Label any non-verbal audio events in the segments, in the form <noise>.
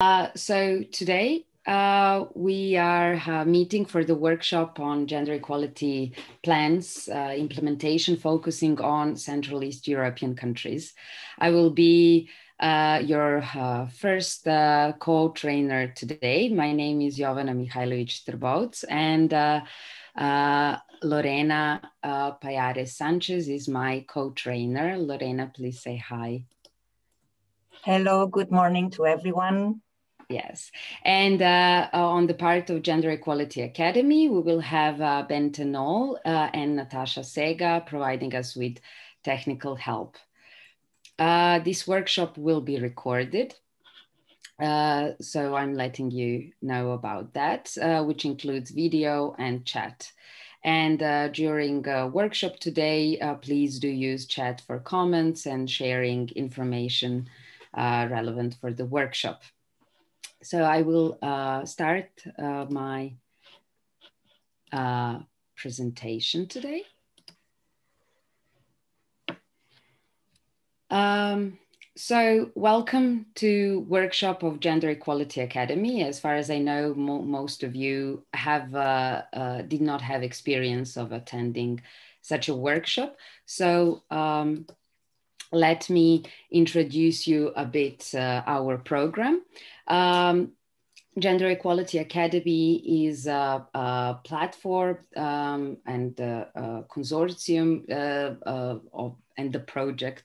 Uh, so today uh, we are uh, meeting for the workshop on gender equality plans uh, implementation, focusing on Central East European countries. I will be uh, your uh, first co-trainer today. My name is Jovana Mihailovic Trbovc and Lorena Pajares Sanchez is my co-trainer. Lorena, please say hi. Hello, good morning to everyone. Yes. And uh, on the part of Gender Equality Academy, we will have uh, Ben Tenol uh, and Natasha Sega providing us with technical help. Uh, this workshop will be recorded. Uh, so I'm letting you know about that, uh, which includes video and chat. And during workshop today, please do use chat for comments and sharing information relevant for the workshop so I will uh, start uh, my uh, presentation today. Um, so welcome to workshop of Gender Equality Academy. As far as I know, mo most of you have uh, uh, did not have experience of attending such a workshop. So um, let me introduce you a bit uh, our program. Um, Gender Equality Academy is a, a platform um, and a, a consortium uh, uh, of, and the project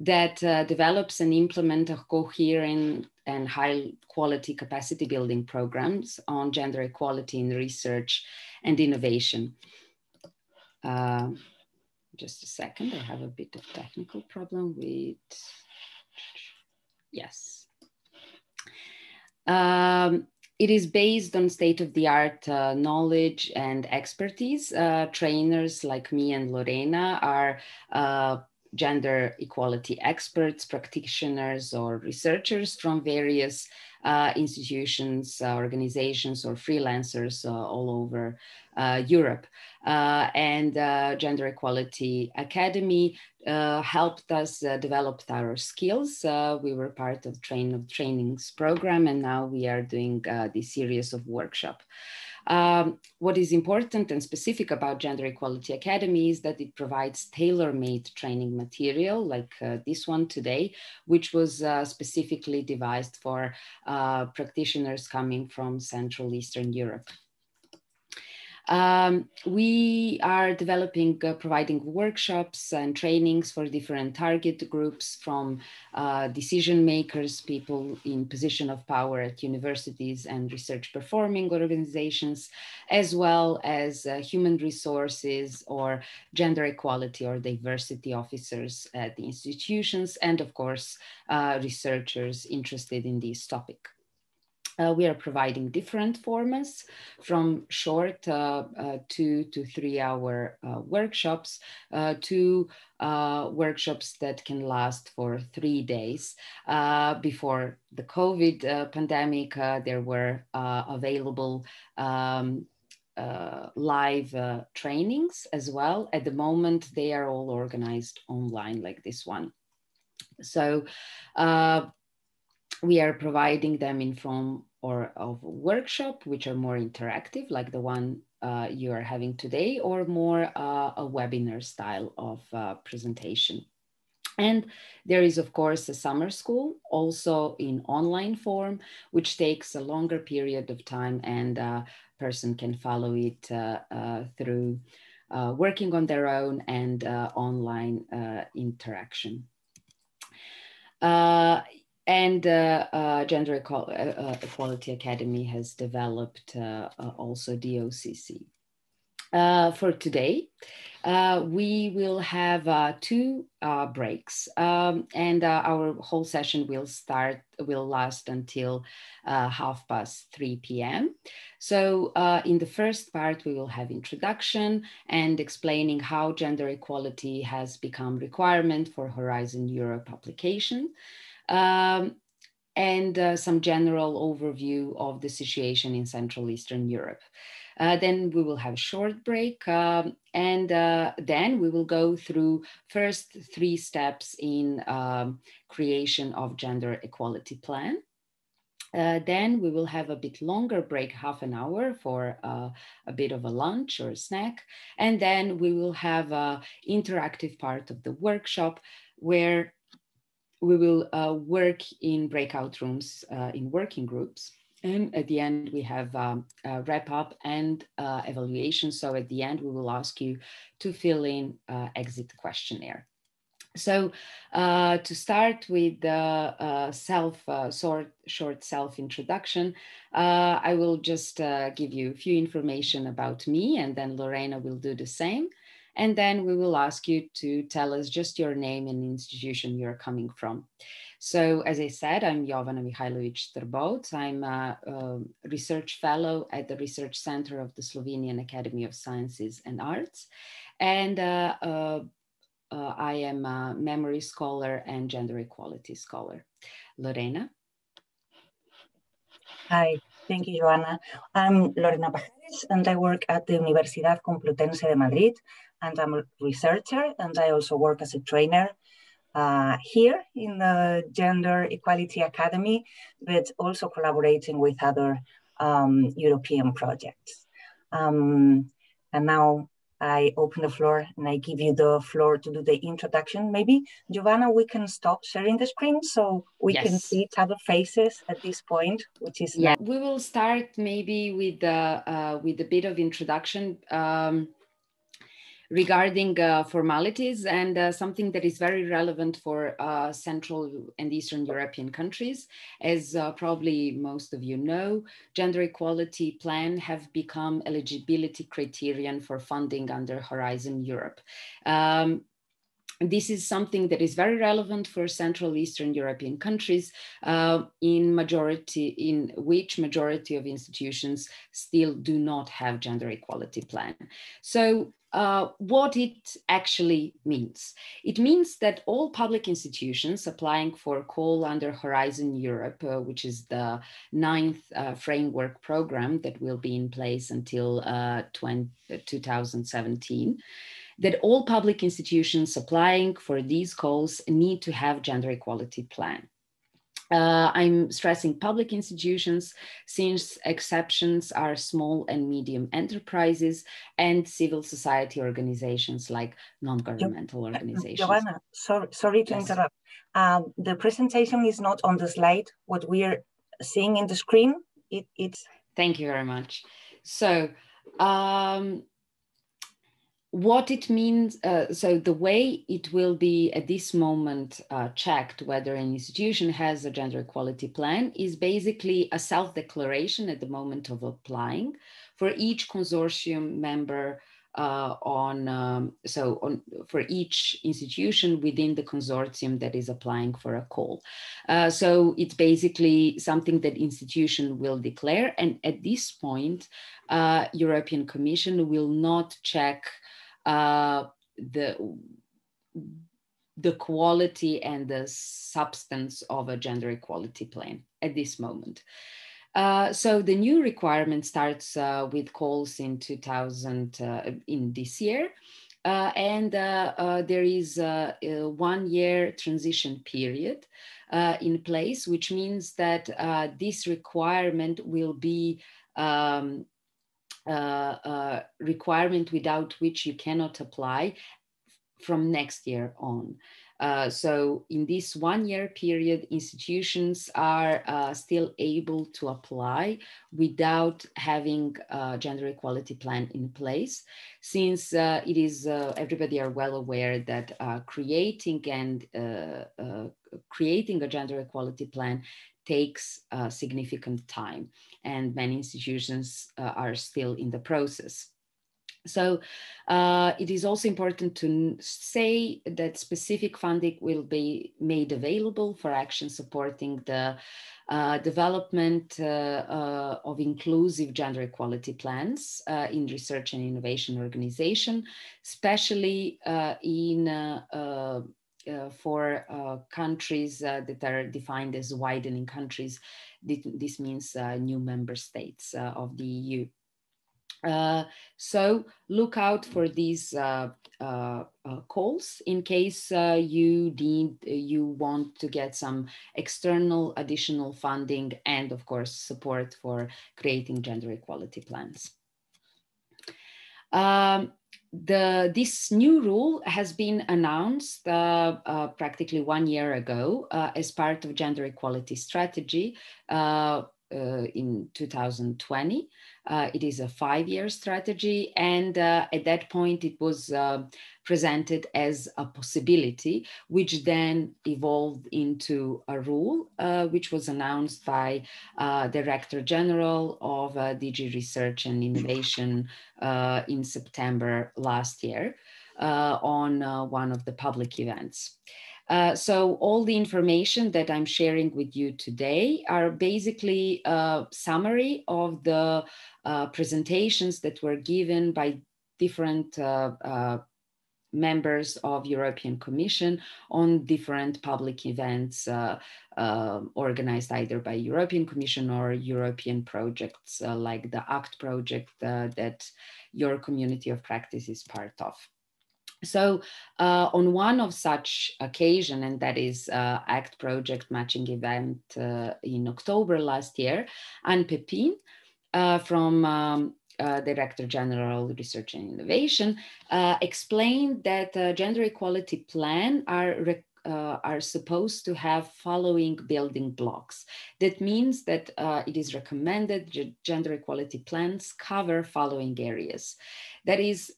that uh, develops and implements a coherent and high quality capacity building programs on gender equality in research and innovation. Uh, just a second, I have a bit of technical problem with, yes. Um, it is based on state of the art uh, knowledge and expertise. Uh, trainers like me and Lorena are uh, gender equality experts, practitioners, or researchers from various uh, institutions, uh, organizations, or freelancers uh, all over uh, Europe. Uh, and uh, Gender Equality Academy helped us develop our skills. we were part of train of trainings program, and now we are doing this series of workshop. Um, what is important and specific about Gender Equality Academy is that it provides tailor-made training material like uh, this one today, which was uh, specifically devised for uh, practitioners coming from Central Eastern Europe. Um, we are developing, uh, providing workshops and trainings for different target groups from uh, decision makers, people in position of power at universities and research performing organizations, as well as uh, human resources or gender equality or diversity officers at the institutions, and of course, uh, researchers interested in this topic. Uh, we are providing different formats from short uh, uh, two to three hour uh, workshops uh, to uh, workshops that can last for three days. before the COVID pandemic, there were available um, live trainings as well. At the moment, they are all organized online like this one. So we are providing them in form or of workshop, which are more interactive, like the one uh, you are having today, or more uh, a webinar style of uh, presentation. And there is, of course, a summer school, also in online form, which takes a longer period of time and a person can follow it uh, uh, through uh, working on their own and online interaction. Uh, and uh, uh, Gender uh, uh, Equality Academy has developed uh, also DOCC. for today, we will have two breaks, um, and our whole session will start will last until half past 3 p.m. So, in the first part, we will have introduction and explaining how gender equality has become requirement for Horizon Europe application um, and uh, some general overview of the situation in Central Eastern Europe. Uh, then we will have a short break um, and uh, then we will go through first three steps in um, creation of gender equality plan. Uh, then we will have a bit longer break, half an hour for uh, a bit of a lunch or a snack. And then we will have an interactive part of the workshop where we will uh, work in breakout rooms uh, in working groups. And at the end, we have um, wrap up and uh, evaluation. So at the end, we will ask you to fill in uh, exit questionnaire. So uh, to start with the uh, self short, short self introduction, I will just give you a few information about me and then Lorena will do the same. And then we will ask you to tell us just your name and institution you're coming from. So as I said, I'm Jovana Mihailovic Strboc. I'm a, a, research fellow at the Research Center of the Slovenian Academy of Sciences and Arts. And uh, uh, uh, I am a memory scholar and gender equality scholar. Lorena? Hi, thank you, Joana. I'm Lorena Pajares and I work at the Universidad Complutense de Madrid and I'm a researcher and I also work as a trainer uh, here in the Gender Equality Academy, but also collaborating with other um, European projects. Um, and now I open the floor and I give you the floor to do the introduction. Maybe, Giovanna, we can stop sharing the screen so we yes. can see each other faces at this point, which is yeah. We will start maybe with the uh, with a bit of introduction. Um, regarding uh, formalities and uh, something that is very relevant for uh, Central and Eastern European countries. As uh, probably most of you know, gender equality plan have become eligibility criterion for funding under Horizon Europe. Um, this is something that is very relevant for Central Eastern European countries, uh, in majority in which majority of institutions still do not have gender equality plan. So uh, what it actually means. It means that all public institutions applying for call under Horizon Europe, uh, which is the ninth uh, framework program that will be in place until 20, uh, 2017, that all public institutions applying for these calls need to have gender equality plan. Uh, I'm stressing public institutions since exceptions are small and medium enterprises and civil society organizations like non-governmental organizations. Joanna, sorry, sorry to yes. interrupt. Um, the presentation is not on the slide. What we are seeing in the screen, it, it's... Thank you very much. So um, what it means, uh, so the way it will be at this moment uh, checked whether an institution has a gender equality plan is basically a self-declaration at the moment of applying for each consortium member uh, on, um, so on, for each institution within the consortium that is applying for a call. Uh, so it's basically something that institution will declare. And at this point, uh, European Commission will not check uh, the the quality and the substance of a gender equality plan at this moment. Uh, so the new requirement starts uh, with calls in 2000 uh, in this year. Uh, and uh, there is a, a, one year transition period in place, which means that this requirement will be um, requirement without which you cannot apply from next year on. Uh, so in this one year period, institutions are uh, still able to apply without having a gender equality plan in place, since uh, it is, uh, everybody are well aware that creating and creating a gender equality plan takes significant time and many institutions uh, are still in the process. So uh, it is also important to say that specific funding will be made available for action supporting the uh, development uh, uh of inclusive gender equality plans uh, in research and innovation organization, especially in uh, for uh, countries uh, that are defined as widening countries. This means new member states of the EU. Uh, so look out for these uh, uh, uh calls in case uh, you need, you want to get some external additional funding and of course support for creating gender equality plans. Um, the this new rule has been announced uh, uh, practically one year ago uh, as part of gender equality strategy uh, Uh, in 2020. Uh, it is a five-year strategy, and uh, at that point, it was uh, presented as a possibility, which then evolved into a rule, which was announced by Director General of DG Research and Innovation in September last year on one of the public events. Uh, so all the information that I'm sharing with you today are basically a summary of the uh, presentations that were given by different uh, uh members of European Commission on different public events uh, organized either by European Commission or European projects like the ACT project that your community of practice is part of. So uh, on one of such occasion, and that is uh, ACT project matching event uh, in October last year, Anne Pepin uh, from um, uh, Director General Research and Innovation uh, explained that gender equality plan are uh, are supposed to have following building blocks. That means that uh, it is recommended gender equality plans cover following areas. That is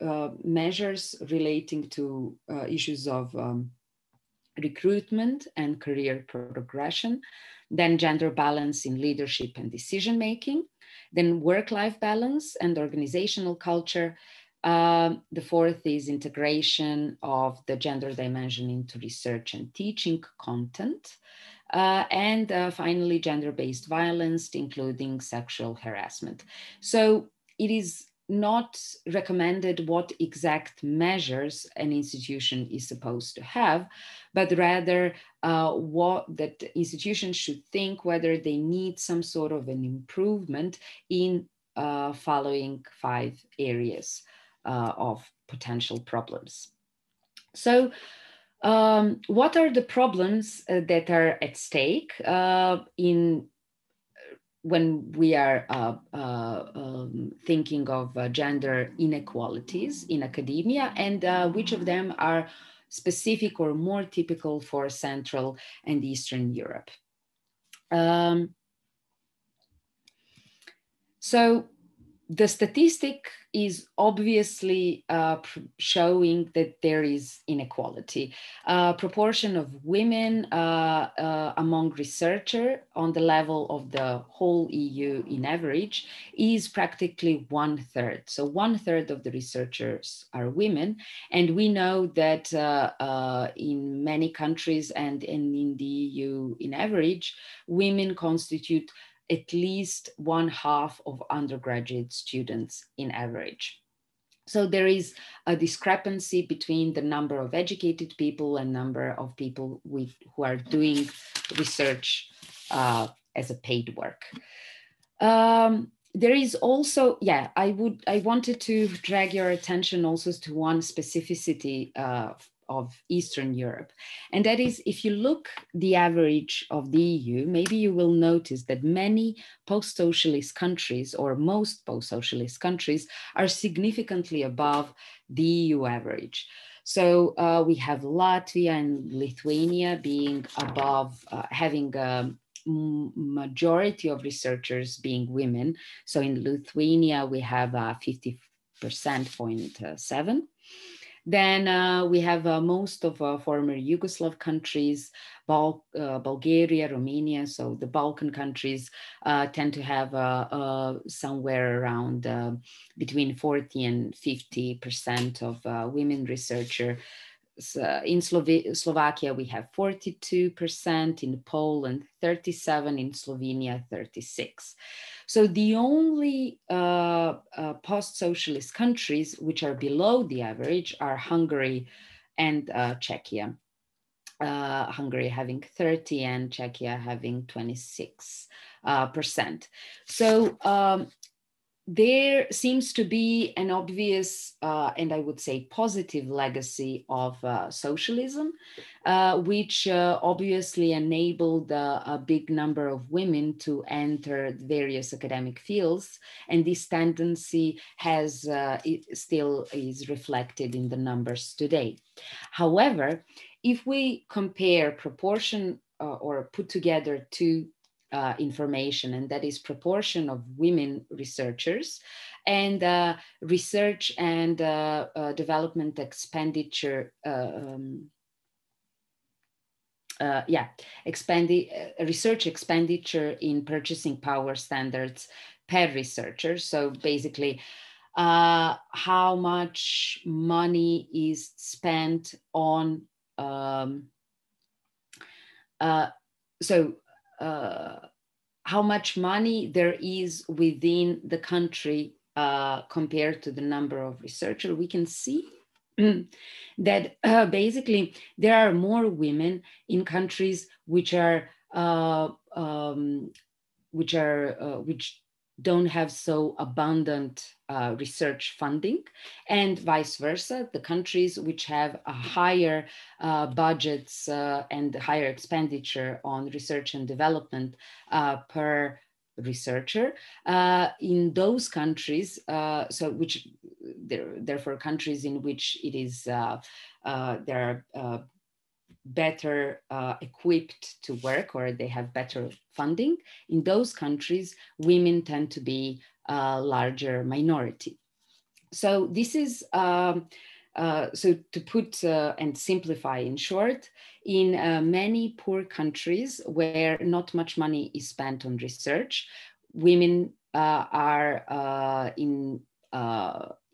uh, measures relating to uh, issues of um, recruitment and career progression, then gender balance in leadership and decision making, then work-life balance and organizational culture, um, the fourth is integration of the gender dimension into research and teaching content. Uh, and uh, finally, gender-based violence, including sexual harassment. So it is not recommended what exact measures an institution is supposed to have, but rather uh, what that institutions should think whether they need some sort of an improvement in uh, following five areas uh, of potential problems. So um, what are the problems uh, that are at stake uh, in when we are uh, uh, um, thinking of uh, gender inequalities in academia and which of them are specific or more typical for Central and Eastern Europe. Um, so the statistic is obviously uh, showing that there is inequality. Uh, proportion of women uh, uh among researcher on the level of the whole EU in average is practically one third. So one third of the researchers are women. And we know that uh, uh, in many countries and in, in the EU in average, women constitute at least one half of undergraduate students in average. So there is a discrepancy between the number of educated people and number of people with, who are doing research uh, as a paid work. Um, there is also, yeah, I would, I wanted to drag your attention also to one specificity uh, of Eastern Europe. And that is, if you look the average of the EU, maybe you will notice that many post-socialist countries or most post-socialist countries are significantly above the EU average. So uh, we have Latvia and Lithuania being above, uh, having a majority of researchers being women. So in Lithuania, we have uh, 50% point seven. Then uh, we have uh, most of former Yugoslav countries, uh, Bulgaria, Romania. So the Balkan countries uh, tend to have uh, somewhere around between 40 and 50% of women researcher. So in Slov Slovakia, we have 42%, in Poland, 37, in Slovenia, 36. So the only uh, uh, post-socialist countries which are below the average are Hungary and uh, Czechia. Uh, Hungary having 30 and Czechia having 26 uh, percent. So um, there seems to be an obvious uh, and I would say positive legacy of uh, socialism, uh, which uh, obviously enabled uh, a big number of women to enter various academic fields. And this tendency has uh, still is reflected in the numbers today. However, if we compare proportion or put together two uh, information, and that is proportion of women researchers and uh, research and uh, uh development expenditure. Uh, um, uh, yeah, expendi- research expenditure in purchasing power standards per researcher. So basically, how much money is spent on um, so uh, how much money there is within the country uh, compared to the number of researchers, we can see <clears throat> that uh, basically there are more women in countries which are uh, um, which are uh, which don't have so abundant uh, research funding, and vice versa. The countries which have a higher uh, budgets uh, and higher expenditure on research and development uh, per researcher uh, in those countries uh, so which there therefore countries in which it is there are better uh, equipped to work or they have better funding, in those countries, women tend to be a larger minority. So this is, um, uh, so to put uh, and simplify in short, in uh, many poor countries where not much money is spent on research, women uh, are uh, in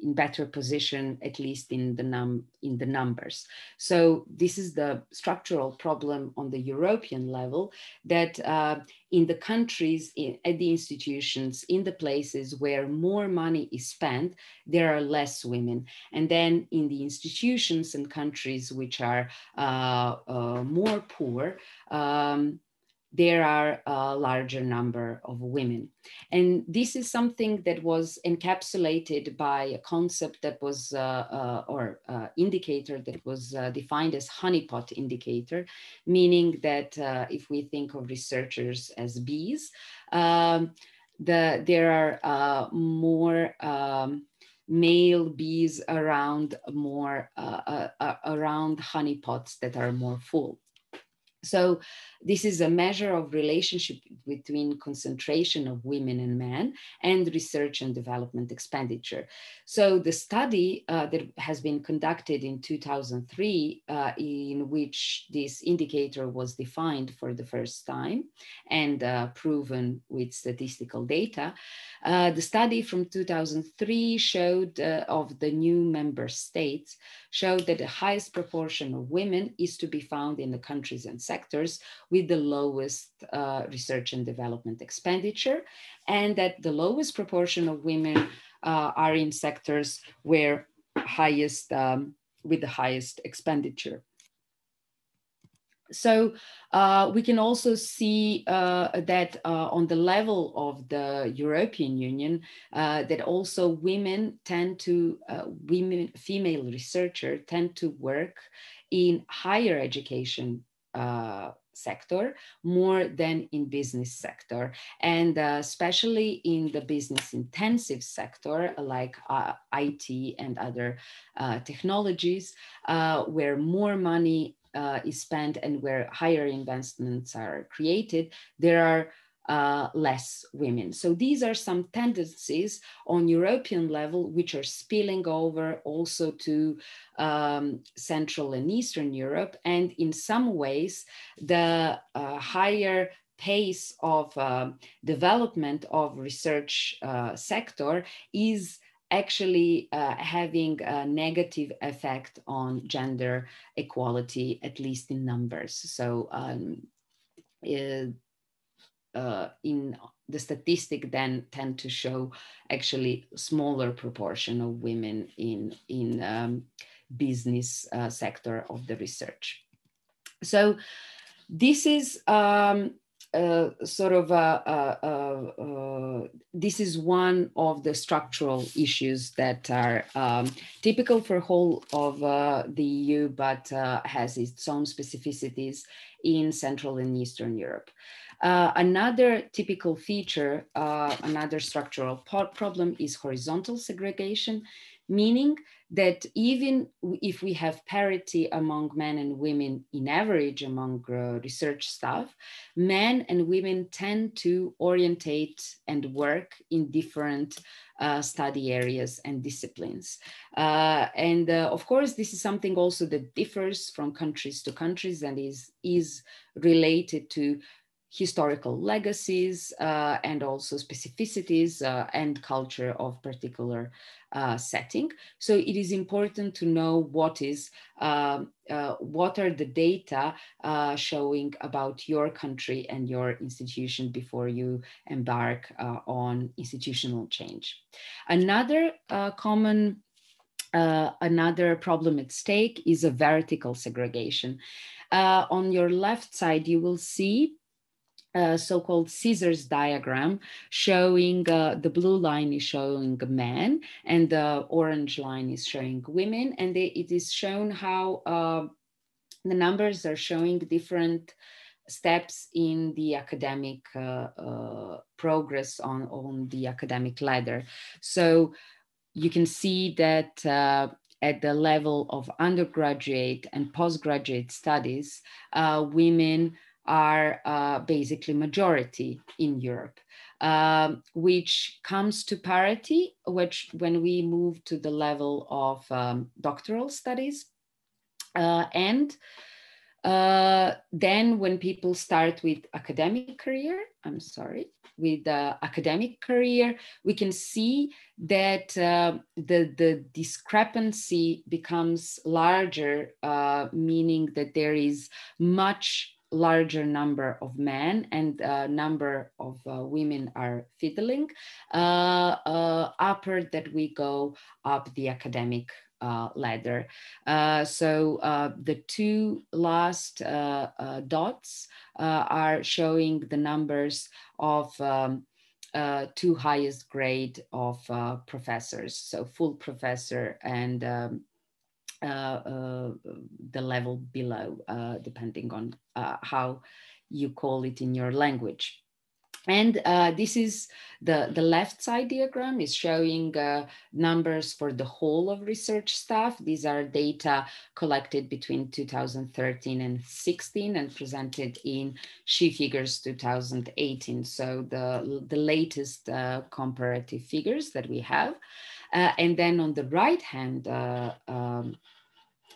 in better position, at least in the num in the numbers. So this is the structural problem on the European level that uh, in the countries, in, at the institutions, in the places where more money is spent, there are less women. And then in the institutions and countries which are uh, uh, more poor, um, there are a larger number of women. And this is something that was encapsulated by a concept that was, uh, uh, or uh, indicator that was uh, defined as honeypot indicator, meaning that uh, if we think of researchers as bees, um, the, there are uh, more um, male bees around more around honeypots that are more full. So this is a measure of relationship between concentration of women and men and research and development expenditure. So the study uh, that has been conducted in 2003, uh, in which this indicator was defined for the first time and uh, proven with statistical data, uh, the study from 2003 showed uh, of the new member states showed that the highest proportion of women is to be found in the countries and sectors with the lowest uh, research and development expenditure, and that the lowest proportion of women uh, are in sectors where highest um, with the highest expenditure. So uh, we can also see uh, that uh, on the level of the European Union, uh, that also women tend to, uh, women, female researchers tend to work in higher education uh, sector more than in business sector. And uh, especially in the business intensive sector like uh, IT and other uh, technologies uh, where more money uh, is spent and where higher investments are created there are uh, less women. So these are some tendencies on European level which are spilling over also to um, Central and Eastern Europe. And in some ways, the uh, higher pace of uh, development of research uh, sector is actually uh, having a negative effect on gender equality, at least in numbers. So um, uh, uh, in the statistic then tend to show actually smaller proportion of women in in um, business uh, sector of the research. So this is um, uh, sort of a, a, a, this is one of the structural issues that are um, typical for whole of uh, the EU, but uh, has its own specificities in Central and Eastern Europe. Uh, another typical feature, uh, another structural problem is horizontal segregation, meaning that even if we have parity among men and women in average among uh, research staff, men and women tend to orientate and work in different uh, study areas and disciplines. Uh, and uh, of course, this is something also that differs from countries to countries and is, is related to historical legacies uh, and also specificities uh, and culture of particular uh, setting. So it is important to know what is um, uh, what are the data uh, showing about your country and your institution before you embark uh, on institutional change. Another common another problem at stake is a vertical segregation. on your left side, you will see so-called scissors diagram showing uh, the blue line is showing men and the orange line is showing women and they, it is shown how uh, the numbers are showing different steps in the academic uh, uh, progress on, on the academic ladder. So you can see that uh, at the level of undergraduate and postgraduate studies, uh, women are uh, basically majority in Europe, um, which comes to parity, which when we move to the level of um, doctoral studies. Uh, and uh, then when people start with academic career, I'm sorry, with the academic career, we can see that uh, the, the discrepancy becomes larger, uh, meaning that there is much larger number of men and uh, number of uh, women are fiddling uh, uh, upper that we go up the academic uh, ladder. Uh, so the two last dots are showing the numbers of um, two highest grade of professors, so full professor and um, uh, uh, the level below, uh, depending on how you call it in your language. And uh, this is the, the left side diagram is showing uh, numbers for the whole of research staff. These are data collected between 2013 and 16 and presented in She Figures 2018. So the, the latest uh, comparative figures that we have. Uh, and then on the right hand uh, um,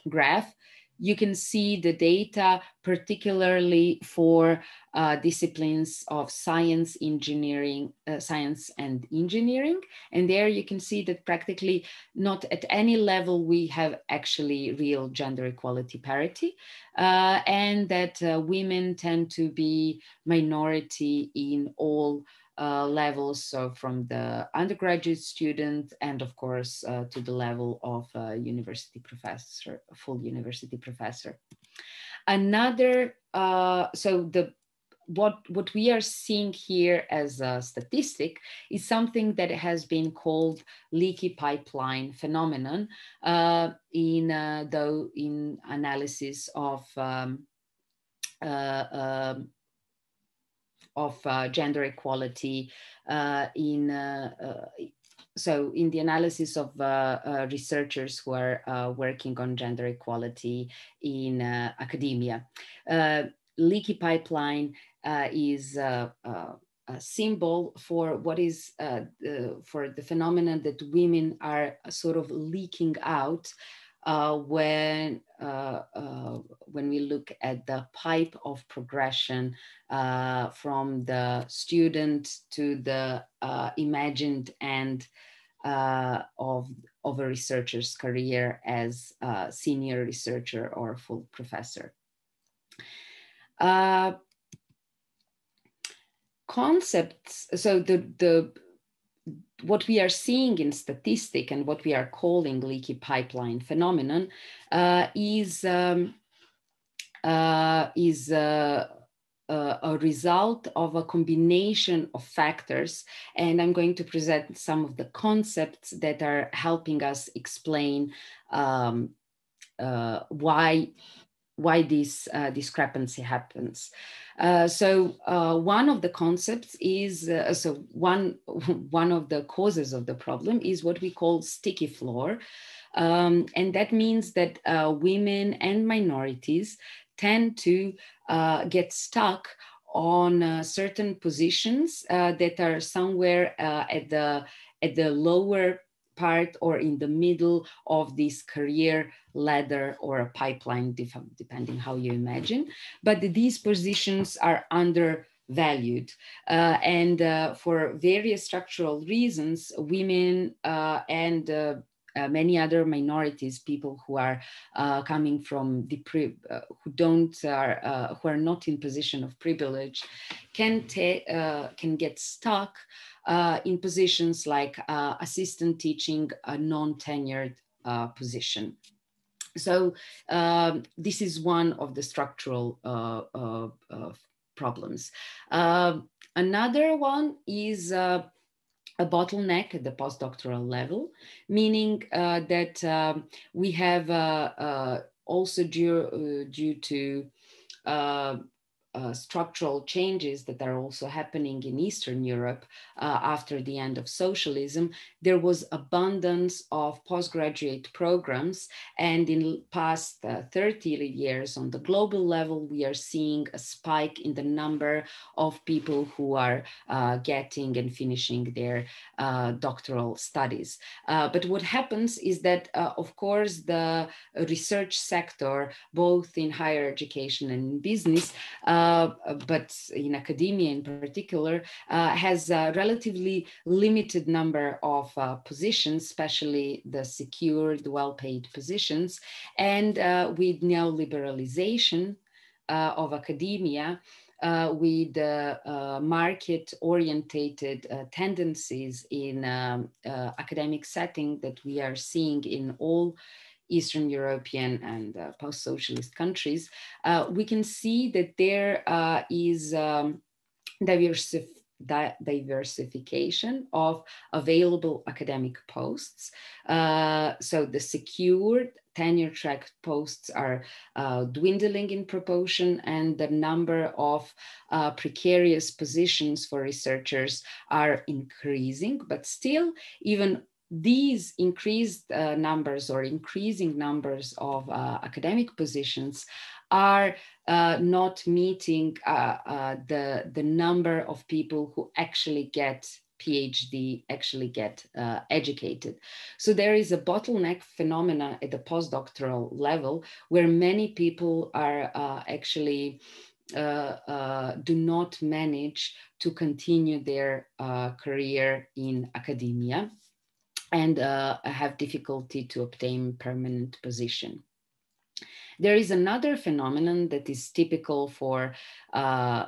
graph, you can see the data, particularly for uh, disciplines of science, engineering, uh, science and engineering. And there you can see that practically not at any level we have actually real gender equality parity. Uh, and that uh, women tend to be minority in all uh, levels, so from the undergraduate student and of course uh, to the level of a university professor, full university professor. Another, uh, so the what what we are seeing here as a statistic is something that has been called leaky pipeline phenomenon uh, in uh, though in analysis of um, um, of uh, gender equality uh, in uh, so in the analysis of uh, uh, researchers who are uh, working on gender equality in academia. leaky pipeline is a symbol for what is for the phenomenon that women are sort of leaking out uh, when uh, uh, when we look at the pipe of progression uh, from the student to the uh, imagined end uh, of of a researcher's career as a senior researcher or full professor. concepts. So the the what we are seeing in statistic and what we are calling leaky pipeline phenomenon uh, is um, uh, is uh, uh, a result of a combination of factors. And I'm going to present some of the concepts that are helping us explain um, uh, why why this uh, discrepancy happens. Uh, so uh, one of the concepts is, uh, so one, <laughs> one of the causes of the problem is what we call sticky floor. Um, and that means that uh, women and minorities tend to uh, get stuck on certain positions that are somewhere at the at the lower part or in the middle of this career ladder or a pipeline, depending how you imagine. But these positions are undervalued. Uh, and uh, for various structural reasons, women uh, and uh, uh, many other minorities, people who are uh, coming from the who don't are who are not in position of privilege, can take can get stuck uh, in positions like uh, assistant teaching, a non-tenured uh, position. So um, this is one of the structural uh, uh, uh, problems. Um, another one is a bottleneck at the postdoctoral level, meaning that um, we have also due, due to uh, structural changes that are also happening in Eastern Europe uh, after the end of socialism, there was abundance of postgraduate programs. And in past uh, 30 years on the global level, we are seeing a spike in the number of people who are uh, getting and finishing their uh, doctoral studies. Uh, but what happens is that, of course, the research sector, both in higher education and in business, but in academia in particular, uh, has a relatively limited number of uh, positions, especially the secured, well-paid positions. And with neoliberalization of academia, uh, with uh, market orientated uh, tendencies in um, academic setting that we are seeing in all Eastern European and uh, post-socialist countries, uh, we can see that there uh, is um, diversif di diversification of available academic posts. Uh, so the secured tenure track posts are uh, dwindling in proportion and the number of uh, precarious positions for researchers are increasing, but still even these increased uh, numbers or increasing numbers of uh, academic positions are uh, not meeting uh, uh, the, the number of people who actually get PhD, actually get uh, educated. So there is a bottleneck phenomena at the postdoctoral level where many people are actually do not manage to continue their career in academia and uh, have difficulty to obtain permanent position. There is another phenomenon that is typical for uh,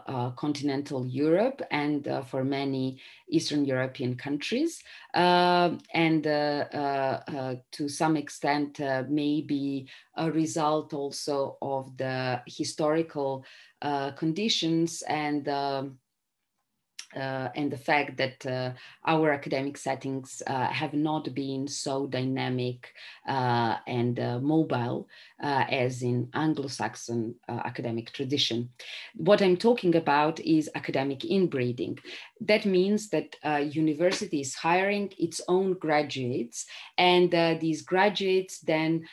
uh, continental Europe and uh, for many Eastern European countries, um, and uh, uh, to some extent may be a result also of the historical conditions and um, uh, and the fact that uh, our academic settings uh, have not been so dynamic uh, and uh, mobile uh, as in Anglo-Saxon academic tradition. What I'm talking about is academic inbreeding. That means that university is hiring its own graduates and these graduates then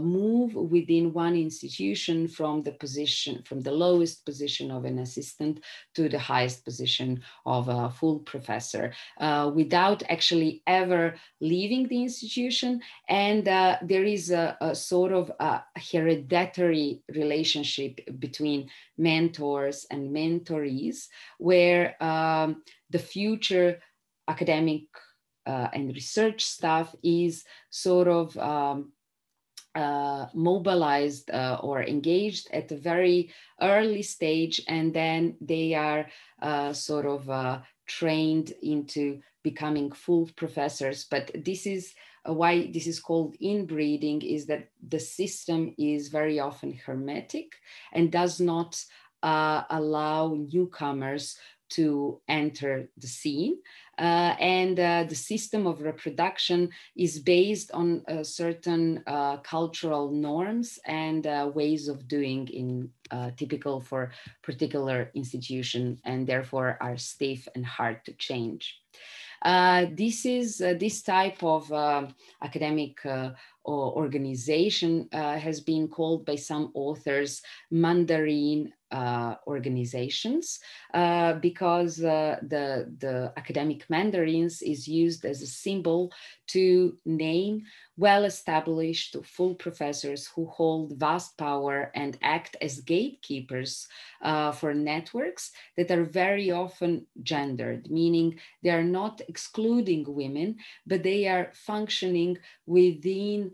move within one institution from the position, from the lowest position of an assistant to the highest position of a full professor uh, without actually ever leaving the institution. And uh, there is a, a, sort of a hereditary relationship between mentors and mentorees, where um, the future academic uh, and research staff is sort of um, uh, mobilized uh, or engaged at a very early stage, and then they are uh, sort of uh, trained into becoming full professors. But this is why this is called inbreeding is that the system is very often hermetic and does not uh, allow newcomers to enter the scene. Uh, and uh, the system of reproduction is based on uh, certain uh, cultural norms and uh, ways of doing in uh, typical for particular institution and therefore are stiff and hard to change. Uh, this is uh, this type of uh, academic organization has been called by some authors Mandarin uh, organizations uh, because uh, the, the academic mandarins is used as a symbol to name well-established full professors who hold vast power and act as gatekeepers uh, for networks that are very often gendered, meaning they are not excluding women, but they are functioning within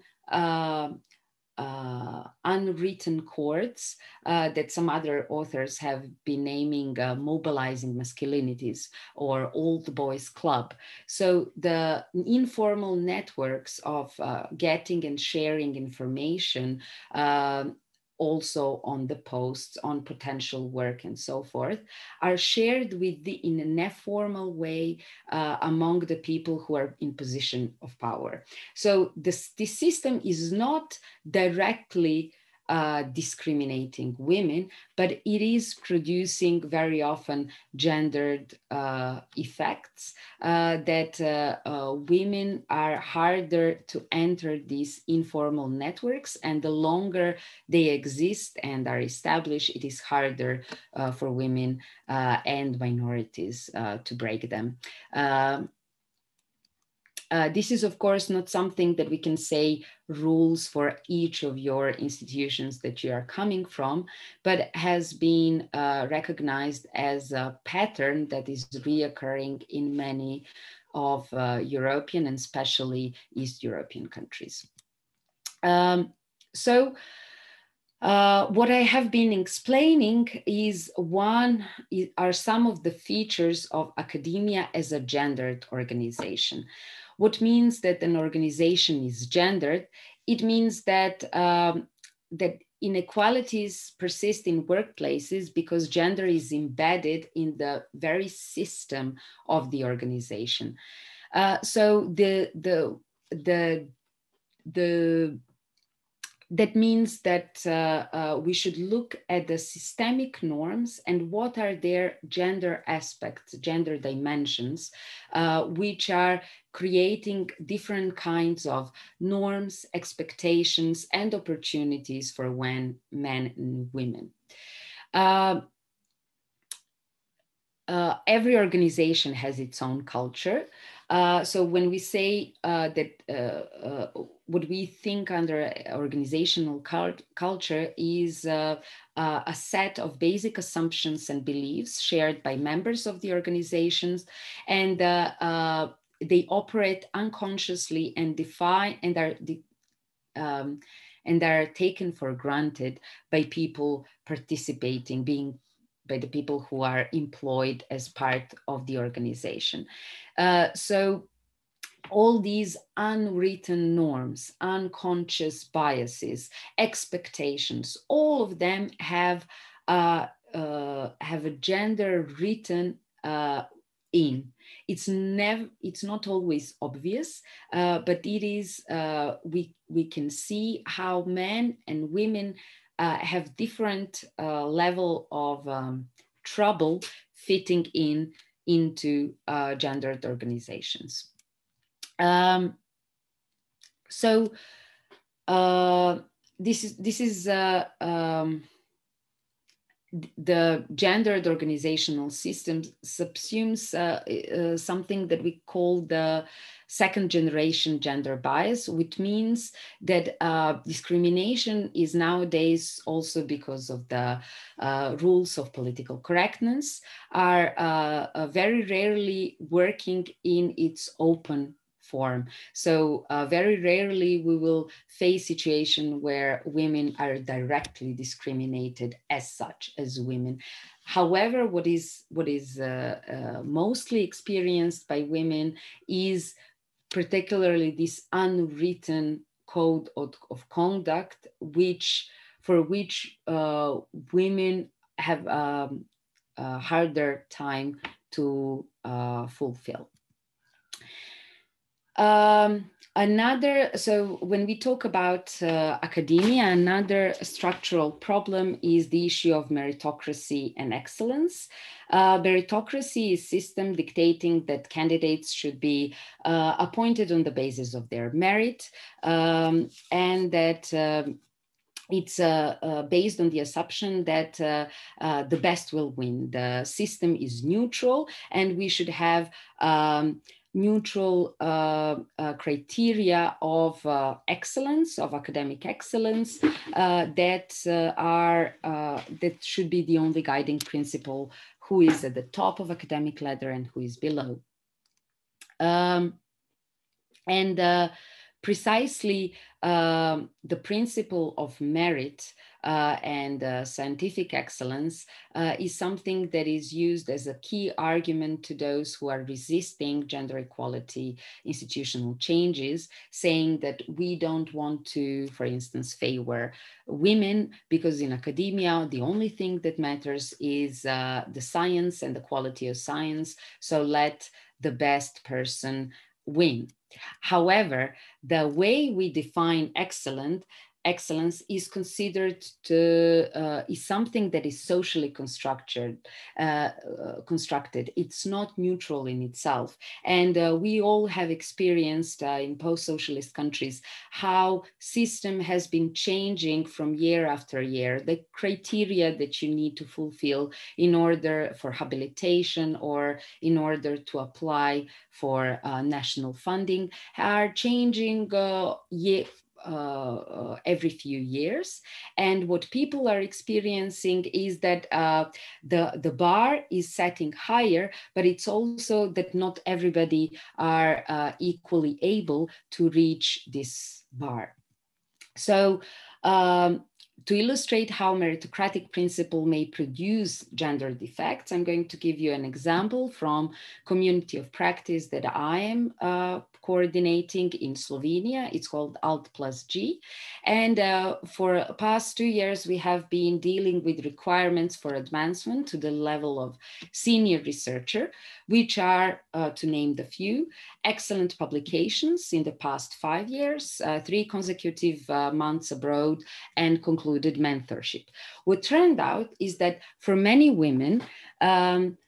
uh, unwritten codes uh, that some other authors have been naming uh, mobilizing masculinities or old boys club. So the informal networks of uh, getting and sharing information um, also on the posts on potential work and so forth are shared with the in a neformal way uh, among the people who are in position of power. So this, this system is not directly uh, discriminating women, but it is producing very often gendered uh, effects uh, that uh, uh, women are harder to enter these informal networks, and the longer they exist and are established, it is harder uh, for women and minorities to break them. Um, uh, this is, of course, not something that we can say rules for each of your institutions that you are coming from, but has been uh, recognized as a pattern that is reoccurring in many of uh, European and especially East European countries. Um, so, uh, what I have been explaining is one are some of the features of academia as a gendered organization. What means that an organization is gendered? It means that um, that inequalities persist in workplaces because gender is embedded in the very system of the organization. Uh, so the the the the that means that uh, uh, we should look at the systemic norms and what are their gender aspects, gender dimensions, uh, which are creating different kinds of norms, expectations, and opportunities for when men and women. Uh, uh, every organization has its own culture. Uh, so when we say uh, that uh, uh, what we think under organizational cult culture is uh, a set of basic assumptions and beliefs shared by members of the organizations, and they operate unconsciously and define and are um, and are taken for granted by people participating, being by the people who are employed as part of the organization. Uh, so all these unwritten norms, unconscious biases, expectations, all of them have uh, uh, have a gender written uh, in. It's never, it's not always obvious, uh, but it is. Uh, we we can see how men and women uh, have different uh, level of um, trouble fitting in into uh, gendered organizations. Um, so uh, this is this is um, the gendered organizational system subsumes uh, uh, something that we call the second generation gender bias, which means that uh, discrimination is nowadays also because of the uh, rules of political correctness are uh, uh, very rarely working in its open form. So uh, very rarely we will face situation where women are directly discriminated as such as women. However, what is what is uh, uh, mostly experienced by women is particularly this unwritten code of, of conduct, which for which uh, women have um, a harder time to uh, fulfill. Um, another, so when we talk about uh, academia, another structural problem is the issue of meritocracy and excellence. Uh, meritocracy is system dictating that candidates should be uh, appointed on the basis of their merit um, and that um, it's uh, uh, based on the assumption that uh, uh the best will win. The system is neutral, and we should have um, neutral uh, uh, criteria of uh, excellence, of academic excellence, uh, that uh, are that should be the only guiding principle: who is at the top of academic ladder and who is below. Um, and precisely um, the principle of merit uh, and uh, scientific excellence uh, is something that is used as a key argument to those who are resisting gender equality institutional changes, saying that we don't want to, for instance, favor women because in academia, the only thing that matters is uh, the science and the quality of science. So let the best person win. However, the way we define excellent excellence is considered to uh, is something that is socially constructed uh, uh, constructed. It's not neutral in itself. And uh, we all have experienced uh, in post-socialist countries how system has been changing from year after year the criteria that you need to fulfill in order for habilitation or in order to apply for uh, national funding are changing year uh, uh, every few years. And what people are experiencing is that uh, the, the bar is setting higher, but it's also that not everybody are uh, equally able to reach this bar. So um, to illustrate how meritocratic principle may produce gender defects, I'm going to give you an example from community of practice that I am uh, coordinating in Slovenia. It's called Alt plus G. And uh, for past two years, we have been dealing with requirements for advancement to the level of senior researcher, which are, uh, to name the few, excellent publications in the past five years, uh, three consecutive uh, months abroad, and concluded mentorship. What turned out is that for many women, um,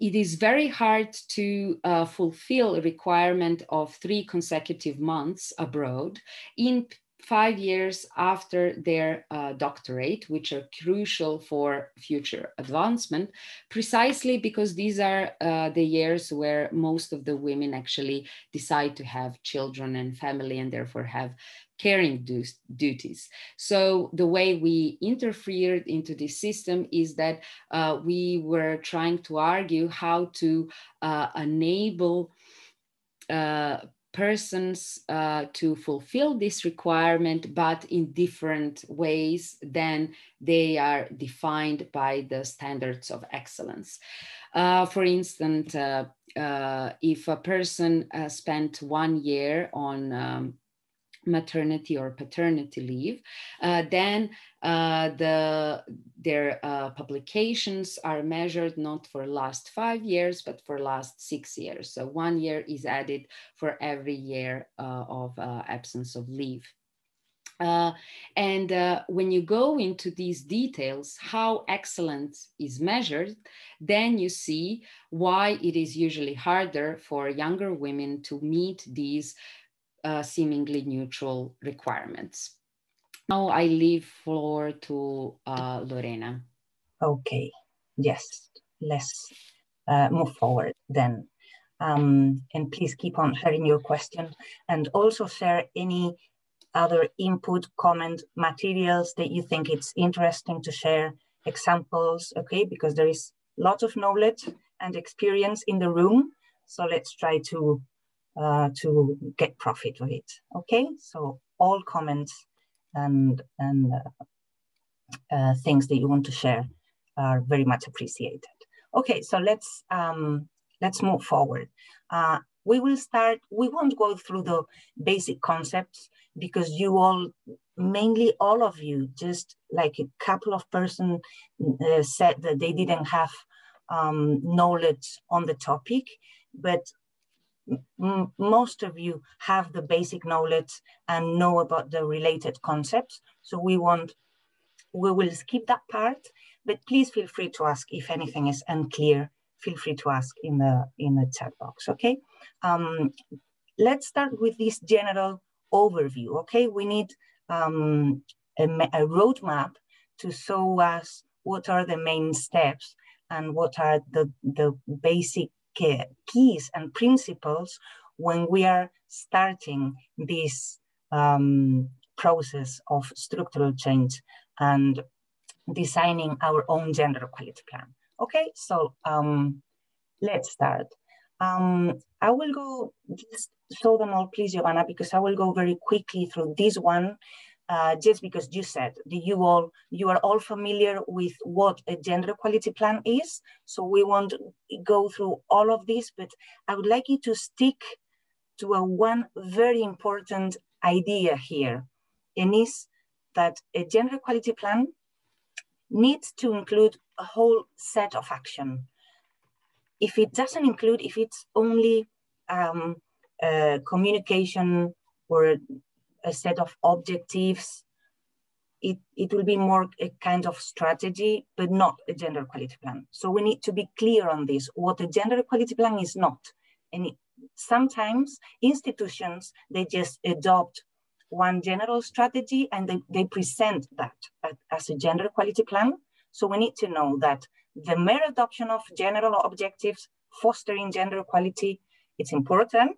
it is very hard to uh, fulfill a requirement of three consecutive months abroad in five years after their uh, doctorate, which are crucial for future advancement, precisely because these are uh, the years where most of the women actually decide to have children and family and therefore have caring du duties. So the way we interfered into this system is that uh, we were trying to argue how to uh, enable uh, persons uh, to fulfill this requirement, but in different ways than they are defined by the standards of excellence. Uh, for instance, uh, uh if a person uh, spent one year on um, maternity or paternity leave, uh, then uh, the, their uh, publications are measured not for last five years, but for last six years. So one year is added for every year uh, of uh, absence of leave. Uh, and uh, when you go into these details, how excellence is measured, then you see why it is usually harder for younger women to meet these uh, seemingly neutral requirements. Now I leave floor to uh, Lorena. Okay, yes, let's uh, move forward then. Um, and please keep on sharing your question and also share any other input, comment, materials that you think it's interesting to share, examples, okay? Because there is lots of knowledge and experience in the room. So let's try to uh, to get profit with it. Okay, so all comments and and uh, uh, things that you want to share are very much appreciated. Okay, so let's um, let's move forward. Uh, we will start. We won't go through the basic concepts because you all mainly all of you, just like a couple of person uh, said that they didn't have um, knowledge on the topic, but most of you have the basic knowledge and know about the related concepts. So we want, we will skip that part, but please feel free to ask if anything is unclear. Feel free to ask in the in the chat box. Okay. Um, let's start with this general overview. Okay, we need um, a, a roadmap to show us what are the main steps and what are the, the basic keys and principles when we are starting this um, process of structural change and designing our own gender equality plan. Okay, so um, let's start. Um, I will go, just show them all please, Giovanna, because I will go very quickly through this one uh, just because you said that you all you are all familiar with what a gender equality plan is. So we won't go through all of this, but I would like you to stick to a one very important idea here, and is that a gender equality plan needs to include a whole set of action. If it doesn't include, if it's only um, uh, communication or a set of objectives. It, it will be more a kind of strategy, but not a gender equality plan. So we need to be clear on this, what a gender equality plan is not. And it, sometimes institutions, they just adopt one general strategy and they, they present that as a gender equality plan. So we need to know that the mere adoption of general objectives fostering gender equality, it's important,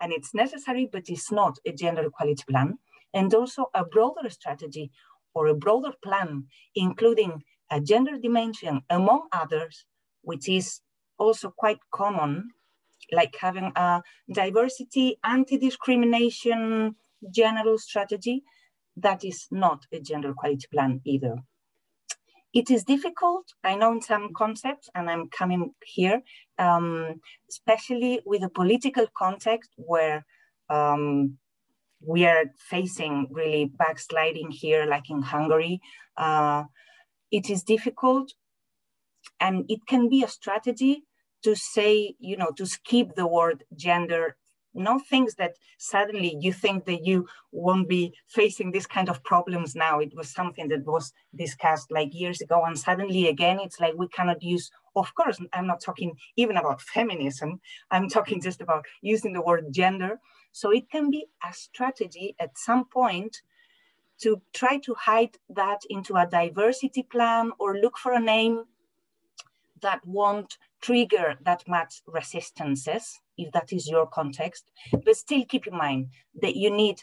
and it's necessary, but it's not a gender equality plan. And also a broader strategy or a broader plan, including a gender dimension among others, which is also quite common, like having a diversity, anti-discrimination general strategy, that is not a gender equality plan either. It is difficult, I know in some concepts, and I'm coming here, um, especially with a political context where um, we are facing really backsliding here, like in Hungary. Uh, it is difficult, and it can be a strategy to say, you know, to skip the word gender not things that suddenly you think that you won't be facing this kind of problems now. It was something that was discussed like years ago, and suddenly again, it's like we cannot use. Of course, I'm not talking even about <laughs> feminism. I'm talking just about using the word gender. So it can be a strategy at some point to try to hide that into a diversity plan or look for a name that won't trigger that much resistances if that is your context, but still keep in mind that you need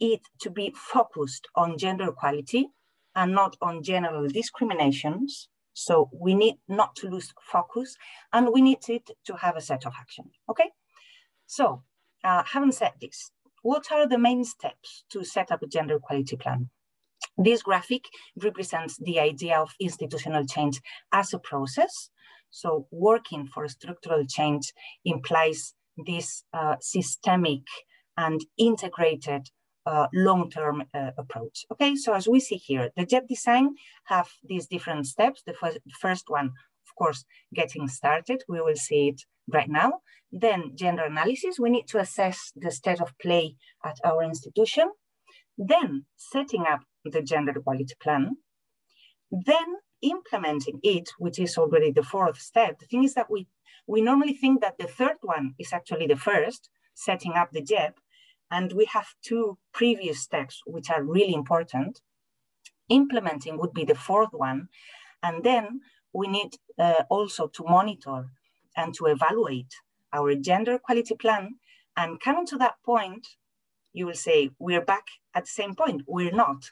it to be focused on gender equality and not on general discriminations. So we need not to lose focus and we need it to have a set of action, okay? So uh, having said this, what are the main steps to set up a gender equality plan? This graphic represents the idea of institutional change as a process so working for structural change implies this uh, systemic and integrated uh, long-term uh, approach. Okay, so as we see here, the GEP design have these different steps. The first, first one, of course, getting started. We will see it right now. Then gender analysis. We need to assess the state of play at our institution. Then setting up the gender equality plan. Then implementing it, which is already the fourth step, the thing is that we, we normally think that the third one is actually the first, setting up the GEP, and we have two previous steps, which are really important. Implementing would be the fourth one. And then we need uh, also to monitor and to evaluate our gender equality plan. And coming to that point, you will say, we're back at the same point. We're not.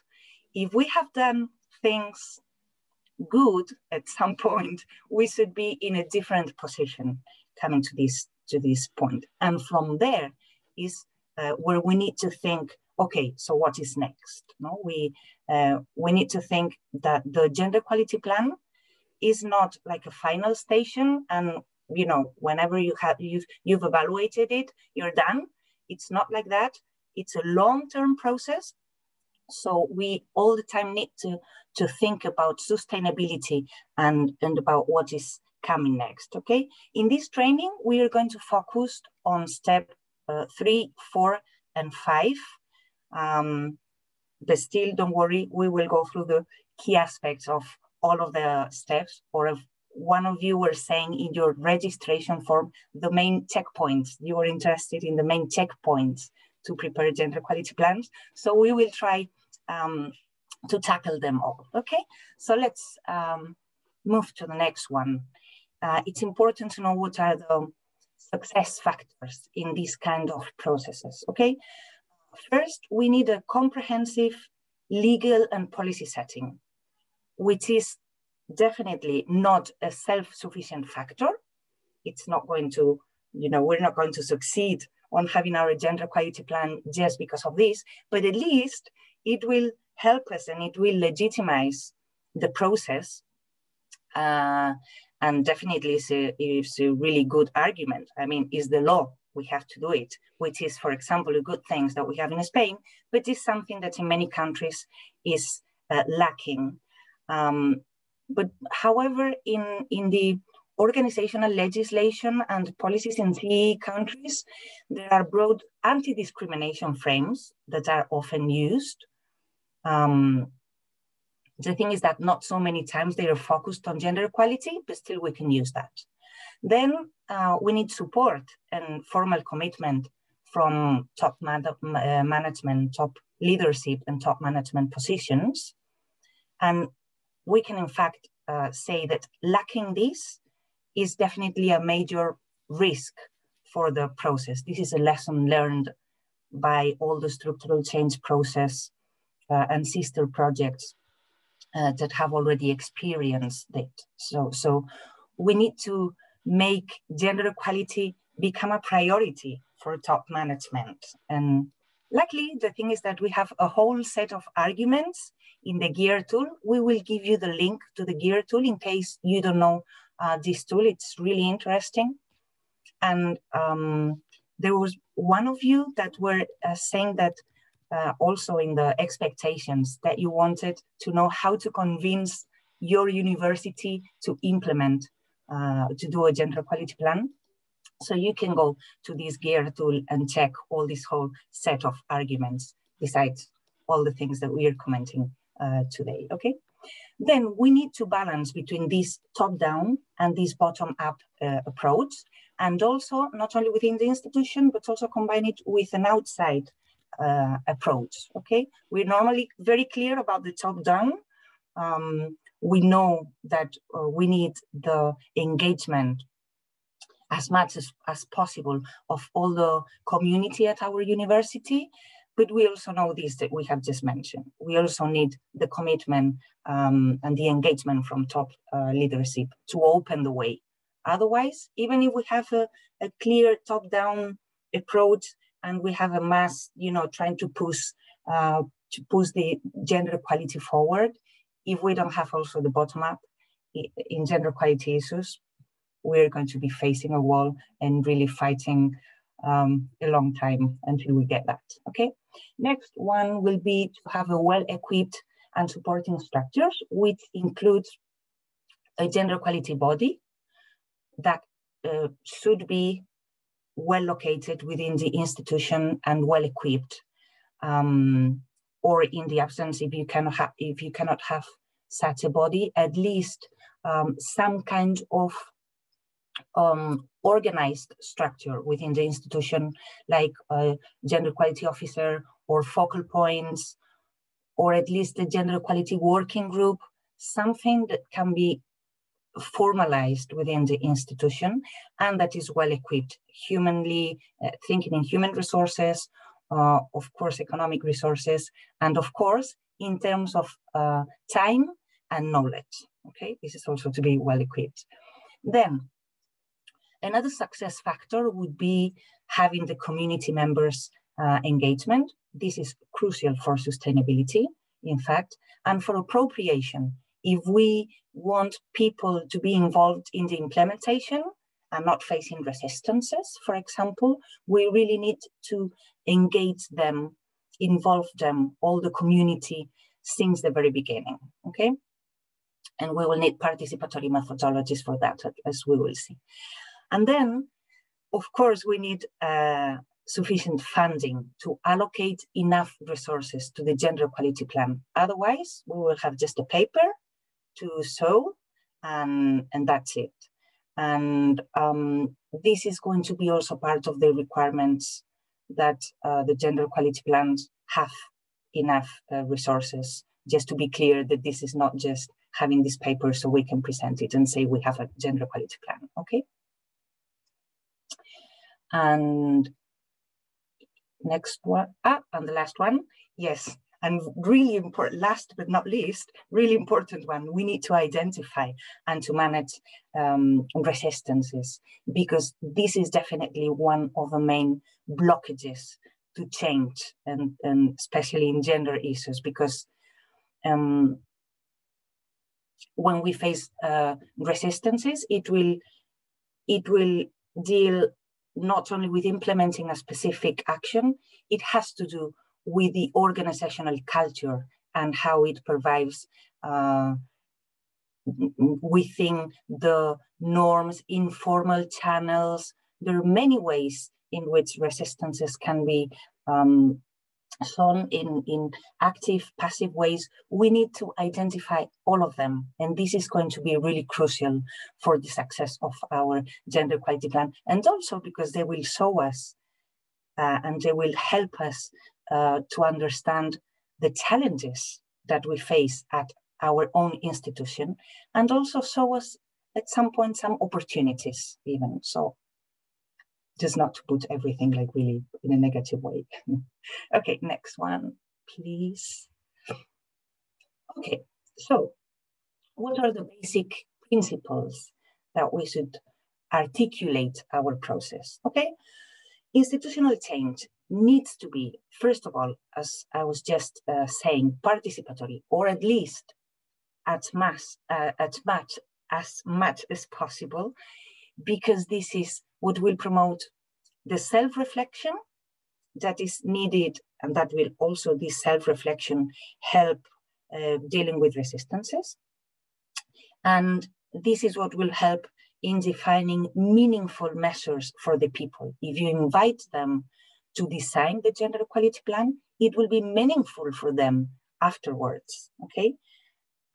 If we have done things good at some <laughs> point, we should be in a different position coming to this to this point. And from there is uh, where we need to think, okay, so what is next? No, we uh, we need to think that the gender equality plan is not like a final station, and you know, whenever you have you've you've evaluated it, you're done. It's not like that. It's a long-term process So we all the time need to, to think about sustainability and, and about what is coming next, okay? In this training, we are going to focus on step uh, three, four, and five. Um, but still, don't worry, we will go through the key aspects of all of the steps. Or if one of you were saying in your registration form, the main checkpoints, you were interested in the main checkpoints to prepare gender equality plans. So we will try um, to tackle them all, okay? So let's um, move to the next one. Uh, it's important to know what are the success factors in these kind of processes, okay? First, we need a comprehensive legal and policy setting, which is definitely not a self-sufficient factor. It's not going to, you know, we're not going to succeed on having our gender equality plan just because of this, but at least it will help us and it will legitimize the process. Uh, and definitely it's a, it's a really good argument. I mean, is the law, we have to do it, which is, for example, a good thing that we have in Spain, but is something that in many countries is uh, lacking. Um, but however, in, in the organizational legislation and policies in the countries, there are broad anti-discrimination frames that are often used. Um, the thing is that not so many times they are focused on gender equality, but still we can use that. Then uh, we need support and formal commitment from top man uh, management, top leadership and top management positions. And we can in fact uh, say that lacking this is definitely a major risk for the process. This is a lesson learned by all the structural change process and sister projects uh, that have already experienced it. So, so we need to make gender equality become a priority for top management. And luckily, the thing is that we have a whole set of arguments in the GEAR tool. We will give you the link to the GEAR tool in case you don't know uh, this tool. It's really interesting. And um, there was one of you that were uh, saying that uh, also in the expectations that you wanted to know how to convince your university to implement, uh, to do a gender equality plan. So you can go to this GEAR tool and check all this whole set of arguments besides all the things that we are commenting uh, today, okay? Then we need to balance between this top-down and this bottom-up uh, approach, and also not only within the institution, but also combine it with an outside uh, approach, okay? We're normally very clear about the top-down. Um, we know that uh, we need the engagement as much as, as possible of all the community at our university, but we also know this that we have just mentioned. We also need the commitment um, and the engagement from top uh, leadership to open the way. Otherwise, even if we have a, a clear top-down approach, and we have a mass, you know, trying to push uh, to push the gender equality forward. If we don't have also the bottom up in gender equality issues, we're going to be facing a wall and really fighting um, a long time until we get that. Okay. Next one will be to have a well-equipped and supporting structures, which includes a gender equality body that uh, should be well located within the institution and well equipped. Um, or in the absence, if you cannot have, if you cannot have such a body, at least um, some kind of um, organized structure within the institution, like a gender equality officer or focal points, or at least a gender equality working group, something that can be formalized within the institution and that is well equipped, humanly uh, thinking in human resources, uh, of course, economic resources, and of course, in terms of uh, time and knowledge. Okay, this is also to be well equipped. Then, another success factor would be having the community members uh, engagement. This is crucial for sustainability, in fact, and for appropriation if we want people to be involved in the implementation and not facing resistances, for example, we really need to engage them involve them, all the community since the very beginning, okay? And we will need participatory methodologies for that, as we will see. And then, of course, we need uh, sufficient funding to allocate enough resources to the gender equality plan. Otherwise, we will have just a paper to show and, and that's it. And um, this is going to be also part of the requirements that uh, the gender equality plans have enough uh, resources. Just to be clear that this is not just having this paper so we can present it and say we have a gender equality plan, okay? And next one, ah, and the last one, yes, and really important, last but not least, really important one, we need to identify and to manage um, resistances because this is definitely one of the main blockages to change and, and especially in gender issues because um, when we face uh, resistances, it will it will deal not only with implementing a specific action, it has to do with the organizational culture and how it provides uh, within the norms, informal channels. There are many ways in which resistances can be um, shown in, in active, passive ways. We need to identify all of them. And this is going to be really crucial for the success of our gender equality plan. And also because they will show us uh, and they will help us uh, to understand the challenges that we face at our own institution. And also show us at some point some opportunities even. So just not to put everything like really in a negative way. <laughs> Okay next one please. Okay so what are the basic principles that we should articulate our process? Okay institutional change needs to be, first of all, as I was just uh, saying, participatory, or at least as much, uh, as much as much as possible, because this is what will promote the self-reflection that is needed, and that will also this self-reflection help uh, dealing with resistances. And this is what will help in defining meaningful measures for the people. If you invite them to design the gender equality plan, it will be meaningful for them afterwards, okay?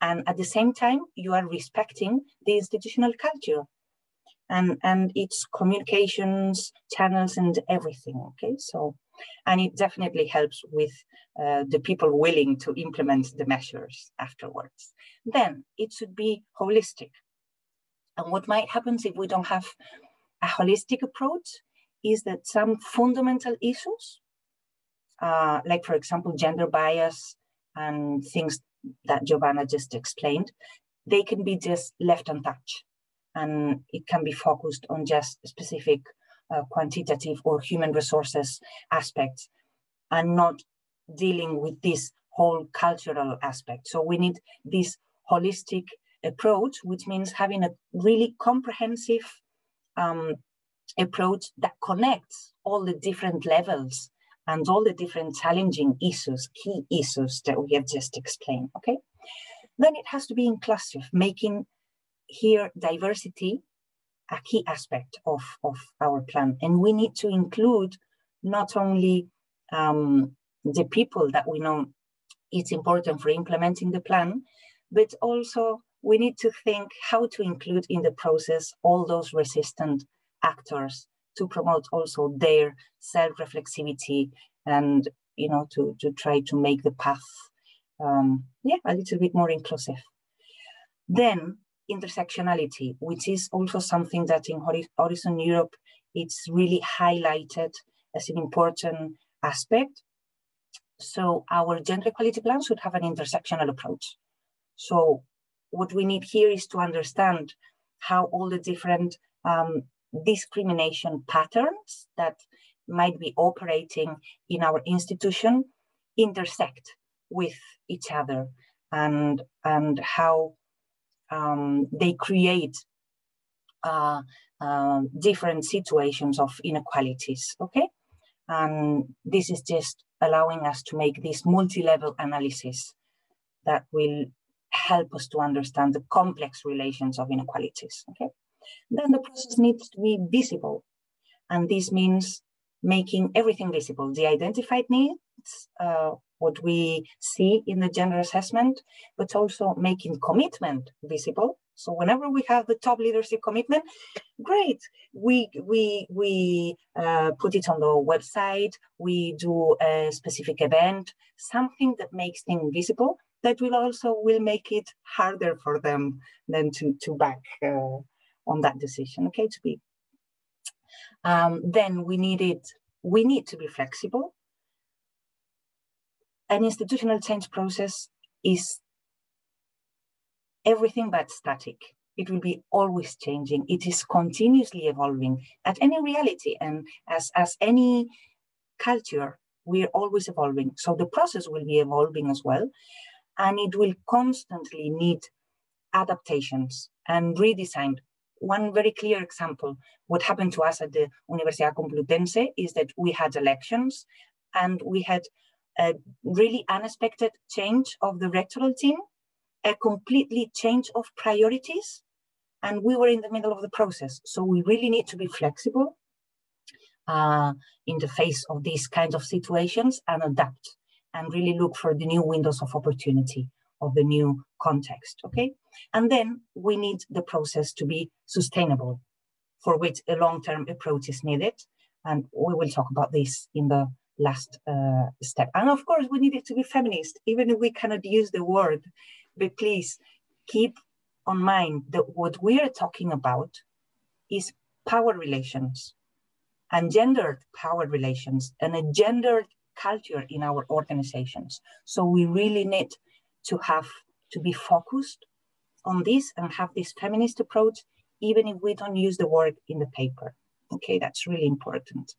And at the same time, you are respecting the institutional culture and, and its communications channels and everything, okay? So, and it definitely helps with uh, the people willing to implement the measures afterwards. Then it should be holistic. And what might happen if we don't have a holistic approach is that some fundamental issues, uh, like for example, gender bias and things that Giovanna just explained, they can be just left untouched. And it can be focused on just specific uh, quantitative or human resources aspects and not dealing with this whole cultural aspect. So we need this holistic approach, which means having a really comprehensive um, approach that connects all the different levels and all the different challenging issues, key issues that we have just explained, okay? Then it has to be inclusive, making here diversity a key aspect of, of our plan. And we need to include not only um, the people that we know it's important for implementing the plan, but also we need to think how to include in the process all those resistant actors to promote also their self-reflexivity and you know to to try to make the path um, yeah a little bit more inclusive. Then intersectionality which is also something that in horizon europe it's really highlighted as an important aspect. So our gender equality plan should have an intersectional approach. So what we need here is to understand how all the different um, discrimination patterns that might be operating in our institution intersect with each other and, and how um, they create uh, uh, different situations of inequalities, okay? And this is just allowing us to make this multi-level analysis that will help us to understand the complex relations of inequalities. Okay, then the process needs to be visible, and this means making everything visible: the identified needs, uh, what we see in the gender assessment, but also making commitment visible. So whenever we have the top leadership commitment, great. We we we uh, put it on the website. We do a specific event, something that makes things visible. That will also will make it harder for them than to to back uh, on that decision. Okay, to be. Um, then we need it. We need to be flexible an institutional change process is everything but static. It will be always changing. It is continuously evolving at any reality. And as, as any culture, we're always evolving. So the process will be evolving as well. And it will constantly need adaptations and redesign. One very clear example, what happened to us at the Universidad Complutense is that we had elections and we had a really unexpected change of the rectoral team, a completely change of priorities, and we were in the middle of the process. So we really need to be flexible uh, in the face of these kinds of situations and adapt and really look for the new windows of opportunity of the new context, okay? And then we need the process to be sustainable, for which a long-term approach is needed. And we will talk about this in the last uh, step. And of course, we need it to be feminist, even if we cannot use the word. But please keep on mind that what we are talking about is power relations and gendered power relations and a gendered culture in our organizations. So we really need to have to be focused on this and have this feminist approach, even if we don't use the word in the paper. Okay, that's really important.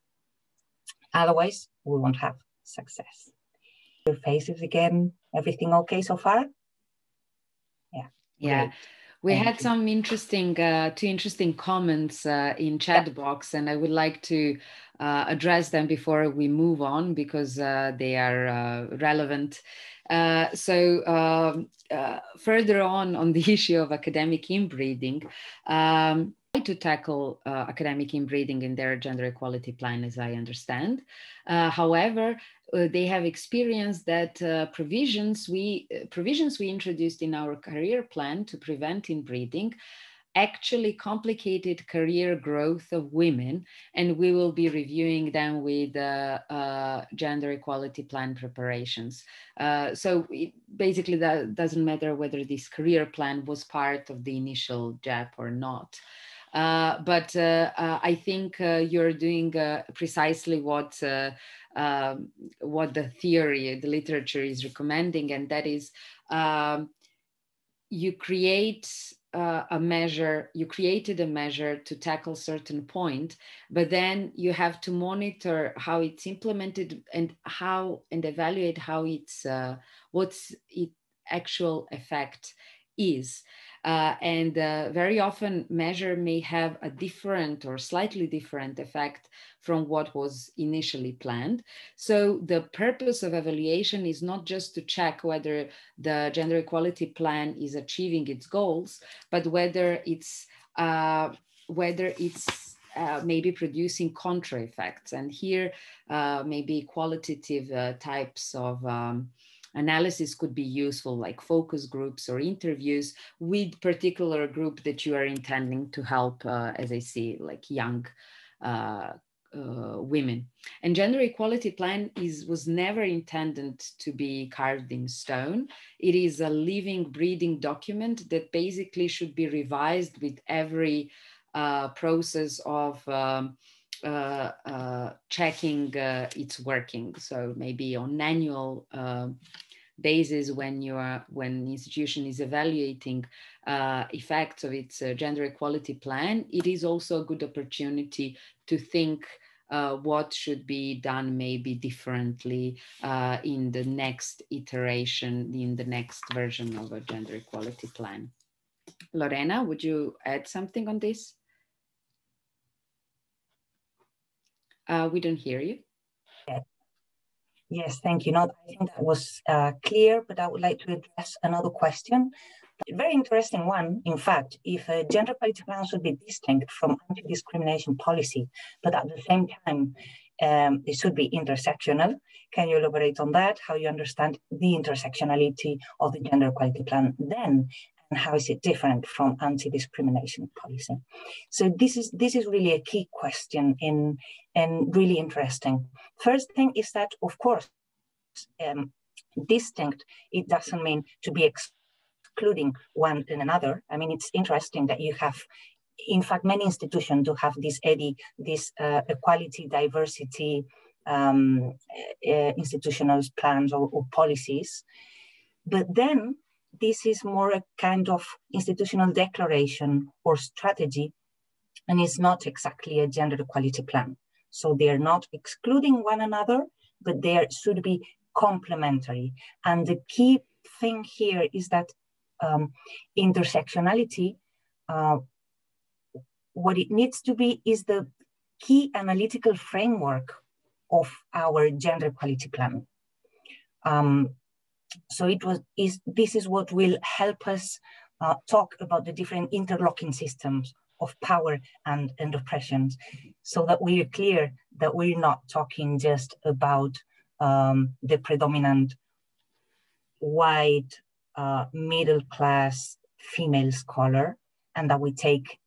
Otherwise, we won't have success. Your faces again, everything okay so far? Yeah. Yeah. Great. We Thank had you. some interesting, uh, two interesting comments uh, in chat box, and I would like to uh, address them before we move on because uh, they are uh, relevant. Uh, so um, further on on the <laughs> issue of academic inbreeding, um, to tackle uh, academic inbreeding in their gender equality plan, as I understand. Uh, however, they have experienced that uh, provisions we uh, provisions we introduced in our career plan to prevent inbreeding actually complicated career growth of women, and we will be reviewing them with uh, uh, gender equality plan preparations. Uh, so it basically that doesn't matter whether this career plan was part of the initial GEP or not. Uh, but uh, uh, I think you're doing precisely what um, what the theory, the literature is recommending, and that is um, you create uh, a measure, you created a measure to tackle certain point, but then you have to monitor how it's implemented and how and evaluate how it's uh, what's its actual effect is. Uh, and uh, very often measure may have a different or slightly different effect from what was initially planned. So the purpose of evaluation is not just to check whether the gender equality plan is achieving its goals, but whether it's uh, whether it's uh, maybe producing contra effects. And here, uh, maybe qualitative uh, types of um, analysis could be useful like focus groups or interviews with particular group that you are intending to help uh, as i see like young uh, uh, women and gender equality plan is was never intended to be carved in stone it is a living breathing document that basically should be revised with every uh, process of um, uh, uh, checking uh, its working. So maybe on annual uh, basis when you are when the institution is evaluating uh, effects of its uh, gender equality plan, it is also a good opportunity to think uh, what should be done maybe differently uh, in the next iteration, in the next version of a gender equality plan. Lorena, would you add something on this? Uh, we don't hear you. Yes, thank you. No, I think that was uh, clear, but I would like to address another question. Very interesting one, in fact, if a gender equality plan should be distinct from anti-discrimination policy, but at the same time, um, it should be intersectional. Can you elaborate on that? How you understand the intersectionality of the gender equality plan then, and how is it different from anti-discrimination policy? So this is this is really a key question in and really interesting. First thing is that of course um, distinct it doesn't mean to be excluding one and another. I mean it's interesting that you have in fact many institutions do have this EDI, this uh, equality diversity um, uh, institutional plans or, or policies. But then this is more a kind of institutional declaration or strategy, and it's not exactly a gender equality plan. So they're not excluding one another, but they should be complementary. And the key thing here is that um, intersectionality, uh, what it needs to be is the key analytical framework of our gender equality plan. Um, so it was is this is what will help us uh, talk about the different interlocking systems of power and, and oppressions so that we are clear that we're not talking just about um, the predominant white uh, middle class female scholar and that we take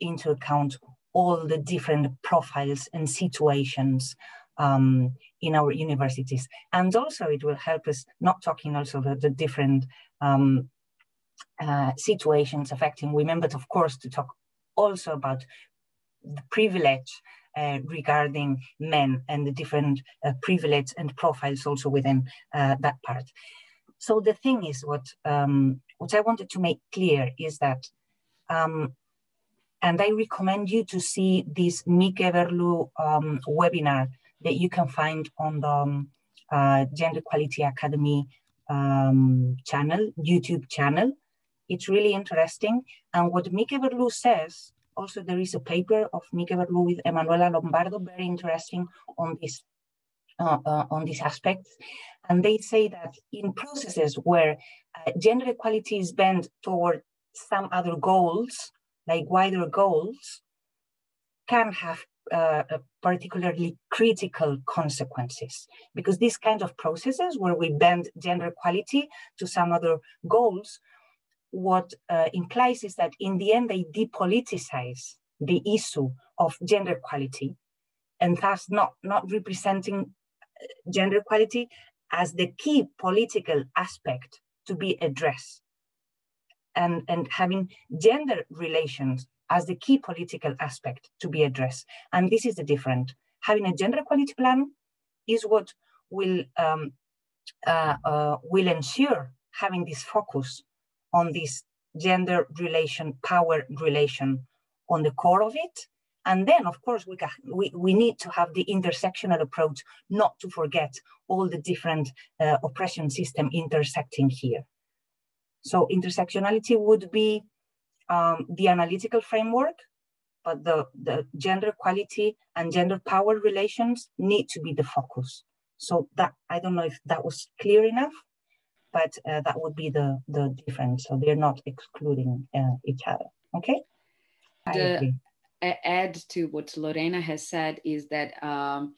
into account all the different profiles and situations um, in our universities. And also it will help us not talking also the, the different um, uh, situations affecting women, but of course to talk also about the privilege uh, regarding men and the different uh, privilege and profiles also within uh, that part. So the thing is what, um, what I wanted to make clear is that, um, and I recommend you to see this Mieke Verloo um, webinar that you can find on the um, uh, Gender Equality Academy um, channel, YouTube channel. It's really interesting. And what Mieke Verloo says, also there is a paper of Mieke Verloo with Emanuela Lombardo, very interesting on this uh, uh, on these aspects. And they say that in processes where uh, gender equality is bent toward some other goals, like wider goals, can have uh, particularly critical consequences because these kind of processes where we bend gender equality to some other goals what uh, implies is that in the end they depoliticize the issue of gender equality and thus not, not representing uh, gender equality as the key political aspect to be addressed and, and having gender relations as the key political aspect to be addressed. And this is the different. Having a gender equality plan is what will um, uh, uh, will ensure having this focus on this gender relation, power relation on the core of it. And then, of course, we, we, we need to have the intersectional approach, not to forget all the different uh, oppression system intersecting here. So intersectionality would be um, the analytical framework, but the, the gender equality and gender power relations need to be the focus. So that, I don't know if that was clear enough, but uh, that would be the, the difference. So they're not excluding uh, each other, okay? The, add to what Lorena has said is that um,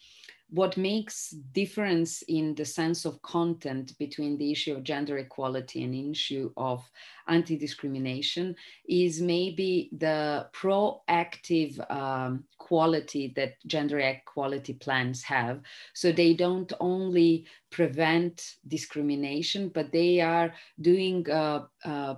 what makes difference in the sense of content between the issue of gender equality and issue of anti-discrimination is maybe the proactive um, quality that gender equality plans have. So they don't only prevent discrimination but they are doing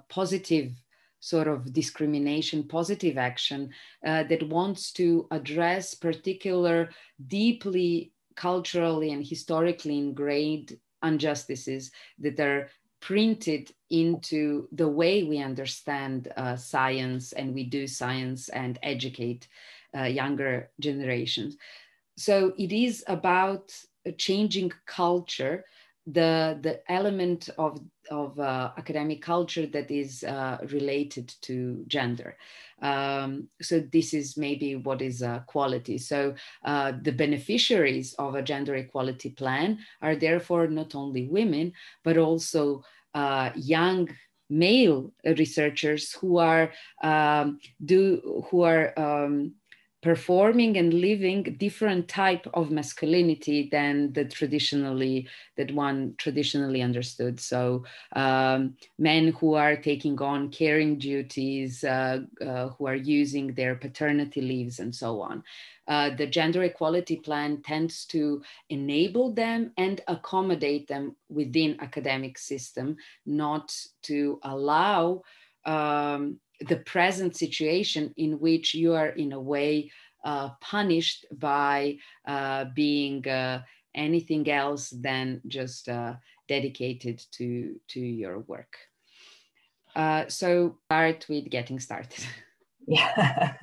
positive sort of discrimination positive action uh, that wants to address particular deeply culturally and historically ingrained injustices that are printed into the way we understand uh, science and we do science and educate uh, younger generations. So it is about changing culture the the element of of uh, academic culture that is uh, related to gender. Um, so this is maybe what is uh, quality. So uh, the beneficiaries of a gender equality plan are therefore not only women but also uh, young male researchers who are um, do who are um, performing and living different type of masculinity than the traditionally that one traditionally understood. So um, men who are taking on caring duties uh, uh, who are using their paternity leaves and so on. Uh, the gender equality plan tends to enable them and accommodate them within academic system not to allow um, the present situation in which you are in a way uh, punished by uh, being uh, anything else than just uh, dedicated to to your work. Uh, so start with getting started. <laughs> Yeah.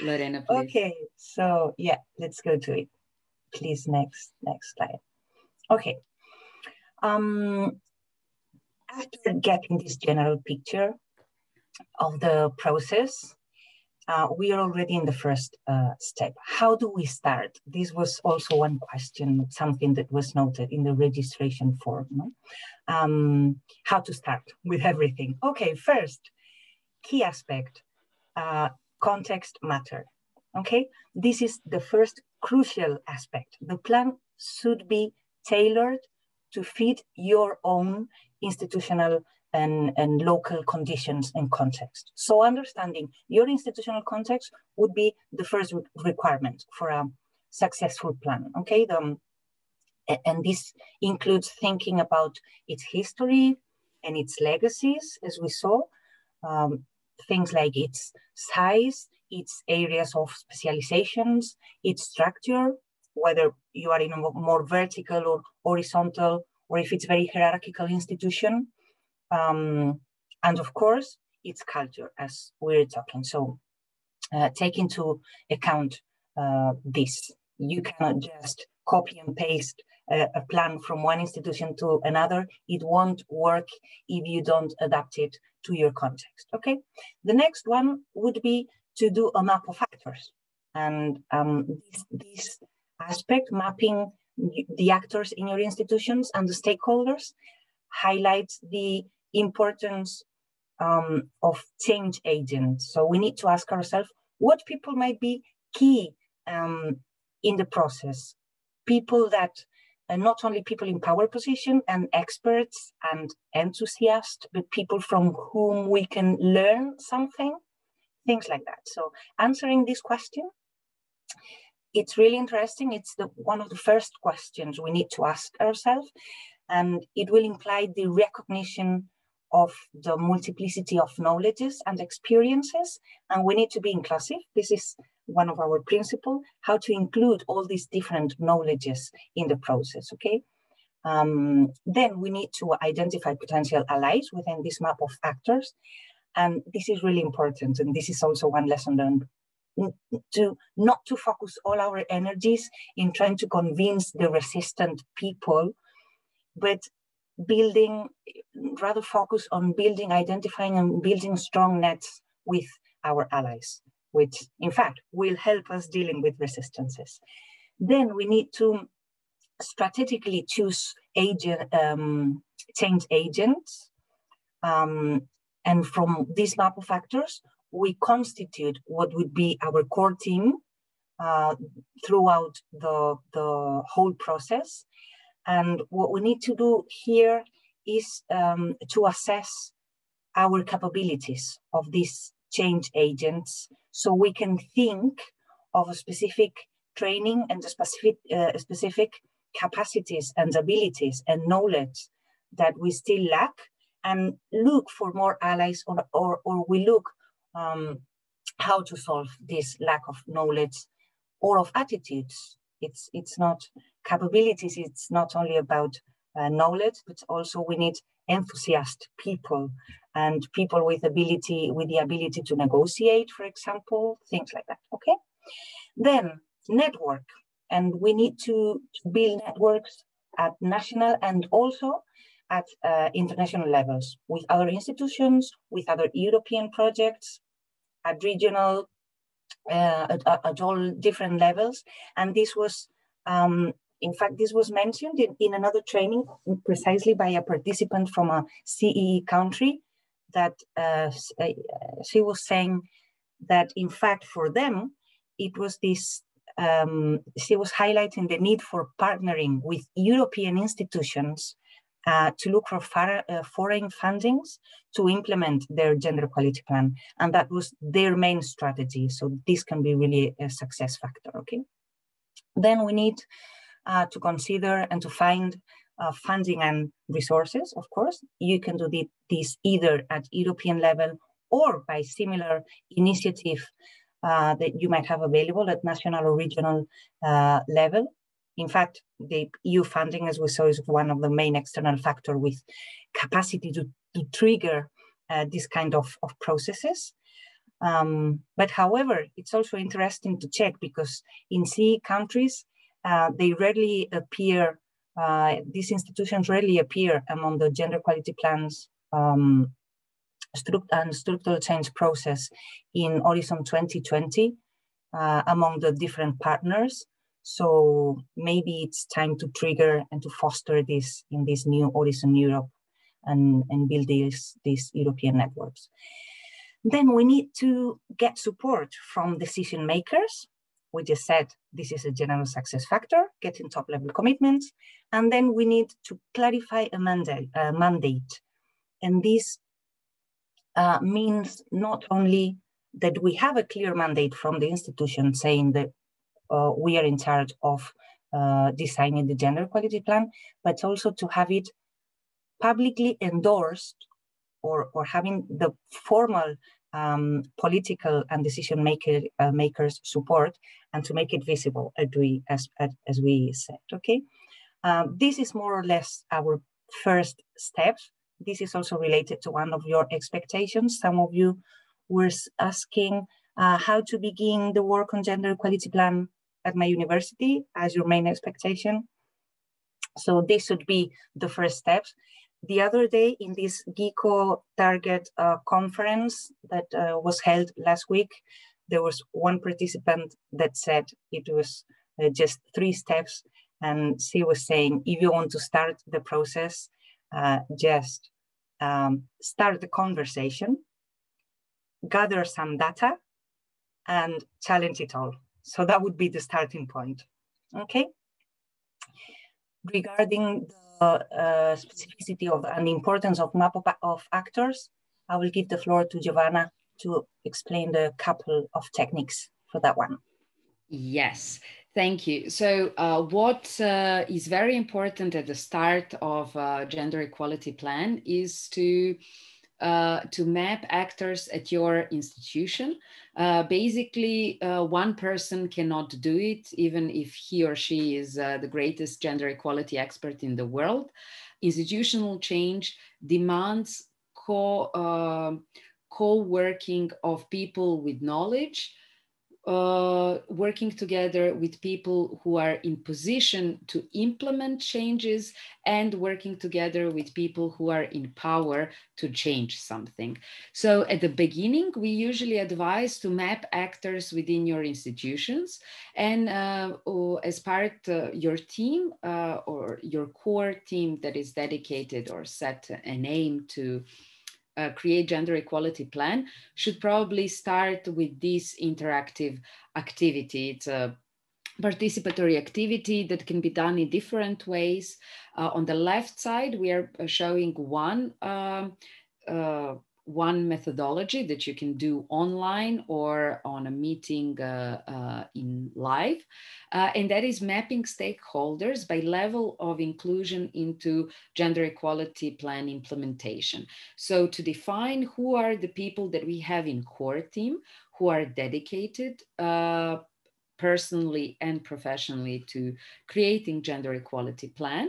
Lorena, please. Okay, so yeah, let's go to it. Please, next next slide. Okay. Um, after getting this general picture, of the process, uh, we are already in the first uh, step. How do we start? This was also one question, something that was noted in the registration form. No? Um, how to start with everything. Okay, first, key aspect, uh, context matter. Okay, this is the first crucial aspect. The plan should be tailored to fit your own institutional and, and local conditions and context. So understanding your institutional context would be the first re requirement for a successful plan, okay? The, um, and this includes thinking about its history and its legacies, as we saw, um, things like its size, its areas of specializations, its structure, whether you are in a more vertical or horizontal, or if it's very hierarchical institution, um, and of course, it's culture, as we're talking. So uh, take into account uh, this. You cannot just copy and paste a, a, plan from one institution to another. It won't work if you don't adapt it to your context, okay? The next one would be to do a map of actors. And um, this, this aspect, mapping the actors in your institutions and the stakeholders, highlights the importance um, of change agents. So we need to ask ourselves what people might be key um, in the process. People that uh, not only people in power position and experts and enthusiasts, but people from whom we can learn something, things like that. So answering this question, it's really interesting. It's the one of the first questions we need to ask ourselves, and it will imply the recognition of the multiplicity of knowledges and experiences, and we need to be inclusive. This is one of our principles, how to include all these different knowledges in the process, okay? Um, then we need to identify potential allies within this map of actors. And this is really important. And this is also one lesson learned to not to focus all our energies in trying to convince the resistant people, but building, rather focus on building, identifying and building strong nets with our allies, which in fact will help us dealing with resistances. Then we need to strategically choose agent, um, change agents. Um, and from this map of factors, we constitute what would be our core team uh, throughout the, the whole process. And what we need to do here is um, to assess our capabilities of these change agents so we can think of a specific training and specific, uh, specific capacities and abilities and knowledge that we still lack and look for more allies or, or, or we look um, how to solve this lack of knowledge or of attitudes. It's, it's not capabilities, it's not only about uh, knowledge, but also we need enthusiast people and people with ability, with the ability to negotiate, for example, things like that, okay? Then network, and we need to, to build networks at national and also at uh, international levels with other institutions, with other European projects, at regional, uh, at, at, all different levels. And this was, um, in fact, this was mentioned in, in another training precisely by a participant from a CEE country that uh, uh, she was saying that in fact for them, it was this um, she was highlighting the need for partnering with European institutions uh, to look for far, uh, foreign fundings to implement their gender equality plan. And that was their main strategy. So this can be really a success factor, okay? Then we need uh, to consider and to find uh, funding and resources, of course. You can do this either at European level or by similar initiative uh, that you might have available at national or regional uh, level. In fact, the EU funding, as we saw, is one of the main external factor with capacity to, to trigger uh, this kind of, of processes. Um, but however, it's also interesting to check because in CEE countries, uh, they rarely appear, uh, these institutions rarely appear among the gender equality plans um, and structural change process in Horizon 2020 uh, among the different partners. So maybe it's time to trigger and to foster this in this new Horizon Europe and, and build these, these European networks. Then we need to get support from decision makers. We just said this is a general success factor, getting top level commitments. And then we need to clarify a mandate. A mandate. And this uh, means not only that we have a clear mandate from the institution saying that uh, we are in charge of uh, designing the gender equality plan, but also to have it publicly endorsed or, or having the formal um, political and decision maker, uh, makers support and to make it visible as we, as, as we said, okay? Um, this is more or less our first steps this is also related to one of your expectations. Some of you were asking uh, how to begin the work on gender equality plan at my university as your main expectation. So this should be the first steps. The other day in this GECO Target uh, conference that uh, was held last week, there was one participant that said it was uh, just three steps. And she was saying, if you want to start the process, uh, just um, start the conversation, gather some data, and challenge it all. So that would be the starting point. Okay. Regarding the uh, specificity of and the importance of map of, of actors, I will give the floor to Jovana to explain the couple of techniques for that one. Yes, Thank you. So, uh, what uh, is very important at the start of a gender equality plan is to uh, to map actors at your institution. Uh, basically, uh, one person cannot do it, even if he or she is uh, the greatest gender equality expert in the world. Institutional change demands co co-working of people with knowledge uh, working together with people who are in position to implement changes and working together with people who are in power to change something. So at the beginning, we usually advise to map actors within your institutions and uh, as part uh, your team uh, or your core team that is dedicated or set an aim to uh, create gender equality plan should probably start with this interactive activity. It's a participatory activity that can be done in different ways. Uh, on the left side, we are showing one um, uh, one methodology that you can do online or on a meeting uh, uh, in live, uh, and that is mapping stakeholders by level of inclusion into gender equality plan implementation. So to define who are the people that we have in core team who are dedicated uh, personally and professionally to creating gender equality plan.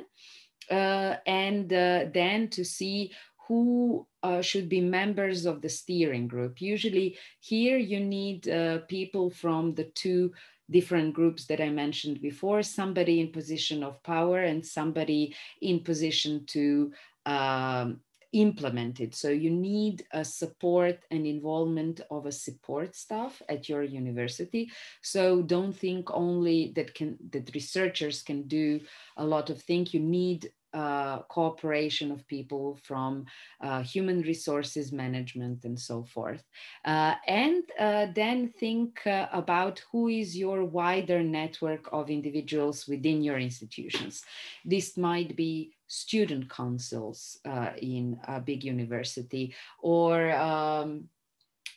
Uh, and uh, then to see who uh, should be members of the steering group. Usually, here you need uh, people from the two different groups that I mentioned before, somebody in position of power and somebody in position to um, implement it. So you need a support and involvement of a support staff at your university. So don't think only that can that researchers can do a lot of things. You need uh, cooperation of people from uh, human resources management and so forth. Uh, and uh, then think uh, about who is your wider network of individuals within your institutions. This might be student councils in a big university or um,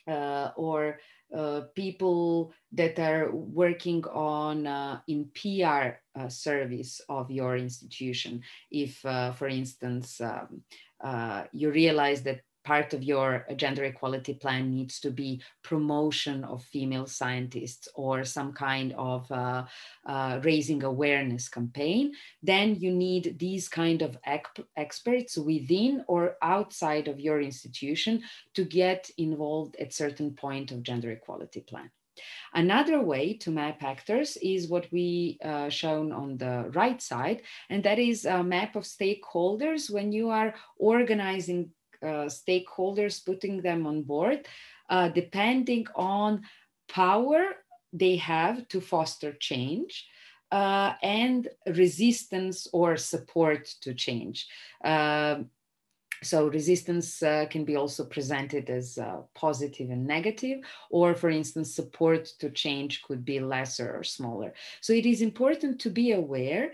or uh, people that are working on uh, in PR uh, service of your institution. If, uh, for instance, um, uh, you realize that part of your gender equality plan needs to be promotion of female scientists or some kind of uh, uh, raising awareness campaign, then you need these kind of experts within or outside of your institution to get involved at certain point of gender equality plan. Another way to map actors is what we uh, shown on the right side, and that is a map of stakeholders when you are organizing stakeholders, putting them on board, uh, depending on power they have to foster change. Uh, and resistance or support to change. Uh, so resistance uh, can be also presented as uh, positive and negative, or for instance, support to change could be lesser or smaller. So it is important to be aware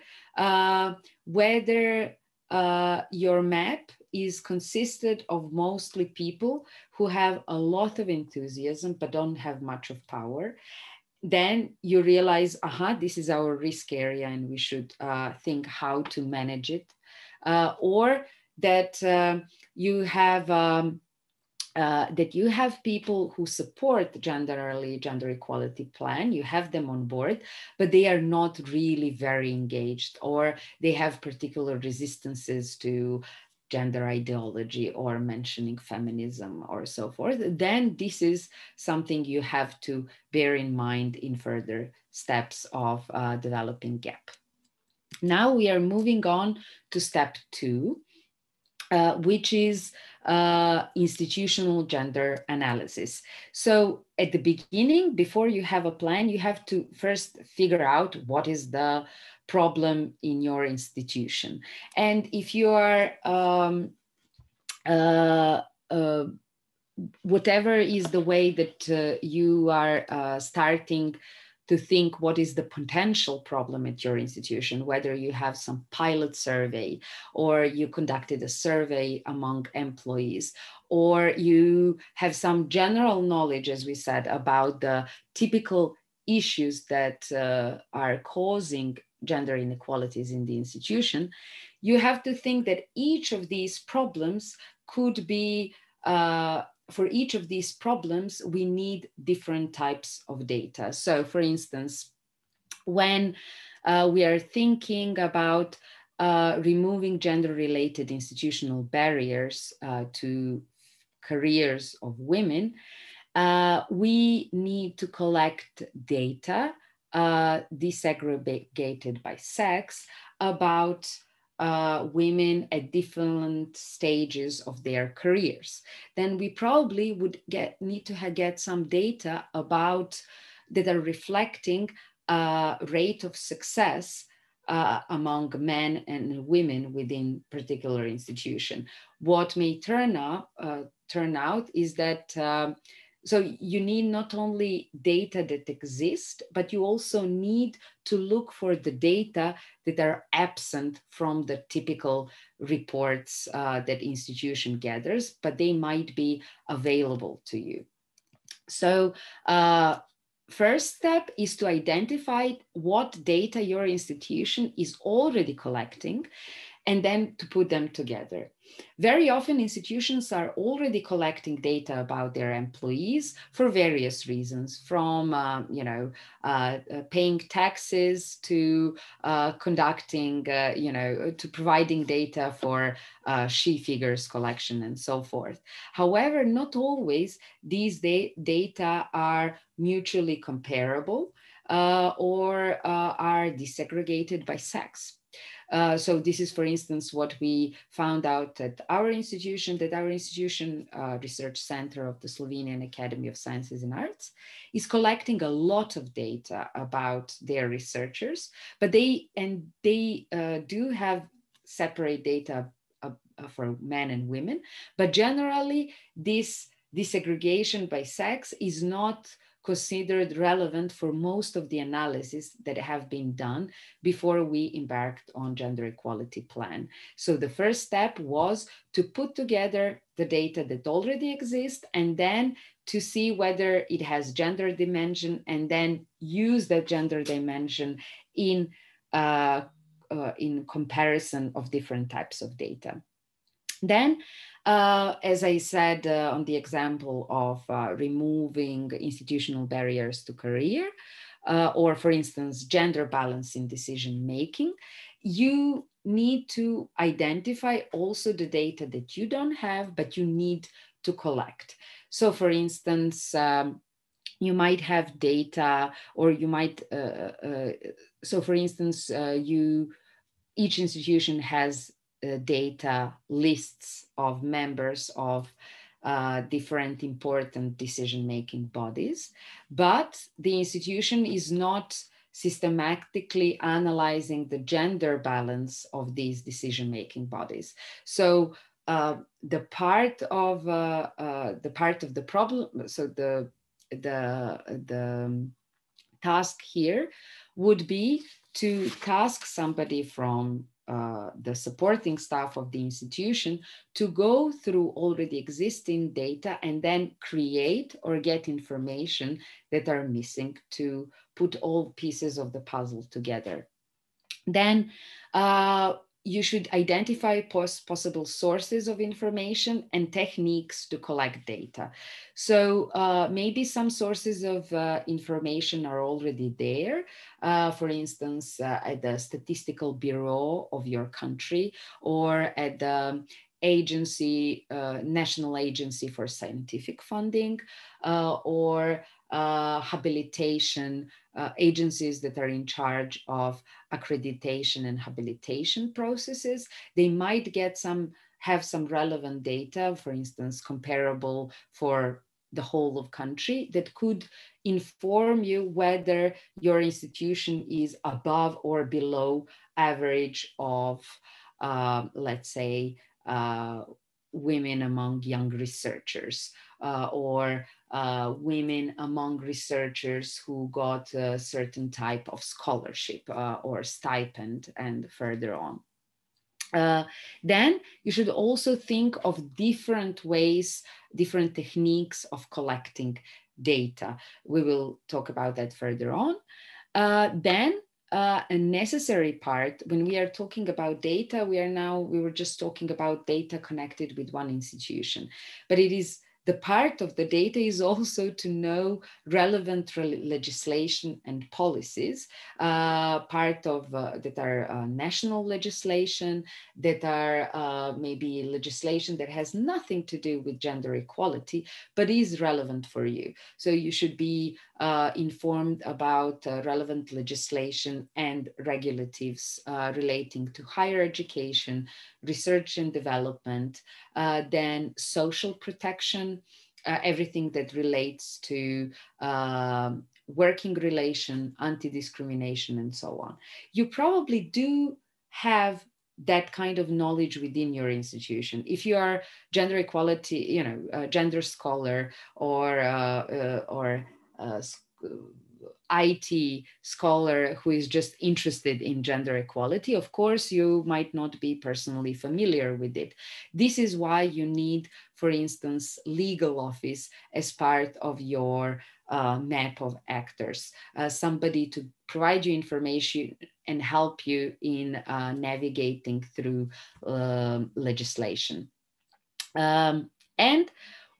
uh, your map is consisted of mostly people who have a lot of enthusiasm but don't have much of power. Then you realize aha this is our risk area and we should uh, think how to manage it. Uh, or that uh, you have um, uh, that you have people who support gender early gender equality plan you have them on board but they are not really very engaged or they have particular resistances to gender ideology or mentioning feminism or so forth, then this is something you have to bear in mind in further steps of uh, developing GEP. Now we are moving on to step two, uh, which is uh, institutional gender analysis. So at the beginning, before you have a plan, you have to first figure out what is the problem in your institution. And if you are um, uh, uh, whatever is the way that uh, you are uh, starting to think what is the potential problem at your institution, whether you have some pilot survey or you conducted a survey among employees, or you have some general knowledge, as we said, about the typical issues that uh, are causing gender inequalities in the institution, you have to think that each of these problems could be, uh, for each of these problems, we need different types of data. So for instance, when uh, we are thinking about uh, removing gender related institutional barriers uh, to careers of women, uh, we need to collect data uh, disaggregated by sex about uh, women at different stages of their careers. Then we probably would get need to get some data about that are reflecting a rate of success uh, among men and women within particular institution. What may turn up uh, turn out is that um, so you need not only data that exist, but you also need to look for the data that are absent from the typical reports uh, that institution gathers, but they might be available to you. So uh, first step is to identify what data your institution is already collecting and then to put them together. Very often, institutions are already collecting data about their employees for various reasons, from uh, you know uh, uh, paying taxes to uh, conducting uh, you know to providing data for uh, she figures collection and so forth. However, not always these da- data are mutually comparable. or are desegregated by sex. Uh, so this is, for instance, what we found out at our institution, that our institution, uh, Research Center of the Slovenian Academy of Sciences and Arts, is collecting a lot of data about their researchers, but they, and they uh, do have separate data uh, uh, for men and women, but generally this disaggregation by sex is not considered relevant for most of the analysis that have been done before we embarked on gender equality plan. So the first step was to put together the data that already exists and then to see whether it has gender dimension and then use that gender dimension in, uh, uh, in comparison of different types of data. Then uh, as I said uh, on the example of uh, removing institutional barriers to career, uh, or for instance, gender balance in decision making, you need to identify also the data that you don't have, but you need to collect. So for instance, um, you might have data or you might, uh, uh, so for instance, you, each institution has uh, data lists of members of uh, different important decision-making bodies, but the institution is not systematically analyzing the gender balance of these decision-making bodies. So uh, the part of uh, uh, the part of the problem, so the the the task here would be to task somebody from uh, the supporting staff of the institution to go through already existing data and then create or get information that are missing to put all pieces of the puzzle together. Then uh, you should identify pos possible sources of information and techniques to collect data. So uh, maybe some sources of uh, information are already there. Uh, for instance, uh, at the statistical bureau of your country or at the agency, uh, National Agency for Scientific Funding uh, habilitation uh, agencies that are in charge of accreditation and habilitation processes. They might get some, have some relevant data, for instance, comparable for the whole of country that could inform you whether your institution is above or below average of, uh, let's say, uh, women among young researchers uh, or uh, women among researchers who got a certain type of scholarship uh, or stipend and further on. Uh, then you should also think of different ways, different techniques of collecting data. We will talk about that further on. Uh, then uh, a necessary part when we are talking about data we are now we were just talking about data connected with one institution but it is the part of the data is also to know relevant legislation and policies, uh, part of uh, that are uh, national legislation, that are uh, maybe legislation that has nothing to do with gender equality, but is relevant for you. So you should be uh, informed about uh, relevant legislation and regulatives relating to higher education, research and development, then social protection, uh, everything that relates to uh, working relation, anti-discrimination, and so on. You probably do have that kind of knowledge within your institution. If you are gender equality, you know, gender scholar or uh, uh or uh, IT scholar who is just interested in gender equality, of course, you might not be personally familiar with it. This is why you need, for instance, legal office as part of your uh, map of actors, uh, somebody to provide you information and help you in uh, navigating through um, legislation. Um, and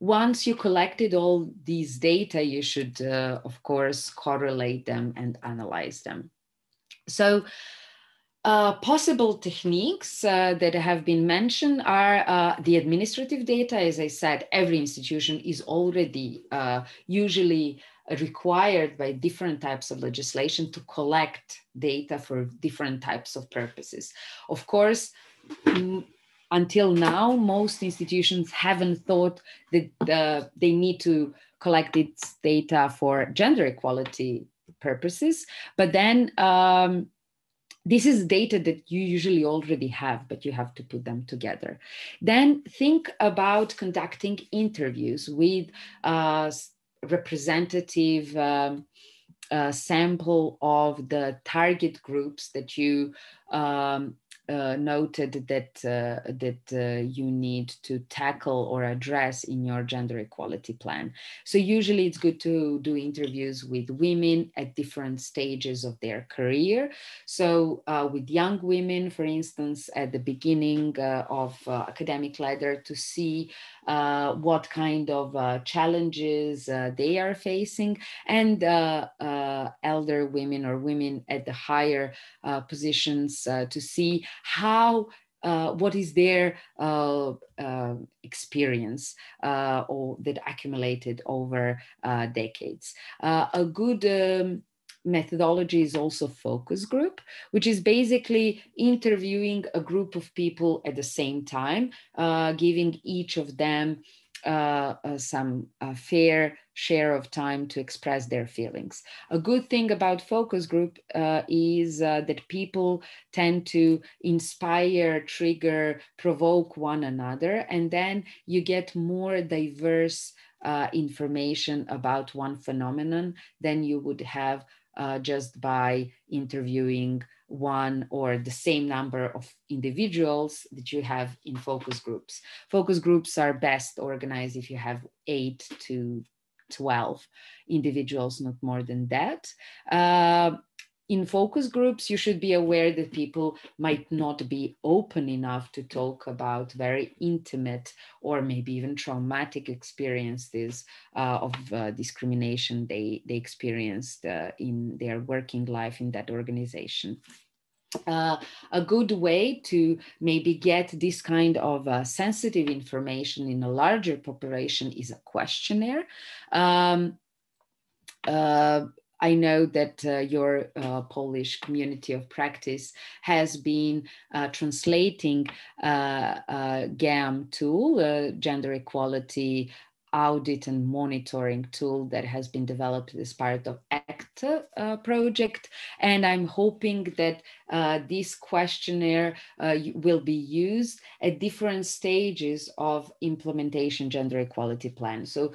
once you collected all these data, you should, uh, of course, correlate them and analyze them. So uh, possible techniques uh, that have been mentioned are uh, the administrative data. As I said, every institution is already uh, usually required by different types of legislation to collect data for different types of purposes. Of course, until now, most institutions haven't thought that uh, they need to collect its data for gender equality purposes. But then um, this is data that you usually already have, but you have to put them together. Then think about conducting interviews with a representative um, uh, sample of the target groups that you um, uh, noted that uh, that uh, you need to tackle or address in your gender equality plan. So usually it's good to do interviews with women at different stages of their career. So uh, with young women, for instance, at the beginning uh, of uh, academic ladder to see what kind of challenges they are facing, and elder women or women at the higher positions to see how uh, what is their uh, uh, experience uh, or that accumulated over uh, decades. Uh, a good um, methodology is also focus group, which is basically interviewing a group of people at the same time, giving each of them some fair share of time to express their feelings. A good thing about focus group uh, is uh, that people tend to inspire, trigger, provoke one another, and then you get more diverse uh, information about one phenomenon than you would have uh, just by interviewing one or the same number of individuals that you have in focus groups. Focus groups are best organized if you have eight to 12 individuals, not more than that. Uh, in focus groups, you should be aware that people might not be open enough to talk about very intimate or maybe even traumatic experiences uh, of uh, discrimination they, they experienced uh, in their working life in that organization uh, a good way to maybe get this kind of uh, sensitive information in a larger population is a questionnaire. Um, uh, I know that uh, your uh, Polish community of practice has been translating a GEAM tool, gender equality audit and monitoring tool that has been developed as part of ACT uh, project. And I'm hoping that uh, this questionnaire uh, will be used at different stages of implementation gender equality plan. So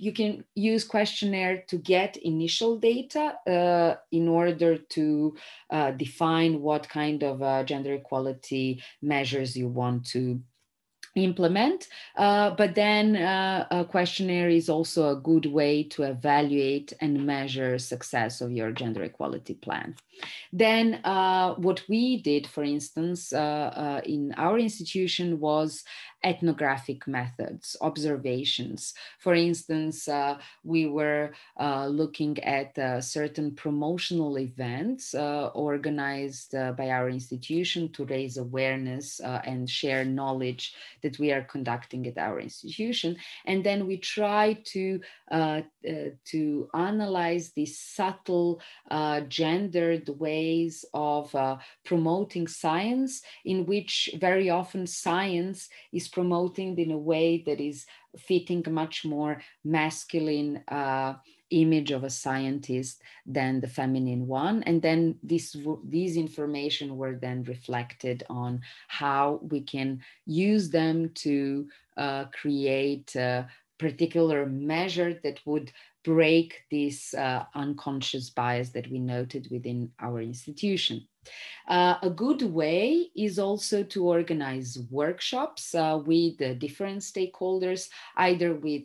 you can use questionnaire to get initial data uh, in order to uh, define what kind of uh, gender equality measures you want to implement. Uh, but then uh, a questionnaire is also a good way to evaluate and measure success of your gender equality plan. Then uh, what we did, for instance, uh, uh, in our institution was ethnographic methods, observations. For instance, uh, we were uh, looking at uh, certain promotional events uh, organized uh, by our institution to raise awareness uh, and share knowledge that we are conducting at our institution. And then we try to, to analyze these subtle gendered ways of promoting science in which very often science is promoting in a way that is fitting much more masculine uh, image of a scientist than the feminine one. And then this these information were then reflected on how we can use them to uh, create a particular measure that would break this uh, unconscious bias that we noted within our institution uh, a good way is also to organize workshops uh, with different stakeholders, either with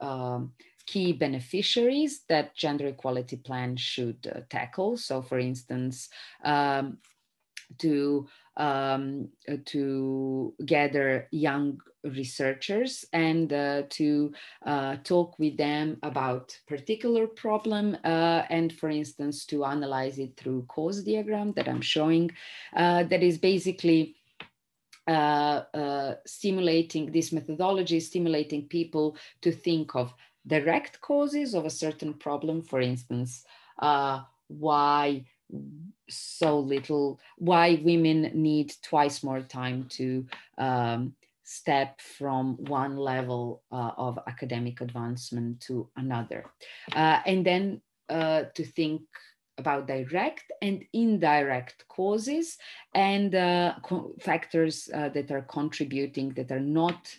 um, key beneficiaries that gender equality plan should uh, tackle. So for instance, um, to um, uh, to gather young researchers and uh, to uh, talk with them about particular problem uh, and for instance to analyze it through cause diagram that I'm showing uh, that is basically uh, stimulating this methodology stimulating people to think of direct causes of a certain problem, for instance, why so little, why women need twice more time to um, step from one level uh, of academic advancement to another. Uh, and then uh, to think about direct and indirect causes and uh, factors uh, that are contributing that are not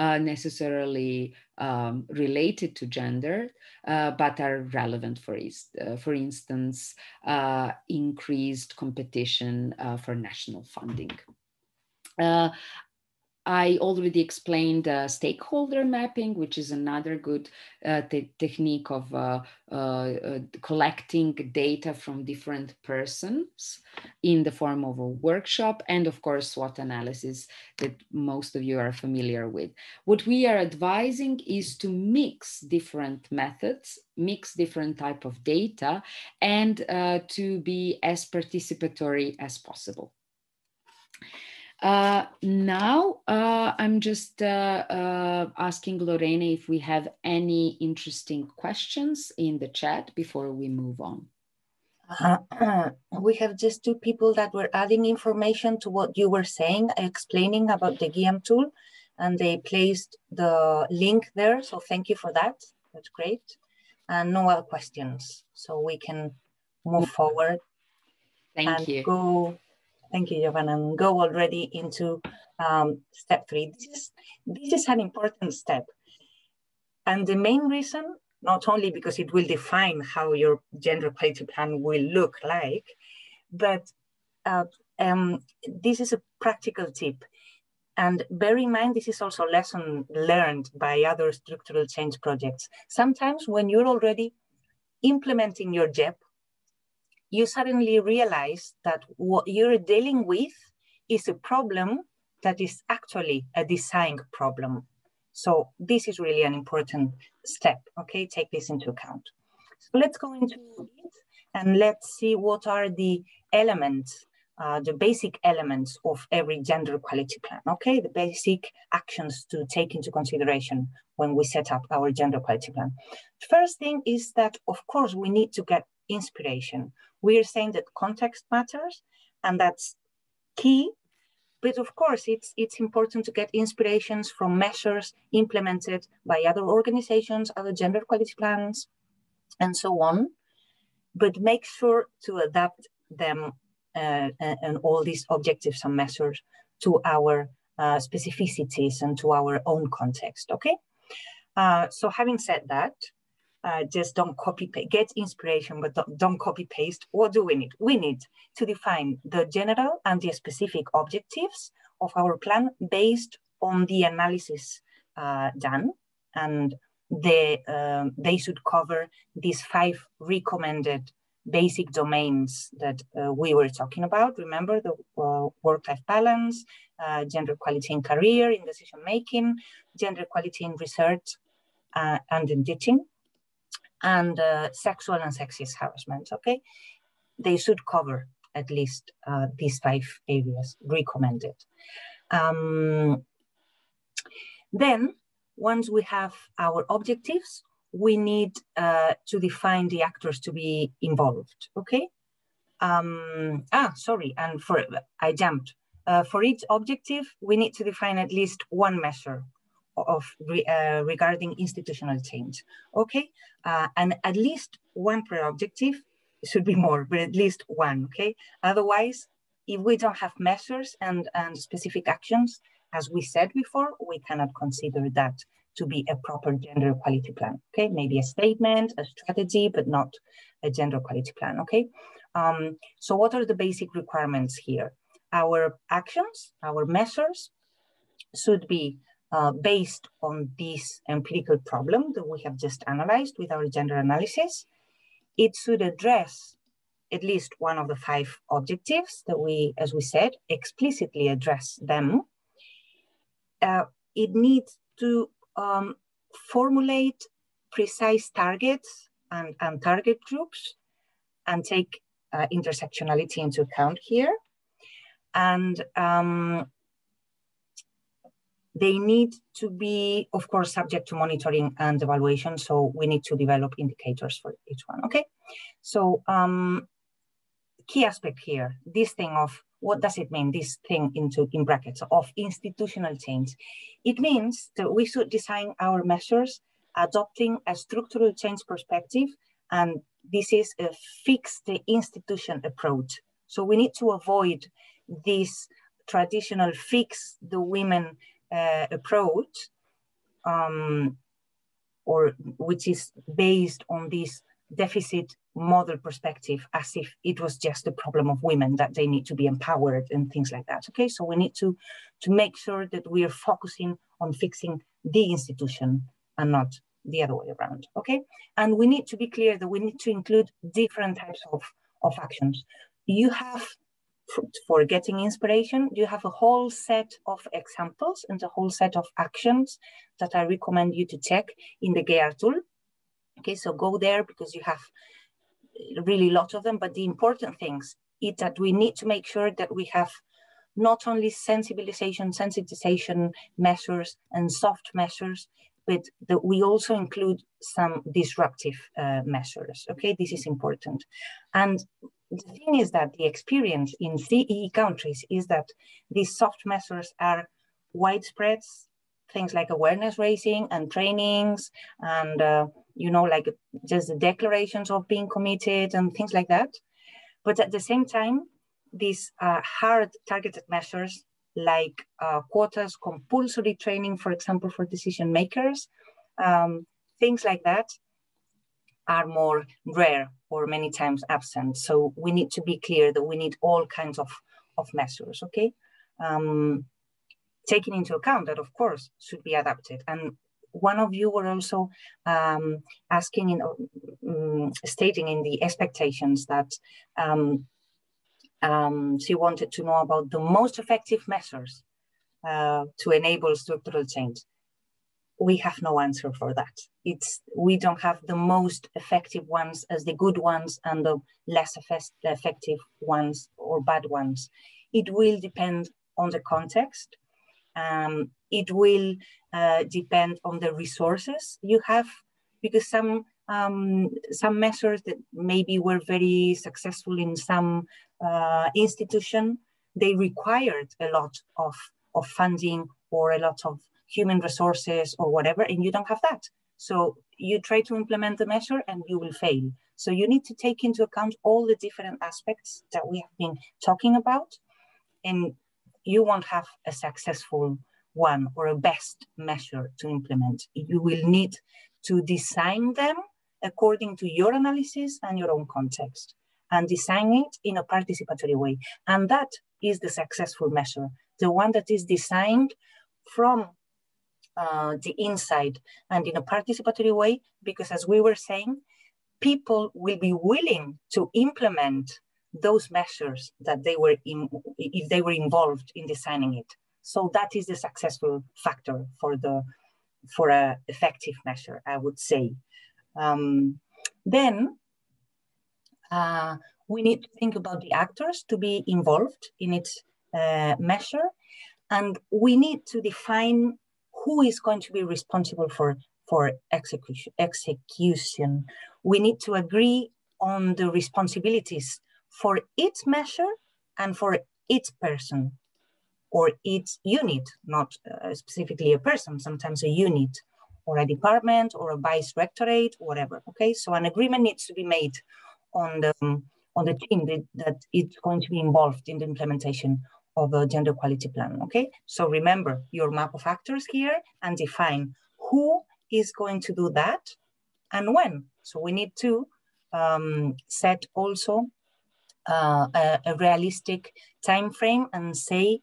uh, necessarily um, related to gender, uh, but are relevant for, uh, for instance, uh, increased competition for national funding. I already explained uh, stakeholder mapping, which is another good uh, te technique of uh, uh, uh collecting data from different persons in the form of a workshop, and of course, SWOT analysis that most of you are familiar with. What we are advising is to mix different methods, mix different type of data, and uh, to be as participatory as possible. Uh, now uh, I'm just uh, uh, asking Lorena if we have any interesting questions in the chat before we move on. Uh, <clears throat> we have just two people that were adding information to what you were saying, explaining about the GEAM tool, and they placed the link there. So thank you for that. That's great. And no other questions. So we can move forward. Thank you. Go Thank you, Jovana. And go already into um, step three. This is, this is an important step. And the main reason, not only because it will define how your gender equality plan will look like, but uh, um, this is a practical tip. And bear in mind, this is also lesson learned by other structural change projects. Sometimes when you're already implementing your GEP you suddenly realize that what you're dealing with is a problem that is actually a design problem. So this is really an important step, okay? Take this into account. So let's go into it and let's see what are the elements, uh, the basic elements of every gender equality plan, okay? The basic actions to take into consideration when we set up our gender equality plan. First thing is that, of course, we need to get inspiration. We are saying that context matters and that's key. But of course, it's, it's important to get inspirations from measures implemented by other organizations, other gender equality plans, and so on. But make sure to adapt them uh, and all these objectives and measures to our uh, specificities and to our own context, okay? Uh, so having said that, uh, just don't copy get inspiration, but don't, don't, copy paste. What do we need? We need to define the general and the specific objectives of our plan based on the analysis uh, done. And they, um, they should cover these five recommended basic domains that uh, we were talking about. Remember the uh, work-life balance, uh, gender equality in career, in decision making, gender equality in research, uh, and in teaching and uh, sexual and sexist harassment, okay? They should cover at least uh, these five areas recommended. Um, then, once we have our objectives, we need uh, to define the actors to be involved, okay? Um, ah, sorry, and for, I jumped. Uh, for each objective, we need to define at least one measure of re, uh, regarding institutional change. Okay, uh, and at least one per objective should be more, but at least one. Okay, otherwise, if we don't have measures and and specific actions, as we said before, we cannot consider that to be a proper gender equality plan. Okay, maybe a statement, a strategy, but not a gender equality plan. Okay, um, so what are the basic requirements here? Our actions, our measures should be uh, based on this empirical problem that we have just analyzed with our gender analysis. It should address at least one of the five objectives that we, as we said, explicitly address them. Uh, it needs to um, formulate precise targets and, and, target groups and take uh, intersectionality into account here. And um, they need to be, of course, subject to monitoring and evaluation. So we need to develop indicators for each one, okay? So um, key aspect here, this thing of what does it mean, this thing into in brackets of institutional change? It means that we should design our measures adopting a structural change perspective and this is a fix the institution approach. So we need to avoid this traditional fix the women uh, approach, um, or which is based on this deficit model perspective as if it was just a problem of women that they need to be empowered and things like that okay? So we need to to make sure that we are focusing on fixing the institution and not the other way around okay? And we need to be clear that we need to include different types of of actions. You have for getting inspiration, you have a whole set of examples and a whole set of actions that I recommend you to check in the GEAR tool. Okay, so go there because you have really lots of them, but the important things is that we need to make sure that we have not only sensibilization, sensitization measures and soft measures, but that we also include some disruptive uh, measures. Okay, this is important. And the thing is that the experience in CE countries is that these soft measures are widespread, things like awareness raising and trainings and, uh, you know, like just the declarations of being committed and things like that. But at the same time, these uh, hard targeted measures like uh, quotas, compulsory training, for example, for decision makers, um, things like that are more rare or many times absent. So we need to be clear that we need all kinds of, of measures, okay? Um, taking into account that, of course, should be adapted. And one of you were also um, asking, in, um, stating in the expectations that um, um, she wanted to know about the most effective measures uh, to enable structural change we have no answer for that. It's we don't have the most effective ones as the good ones and the less effective ones or bad ones. It will depend on the context. Um, it will uh, depend on the resources you have, because some um, some measures that maybe were very successful in some uh, institution, they required a lot of, of funding or a lot of human resources or whatever, and you don't have that. So you try to implement the measure and you will fail. So you need to take into account all the different aspects that we have been talking about, and you won't have a successful one or a best measure to implement. You will need to design them according to your analysis and your own context and design it in a participatory way. And that is the successful measure, the one that is designed from uh, the inside and in a participatory way, because as we were saying, people will be willing to implement those measures that they were in, if they were involved in designing it. So that is the successful factor for the for a effective measure, I would say. Um, then uh, we need to think about the actors to be involved in its uh, measure, and we need to define who is going to be responsible for, for execution, execution. We need to agree on the responsibilities for each measure and for each person or each unit, not uh, specifically a person, sometimes a unit or a department or a vice rectorate, whatever. Okay, so an agreement needs to be made on the on the team that, that it's going to be involved in the implementation of a gender equality plan, okay? So remember your map of actors here and define who is going to do that and when. So we need to um, set also uh, a, a, realistic time frame and say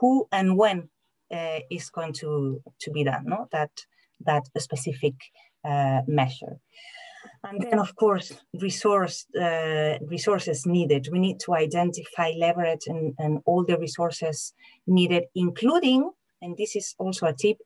who and when uh, is going to, to be done, no? that, that specific uh, measure. And then, of course, resource uh, resources needed. We need to identify, leverage, and, and all the resources needed, including, and this is also a tip,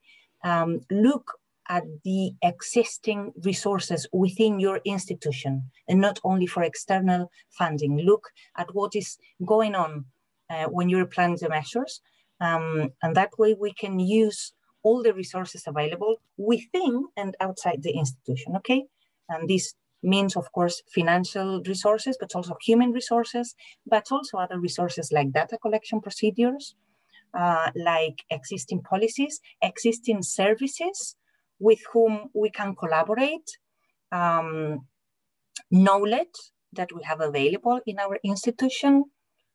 um, look at the existing resources within your institution and not only for external funding. Look at what is going on uh, when you're planning the measures. Um, and that way we can use all the resources available within and outside the institution, okay? And this means, of course, financial resources, but also human resources, but also other resources like data collection procedures, uh, like existing policies, existing services with whom we can collaborate, um, knowledge that we have available in our institution,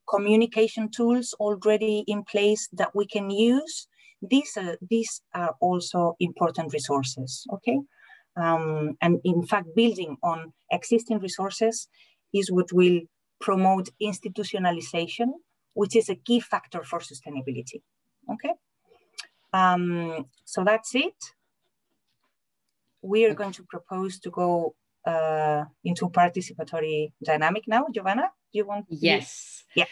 communication tools already in place that we can use. These are, these are also important resources, okay? Um, and in fact, building on existing resources is what will promote institutionalization, which is a key factor for sustainability, okay? Um, so that's it. We are going to propose to go uh, into participatory dynamic now. Jovana, do you want? Yes. Yeah.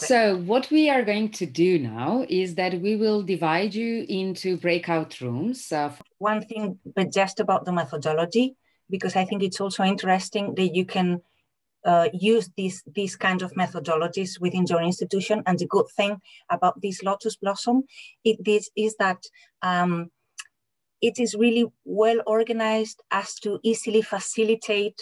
So what we are going to do now is that we will divide you into breakout rooms. Uh, One thing, but just about the methodology, because I think it's also interesting that you can uh, use these these kinds of methodologies within your institution. And the good thing about this Lotus Blossom, it is, is that um, it is really well organized as to easily facilitate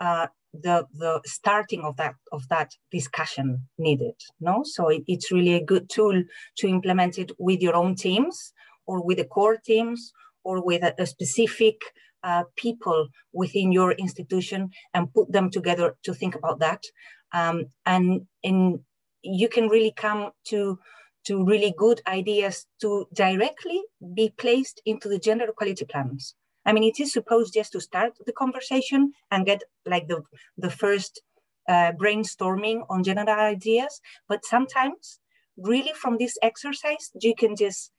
uh, the the starting of that of that discussion needed no? So it, it's really a good tool to implement it with your own teams or with the core teams or with a, a specific uh, people within your institution and put them together to think about that. Um, and and you can really come to to really good ideas to directly be placed into the gender equality plans I mean, it is supposed just to start the conversation and get like the, the first uh, brainstorming on general ideas. But sometimes, really, from this exercise, you can just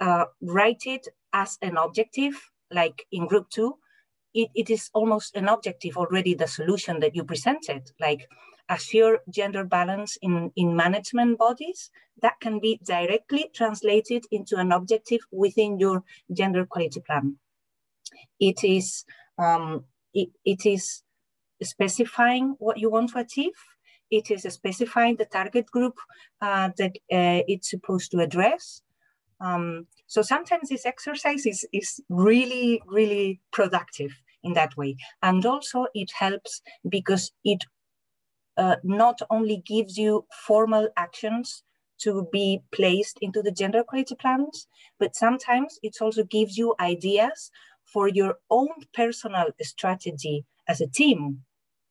uh, write it as an objective, like in group two. It, it is almost an objective already, the solution that you presented, like assure gender balance in, in management bodies, that can be directly translated into an objective within your gender quality plan it is um, it, it is specifying what you want to achieve. It is specifying the target group uh, that uh, it's supposed to address. Um, so sometimes this exercise is, is really, really productive in that way. And also it helps because it uh, not only gives you formal actions to be placed into the gender equality plans, but sometimes it also gives you ideas for your own personal strategy as a team.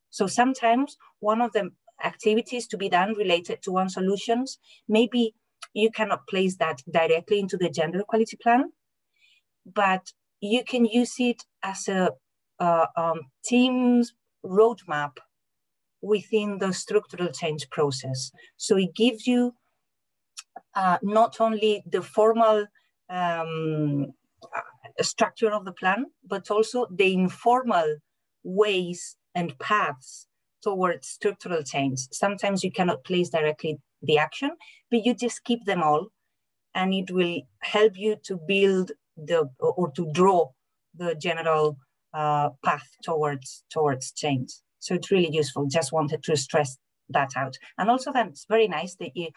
So sometimes one of the activities to be done related to one solutions, maybe you cannot place that directly into the gender equality plan, but you can use it as a uh, um, team's roadmap within the structural change process. So it gives you uh, not only the formal um, structure of the plan, but also the informal ways and paths towards structural change. Sometimes you cannot place directly the action, but you just keep them all and it will help you to build the or to draw the general uh, path towards towards change. So it's really useful. Just wanted to stress that out. And also that it's very nice that you,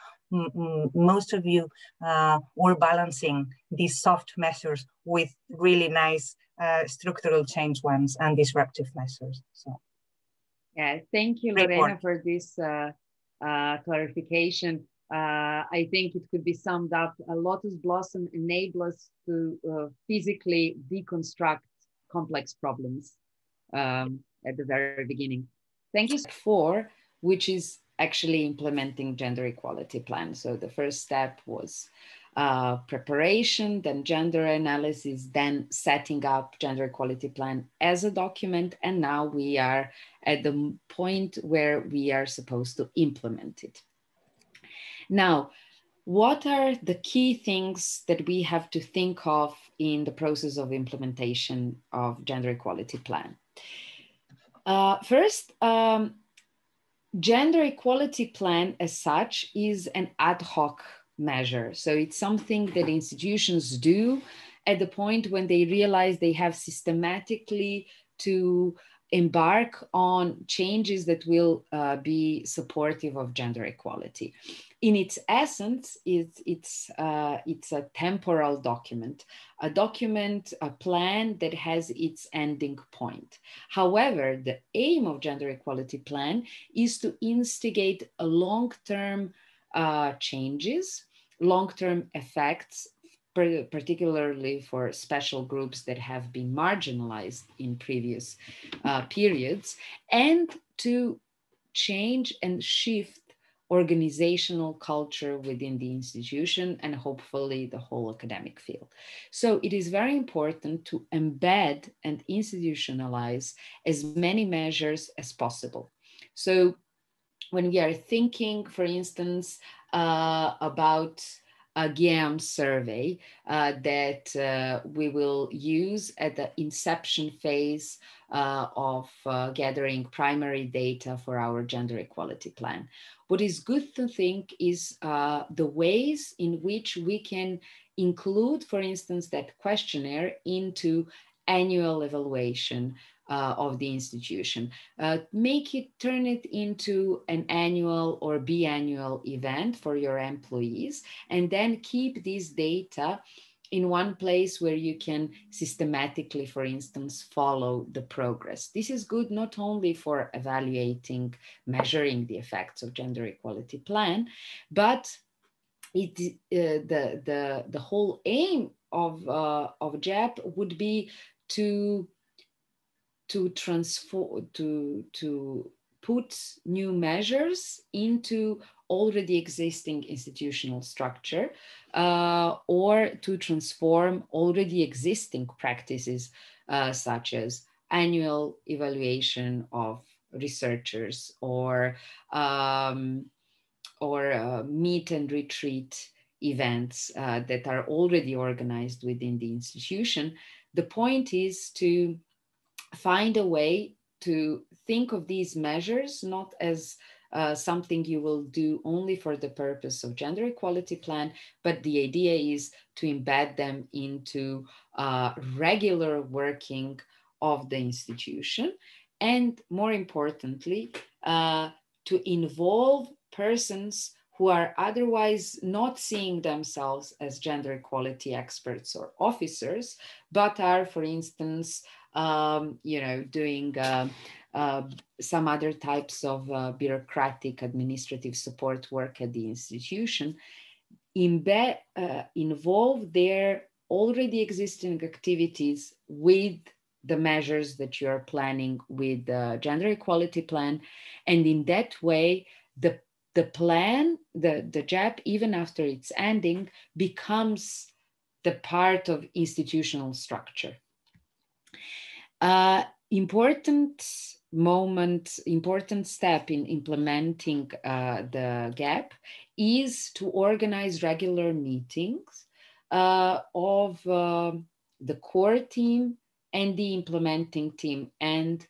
most of you uh, were balancing these soft measures with really nice uh, structural change ones and disruptive measures. So, yeah, thank you, Lorena, Report. for this uh, uh, clarification. Uh, I think it could be summed up. A lotus blossom enables us to uh, physically deconstruct complex problems um, at the very beginning. Thank you for which is actually implementing gender equality plan. So the first step was uh, preparation, then gender analysis, then setting up gender equality plan as a document. And now we are at the point where we are supposed to implement it. Now, what are the key things that we have to think of in the process of implementation of gender equality plan? Uh, first, um, gender equality plan as such is an ad hoc measure. So it's something that institutions do at the point when they realize they have systematically to embark on changes that will uh, be supportive of gender equality. in its essence, it's, it's, uh, it's a temporal document, a document, a plan that has its ending point. However, the aim of gender equality plan is to instigate a long-term uh, changes, long-term effects particularly for special groups that have been marginalized in previous uh, periods, and to change and shift organizational culture within the institution and hopefully the whole academic field. So it is very important to embed and institutionalize as many measures as possible. So when we are thinking, for instance, uh, about a GEAM survey uh, that uh, we will use at the inception phase uh, of uh, gathering primary data for our gender equality plan. What is good to think is uh, the ways in which we can include, for instance, that questionnaire into annual evaluation uh, of the institution. Uh, make it, turn it into an annual or biannual event for your employees, and then keep this data in one place where you can systematically, for instance, follow the progress. This is good not only for evaluating, measuring the effects of gender equality plan, but it, uh, the, the, the whole aim of, uh, of GEP would be to, to transform, to, to put new measures into already existing institutional structure uh, or to transform already existing practices uh, such as annual evaluation of researchers or um, or uh, meet and retreat events uh, that are already organized within the institution. The point is to find a way to think of these measures not as uh, something you will do only for the purpose of gender equality plan, but the idea is to embed them into uh, regular working of the institution. And more importantly, uh, to involve persons who are otherwise not seeing themselves as gender equality experts or officers, but are, for instance, um, you know, doing uh, uh, some other types of uh, bureaucratic administrative support work at the institution, uh, involve their already existing activities with the measures that you're planning with the gender equality plan. And in that way, the, the plan, the, the GEP, even after its ending, becomes the part of institutional structure. Uh, important moment, important step in implementing uh, the GEP is to organize regular meetings uh, of uh, the core team and the implementing team and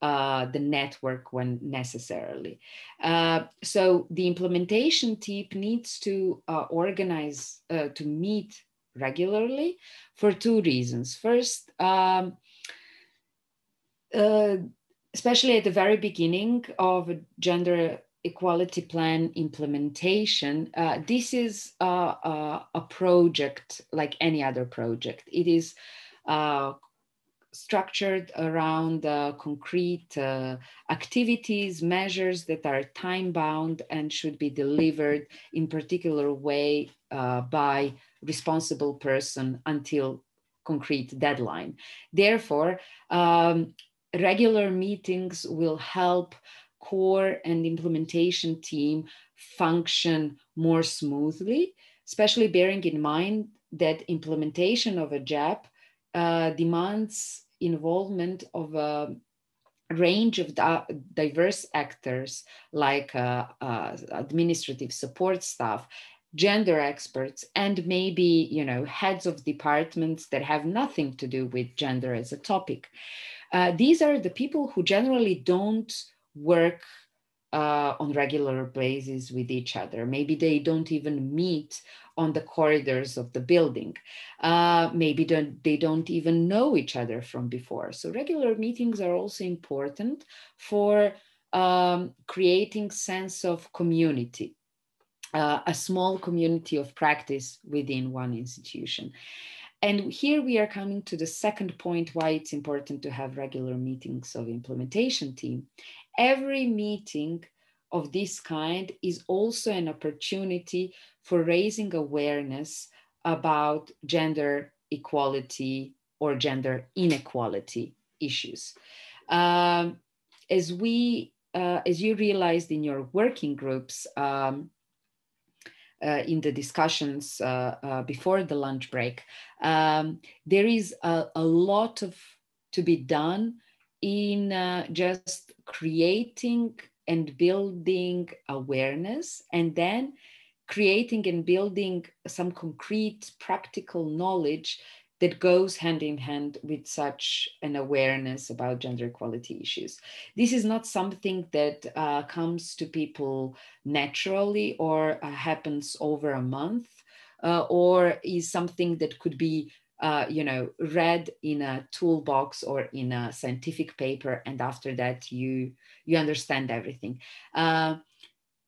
uh, the network when necessarily. Uh, so the implementation team needs to organize, to meet regularly for two reasons. First, um, uh, especially at the very beginning of gender equality plan implementation, uh, this is a, a, a, project like any other project. It is uh, structured around uh, concrete activities, measures that are time bound and should be delivered in particular way uh, by responsible person until concrete deadline. Therefore, um, regular meetings will help core and implementation team function more smoothly, especially bearing in mind that implementation of a GEP uh, demands involvement of a range of diverse actors like uh, uh, administrative support staff gender experts and maybe you know heads of departments that have nothing to do with gender as a topic uh, these are the people who generally don't work uh, on regular basis with each other. Maybe they don't even meet on the corridors of the building. Uh, maybe don't, they don't even know each other from before. So regular meetings are also important for um, creating sense of community. uh, a small community of practice within one institution. And here we are coming to the second point why it's important to have regular meetings of implementation team. Every meeting of this kind is also an opportunity for raising awareness about gender equality or gender inequality issues. Um, as we, uh, as you realized in your working groups, um, in the discussions uh, uh, before the lunch break, um, there is a, a, lot of to be done in uh, just creating and building awareness and then creating and building some concrete practical knowledge that goes hand in hand with such an awareness about gender equality issues. This is not something that uh, comes to people naturally or uh, happens over a month uh, or is something that could be uh, you know read in a toolbox or in a scientific paper and after that you you understand everything uh,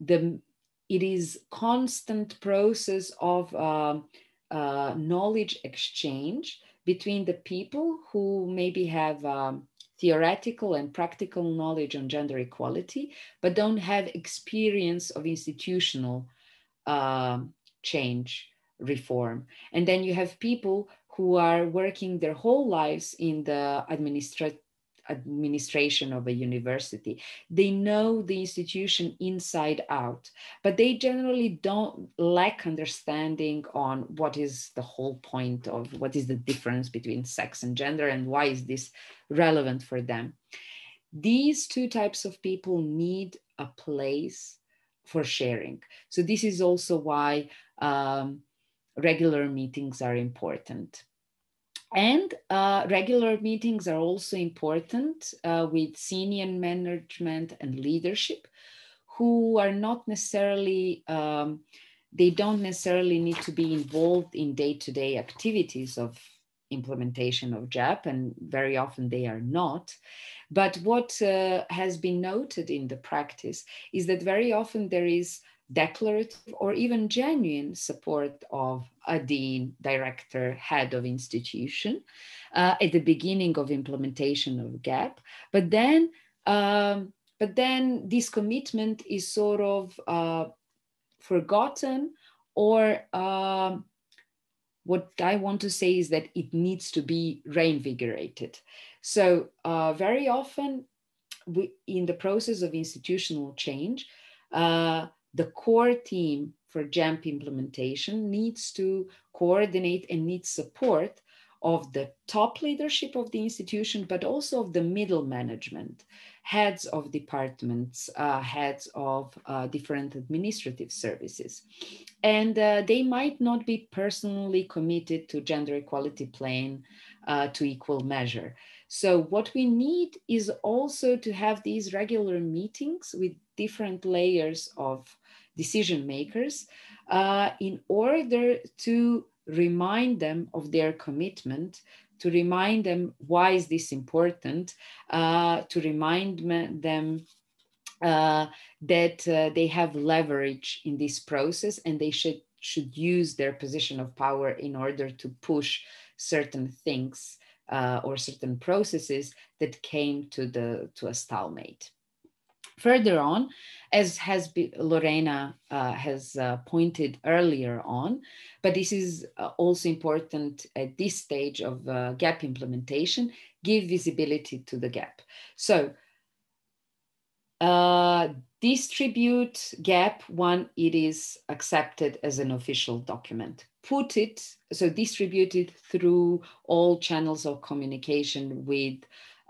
the it is constant process of um, uh, knowledge exchange between the people who maybe have um, theoretical and practical knowledge on gender equality, but don't have experience of institutional uh, change reform. And then you have people who are working their whole lives in the administrative administration of a university. They know the institution inside out, but they generally don't lack understanding on what is the whole point of what is the difference between sex and gender and why is this relevant for them. These two types of people need a place for sharing. So this is also why um, regular meetings are important. And uh, regular meetings are also important uh, with senior management and leadership who are not necessarily, um, they don't necessarily need to be involved in day to day activities of implementation of GEP, and very often they are not. But what uh, has been noted in the practice is that very often there is declarative or even genuine support of a dean, director, head of institution uh, at the beginning of implementation of GEP. But then, um, but then this commitment is sort of uh, forgotten or um, what I want to say is that it needs to be reinvigorated. So uh, very often we, in the process of institutional change, uh, the core team for JAMP implementation needs to coordinate and needs support of the top leadership of the institution, but also of the middle management, heads of departments, uh, heads of uh, different administrative services. And uh, they might not be personally committed to gender equality plan uh, to equal measure. So what we need is also to have these regular meetings with different layers of decision makers uh, in order to remind them of their commitment to remind them why is this important uh, to remind them uh, that uh, they have leverage in this process and they should should use their position of power in order to push certain things uh, or certain processes that came to the to a stalemate Further on, as has been, Lorena uh, has uh, pointed earlier on, but this is uh, also important at this stage of uh, GEP implementation, give visibility to the GEP. So uh, distribute GEP when it is accepted as an official document. Put it, so distribute it through all channels of communication with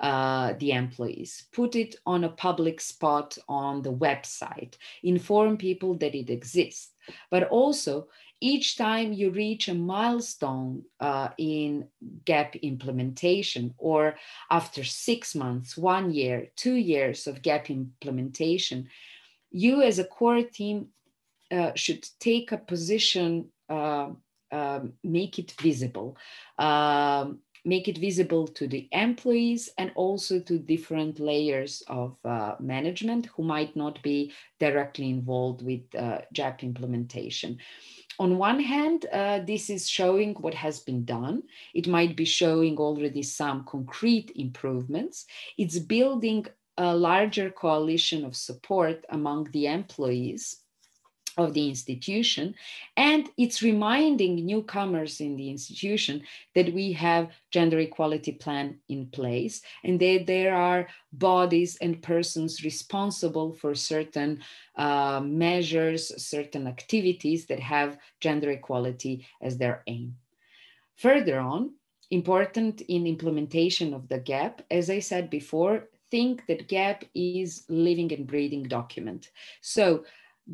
uh, the employees, put it on a public spot on the website, inform people that it exists. But also, each time you reach a milestone uh, in GEP implementation, or after six months, one year, two years of GEP implementation, you as a core team uh, should take a position, uh, um, make it visible. Um, make it visible to the employees and also to different layers of uh, management who might not be directly involved with uh, GEP implementation. On one hand, uh, this is showing what has been done. It might be showing already some concrete improvements. It's building a larger coalition of support among the employees of the institution. And it's reminding newcomers in the institution that we have gender equality plan in place and that there are bodies and persons responsible for certain uh, measures, certain activities that have gender equality as their aim. Further on, important in implementation of the GEP, as I said before, think that GEP is living and breathing document. So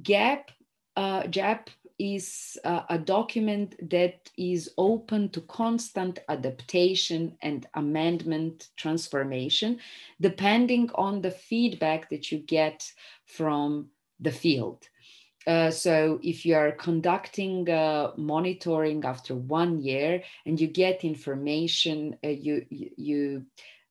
GEP uh, GEP is uh, a document that is open to constant adaptation and amendment transformation, depending on the feedback that you get from the field. Uh, so if you are conducting uh, monitoring after one year and you get information, uh, you, you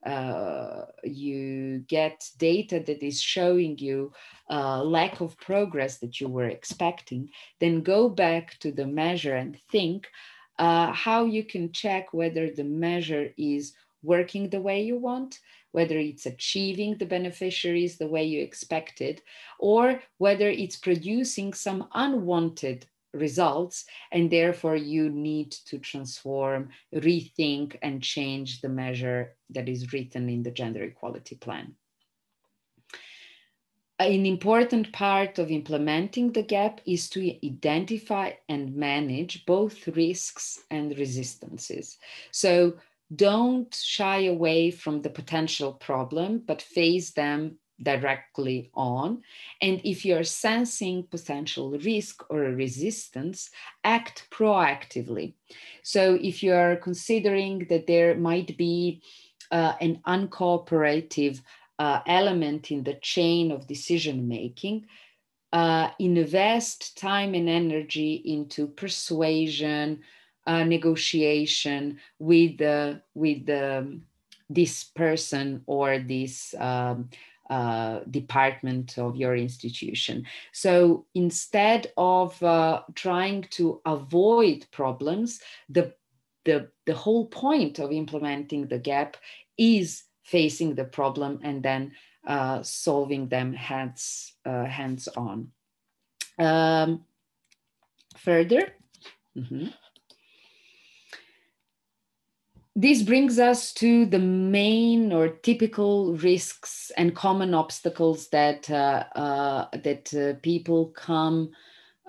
uh, you get data that is showing you uh, lack of progress that you were expecting, then go back to the measure and think uh, how you can check whether the measure is working the way you want, whether it's achieving the beneficiaries the way you expected, or whether it's producing some unwanted results and therefore you need to transform rethink and change the measure that is written in the gender equality plan. An important part of implementing the GEP is to identify and manage both risks and resistances. So don't shy away from the potential problem but face them directly on. And if you're sensing potential risk or resistance, act proactively. So if you're considering that there might be uh, an uncooperative uh, element in the chain of decision making, uh, invest time and energy into persuasion, uh, negotiation with the with the this person or this um, uh, department of your institution. So instead of uh, trying to avoid problems, the, the, the whole point of implementing the GEP is facing the problem and then uh, solving them hands, uh, hands on. Um, further, mm -hmm this brings us to the main or typical risks and common obstacles that uh, uh, that uh, people come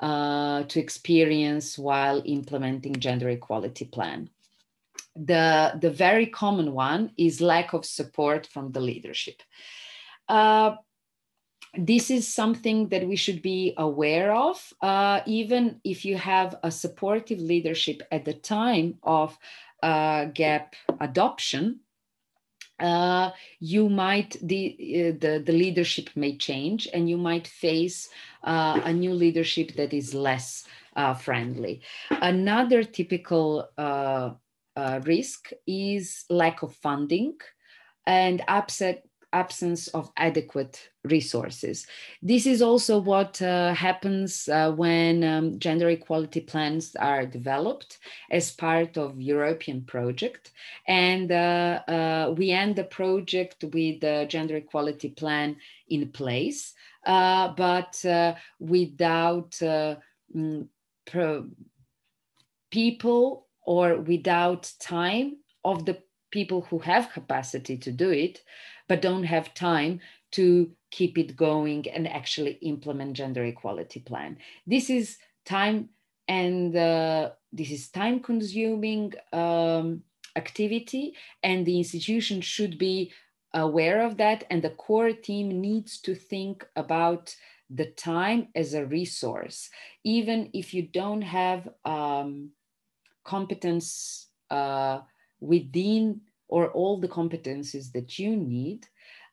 uh, to experience while implementing gender equality plan. The, the very common one is lack of support from the leadership. Uh, this is something that we should be aware of, uh, even if you have a supportive leadership at the time of GEP adoption, uh, you might the, uh, the the leadership may change and you might face uh, a new leadership that is less uh, friendly. Another typical uh, risk is lack of funding and upset absence of adequate resources. This is also what uh, happens uh, when um, gender equality plans are developed as part of European project. And uh, uh we end the project with the gender equality plan in place, uh, but uh, without mm, people or without time of the people who have capacity to do it but don't have time to keep it going and actually implement gender equality plan. This is time and uh, this is time consuming um, activity and the institution should be aware of that and the core team needs to think about the time as a resource even if you don't have um, competence uh, within or all the competencies that you need.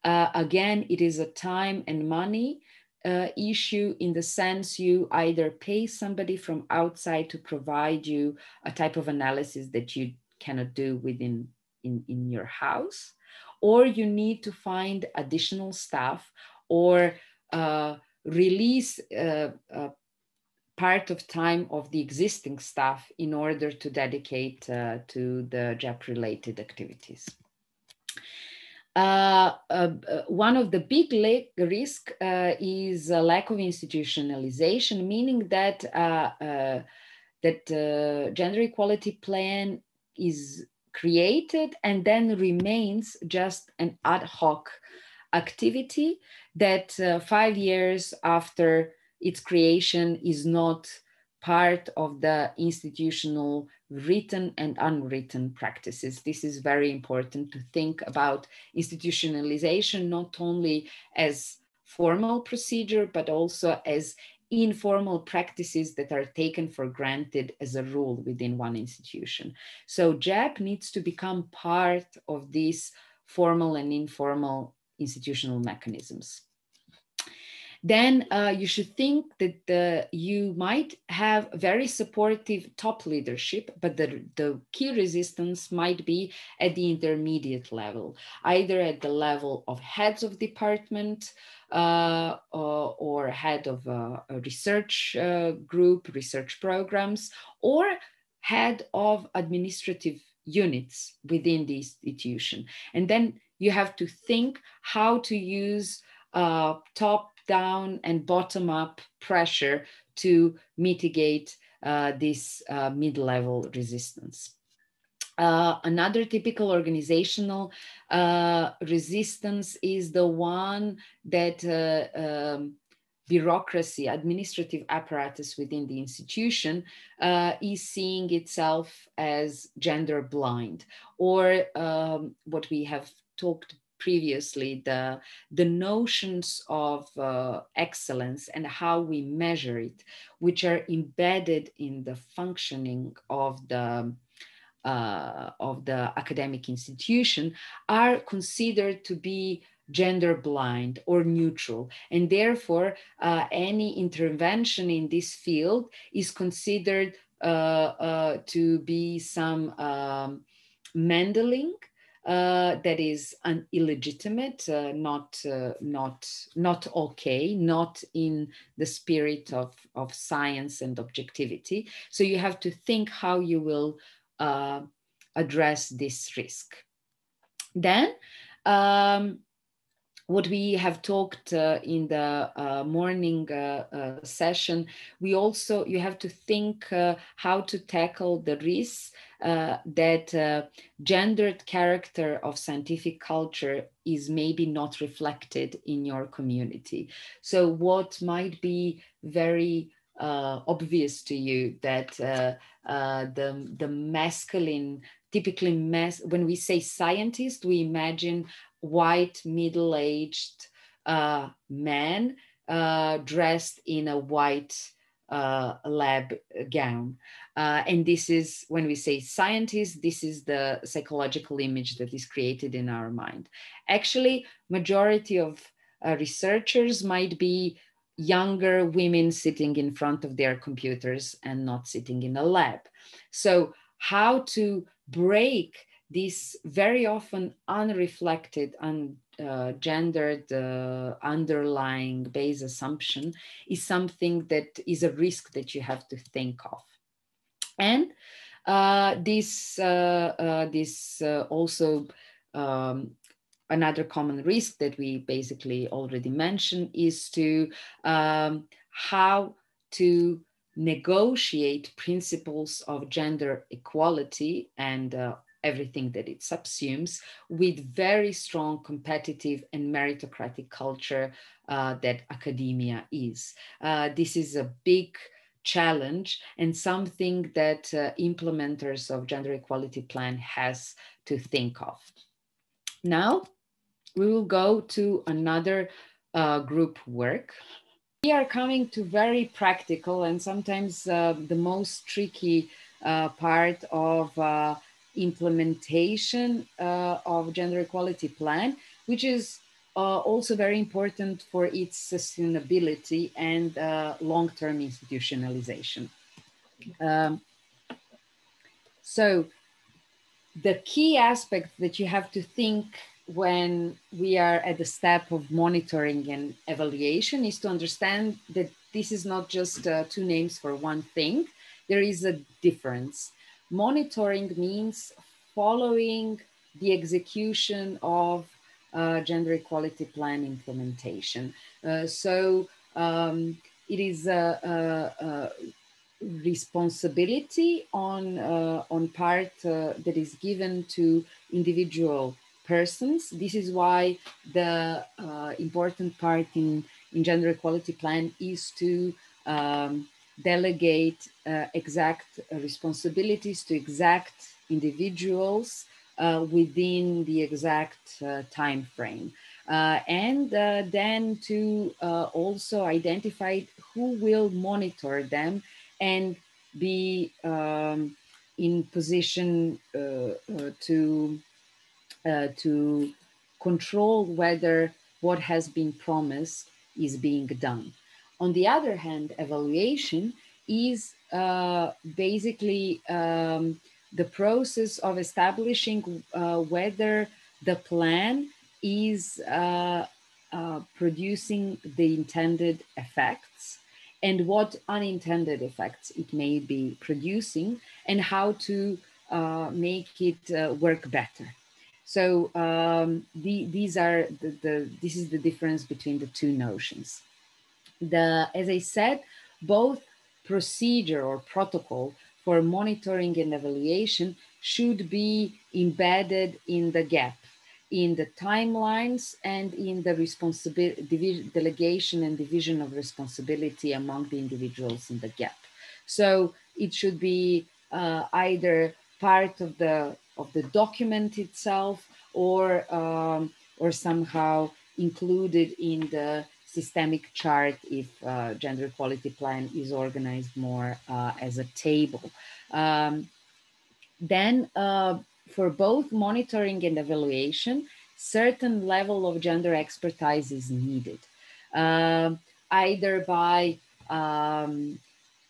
Uh, again, it is a time and money uh, issue in the sense you either pay somebody from outside to provide you a type of analysis that you cannot do within in, in your house, or you need to find additional staff or uh, release uh, uh, part of time of the existing staff in order to dedicate uh, to the GEP related activities. Uh, uh, uh, one of the big risk uh, is a lack of institutionalization, meaning that uh, that gender equality plan is created and then remains just an ad hoc activity that five years after its creation is not part of the institutional written and unwritten practices. This is very important to think about institutionalization not only as formal procedure, but also as informal practices that are taken for granted as a rule within one institution. So GEP needs to become part of these formal and informal institutional mechanisms then uh, you should think that uh, you might have very supportive top leadership, but the, the key resistance might be at the intermediate level, either at the level of heads of department uh, or, or, head of a, a research uh, group, research programs, or head of administrative units within the institution. And then you have to think how to use uh, top down and bottom up pressure to mitigate uh, this uh, mid-level resistance. Uh, another typical organizational uh, resistance is the one that uh, um, bureaucracy, administrative apparatus within the institution uh, is seeing itself as gender blind, or um, what we have talked previously, the, the notions of uh, excellence and how we measure it, which are embedded in the functioning of the uh, of the academic institution are considered to be gender blind or neutral. And therefore, uh, any intervention in this field is considered uh, uh, to be some um, meddling uh, that is an illegitimate, uh, not uh, not not okay, not in the spirit of of science and objectivity. So you have to think how you will uh, address this risk. Then. Um, what we have talked uh, in the uh, morning uh, uh session, we also, you have to think how to tackle the risks uh, that gendered character of scientific culture is maybe not reflected in your community. So what might be very obvious to you that the, the masculine typically mass when we say scientist we imagine white middle-aged uh, man uh, dressed in a white uh, lab gown. Uh, and this is when we say scientist, this is the psychological image that is created in our mind. Actually, majority of uh, researchers might be younger women sitting in front of their computers and not sitting in a lab. So how to break this very often unreflected and uh, gendered uh, underlying base assumption is something that is a risk that you have to think of. And uh, this, uh, uh, this uh, also um, another common risk that we basically already mentioned is to um, how to negotiate principles of gender equality and everything that it subsumes with very strong competitive and meritocratic culture uh, that academia is. Uh, this is a big challenge and something that uh, implementers of gender equality plan has to think of. Now we will go to another uh, group work we are coming to very practical and sometimes uh, the most tricky uh, part of implementation uh, of gender equality plan, which is uh, also very important for its sustainability and uh, long-term institutionalization. Um, so the key aspect that you have to think when we are at the step of monitoring and evaluation is to understand that this is not just uh, two names for one thing. There is a difference. Monitoring means following the execution of uh, gender equality plan implementation. Uh, so um, it is a, a, a responsibility on uh, on part uh, that is given to individual persons. This is why the uh, important part in in gender equality plan is to um, delegate uh, exact responsibilities to exact individuals uh, within the exact uh, time frame. Uh, and uh, then to uh, also identify who will monitor them and be um, in position to, to control whether what has been promised is being done. On the other hand, evaluation is uh, basically um, the process of establishing uh, whether the plan is uh, uh, producing the intended effects and what unintended effects it may be producing and how to uh, make it uh, work better. So um, the, these are the, the, this is the difference between the two notions. The, as I said, both procedure or protocol for monitoring and evaluation should be embedded in the GEP in the timelines and in the responsibility delegation and division of responsibility among the individuals in the GEP. So it should be uh, either part of the of the document itself or um, or somehow included in the systemic chart if uh, gender equality plan is organized more uh, as a table. Um, then uh, for both monitoring and evaluation, certain level of gender expertise is needed, um, either by um,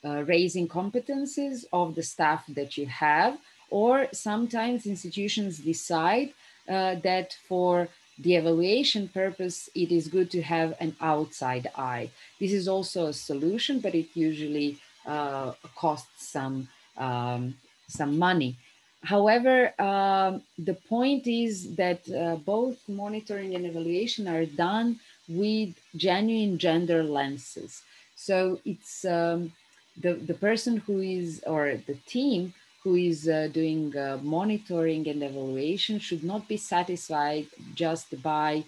uh, raising competencies of the staff that you have, or sometimes institutions decide uh, that for the evaluation purpose, it is good to have an outside eye. This is also a solution, but it usually uh, costs some, um, some money. However, um, the point is that uh, both monitoring and evaluation are done with genuine gender lenses. So it's um, the, the person who is, or the team who is uh, doing uh, monitoring and evaluation should not be satisfied just by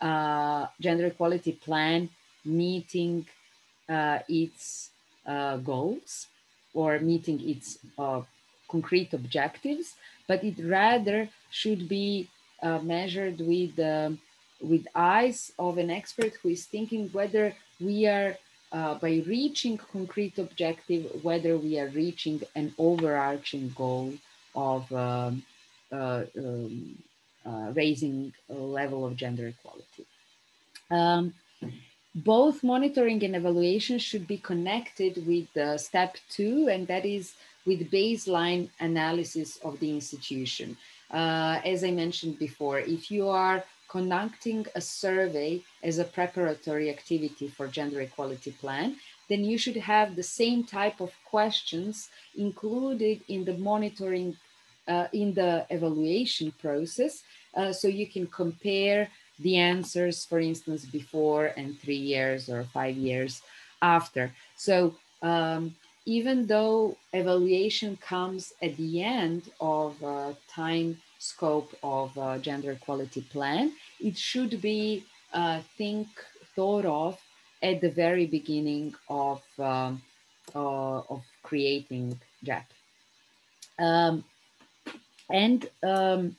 uh, gender equality plan meeting uh, its uh, goals or meeting its uh, concrete objectives, but it rather should be measured with, with eyes of an expert who is thinking whether we are uh, by reaching concrete objective, whether we are reaching an overarching goal of um, uh, um, uh, raising a level of gender equality. Um, both monitoring and evaluation should be connected with uh, step two, and that is with baseline analysis of the institution. Uh, as I mentioned before, if you are conducting a survey as a preparatory activity for gender equality plan, then you should have the same type of questions included in the monitoring, uh, in the evaluation process. Uh, so you can compare the answers, for instance, before and three years or five years after. So um, even though evaluation comes at the end of uh, time scope of uh, gender equality plan, it should be uh, think thought of at the very beginning of um, uh, of creating GEP. Um, and um,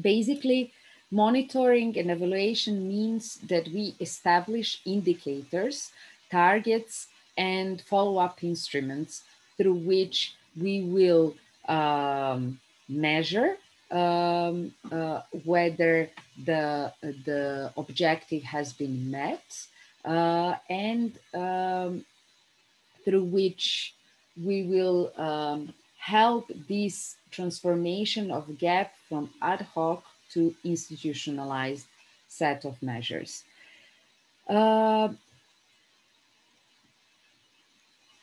basically, monitoring and evaluation means that we establish indicators, targets, and follow-up instruments through which we will um, measure um, uh, whether the, the objective has been met uh, and um, through which we will um, help this transformation of GEP from ad hoc to institutionalized set of measures. Uh,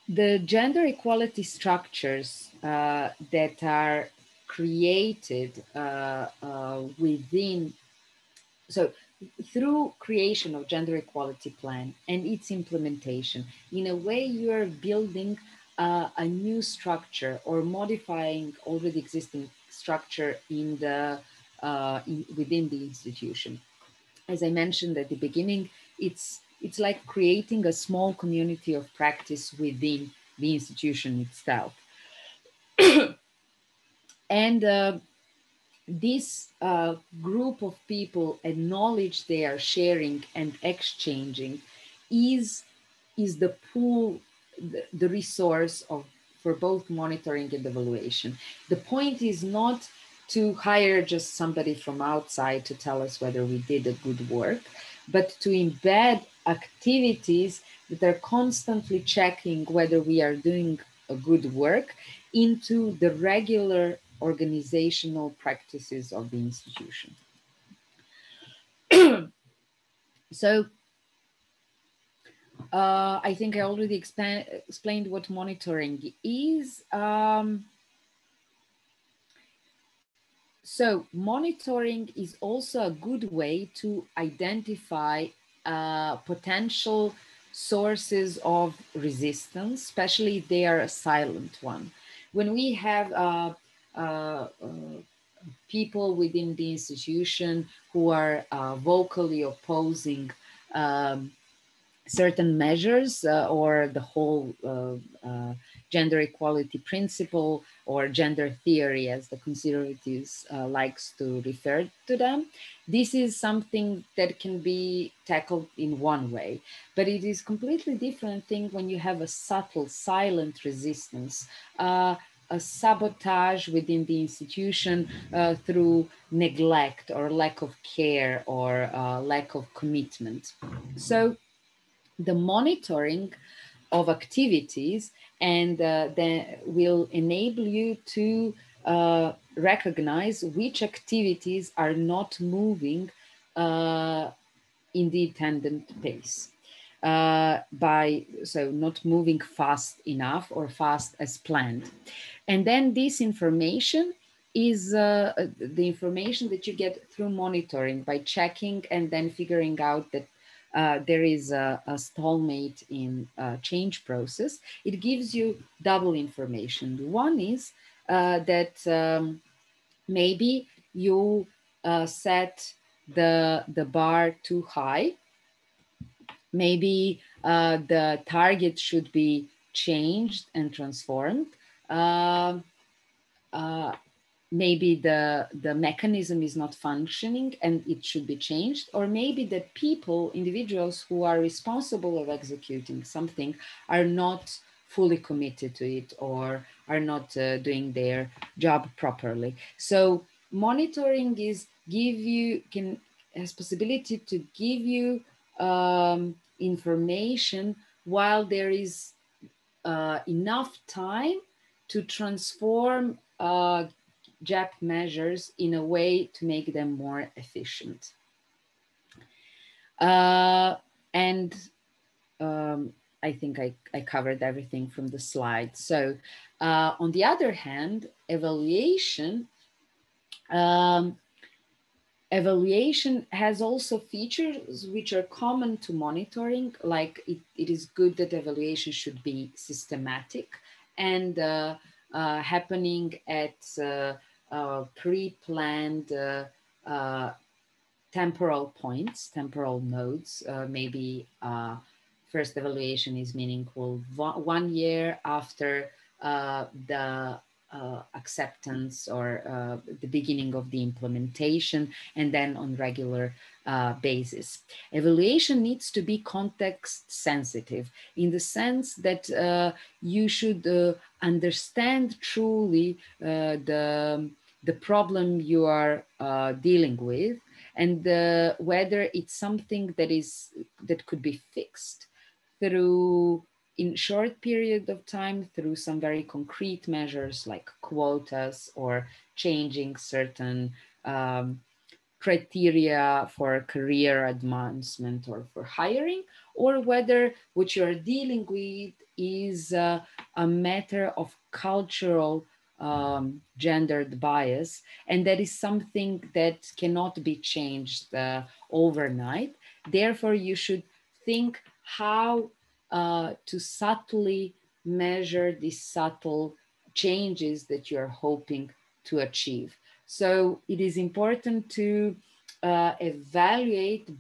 the gender equality structures uh, that are created uh, uh, within, so through creation of gender equality plan and its implementation, in a way you're building uh, a new structure or modifying already existing structure in the uh, in, within the institution. As I mentioned at the beginning, it's it's like creating a small community of practice within the institution itself. <clears throat> and uh, this uh, group of people and knowledge they are sharing and exchanging is is the pool the, the resource of for both monitoring and evaluation. The point is not to hire just somebody from outside to tell us whether we did a good work but to embed activities that are constantly checking whether we are doing a good work into the regular organizational practices of the institution. <clears throat> so uh, I think I already explained what monitoring is. Um, so monitoring is also a good way to identify uh, potential sources of resistance, especially if they are a silent one. When we have uh, people within the institution who are uh, vocally opposing um, certain measures uh, or the whole gender equality principle or gender theory as the conservatives uh, likes to refer to them. This is something that can be tackled in one way but it is completely different thing when you have a subtle silent resistance. Uh, a sabotage within the institution uh, through neglect or lack of care or uh, lack of commitment so the monitoring of activities and uh, then will enable you to uh, recognize which activities are not moving uh, in the intended pace. Uh, by so not moving fast enough or fast as planned and then this information is uh, the information that you get through monitoring by checking and then figuring out that uh, there is a, a stalemate in a change process, it gives you double information. One is uh, that um, maybe you uh, set the, the bar too high. Maybe uh, the target should be changed and transformed. Um, uh, maybe the the mechanism is not functioning and it should be changed or maybe the people individuals who are responsible of executing something are not fully committed to it or are not uh, doing their job properly so monitoring is give you can has possibility to give you um, information while there is uh, enough time to transform uh, GEP measures in a way to make them more efficient. Uh, and um, I think I, I covered everything from the slide. So uh, on the other hand, evaluation, um, evaluation has also features which are common to monitoring, like it, it is good that evaluation should be systematic and uh, uh, happening at uh, uh, pre-planned uh, uh, temporal points, temporal nodes. maybe first evaluation is meaningful one year after the uh, acceptance or uh, the beginning of the implementation and then on regular uh, basis. Evaluation needs to be context sensitive in the sense that you should understand truly the the problem you are uh, dealing with and uh, whether it's something that is that could be fixed through in short period of time through some very concrete measures like quotas or changing certain um, criteria for career advancement or for hiring, or whether what you're dealing with is uh, a matter of cultural um, gendered bias, and that is something that cannot be changed uh, overnight. Therefore, you should think how uh, to subtly measure these subtle changes that you're hoping to achieve. So it is important to uh, evaluate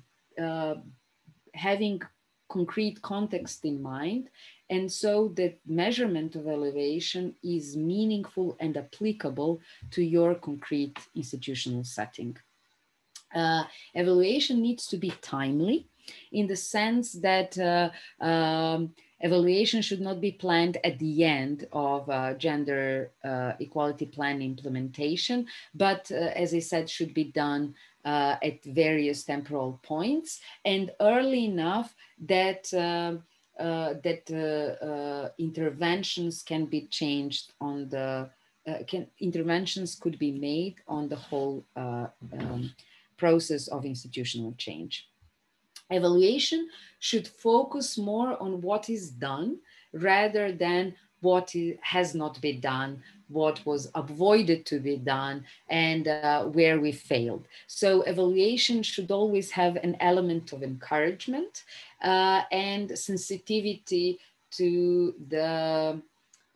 uh, having concrete context in mind and so that measurement of elevation is meaningful and applicable to your concrete institutional setting. Uh, evaluation needs to be timely in the sense that uh, um, evaluation should not be planned at the end of uh, gender uh, equality plan implementation, but uh, as I said, should be done uh, at various temporal points and early enough that uh, uh, that interventions can be changed on the can interventions could be made on the whole um, process of institutional change. Evaluation should focus more on what is done rather than what has not been done, what was avoided to be done, and uh, where we failed. So, evaluation should always have an element of encouragement uh, and sensitivity to the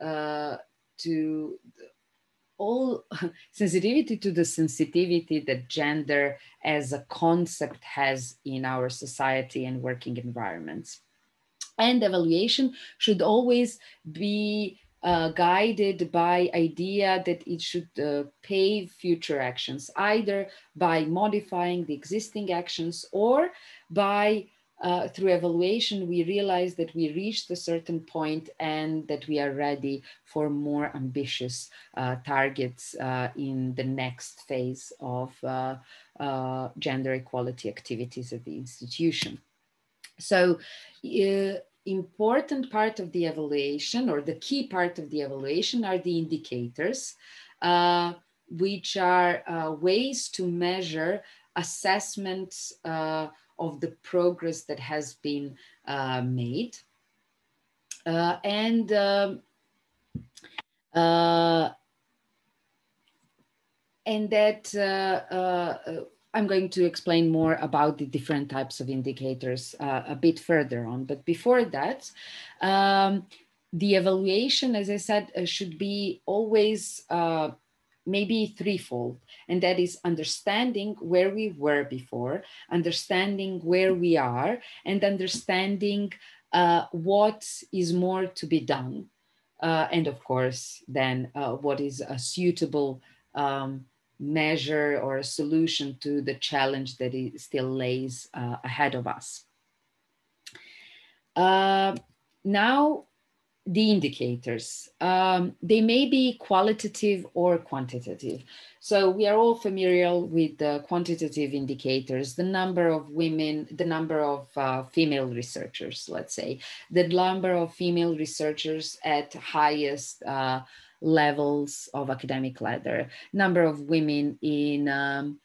uh, to all <laughs> sensitivity to the sensitivity that gender as a concept has in our society and working environments. And evaluation should always be uh, guided by idea that it should uh, pave future actions, either by modifying the existing actions or by uh, through evaluation, we realize that we reached a certain point and that we are ready for more ambitious uh, targets uh, in the next phase of uh, uh, gender equality activities at the institution. So, uh, important part of the evaluation or the key part of the evaluation are the indicators, which are ways to measure assessments of the progress that has been uh, made. Uh, and um, uh, and that uh, uh, I'm going to explain more about the different types of indicators a bit further on. But before that, um, the evaluation, as I said, should be always maybe threefold, and that is understanding where we were before, understanding where we are, and understanding uh, what is more to be done. Uh, and of course, then uh, what is a suitable um, measure or a solution to the challenge that it still lays uh, ahead of us. Uh, now, the indicators. Um, they may be qualitative or quantitative. So we are all familiar with the quantitative indicators, the number of women, the number of uh, female researchers, let's say, the number of female researchers at highest uh, levels of academic ladder, number of women in um,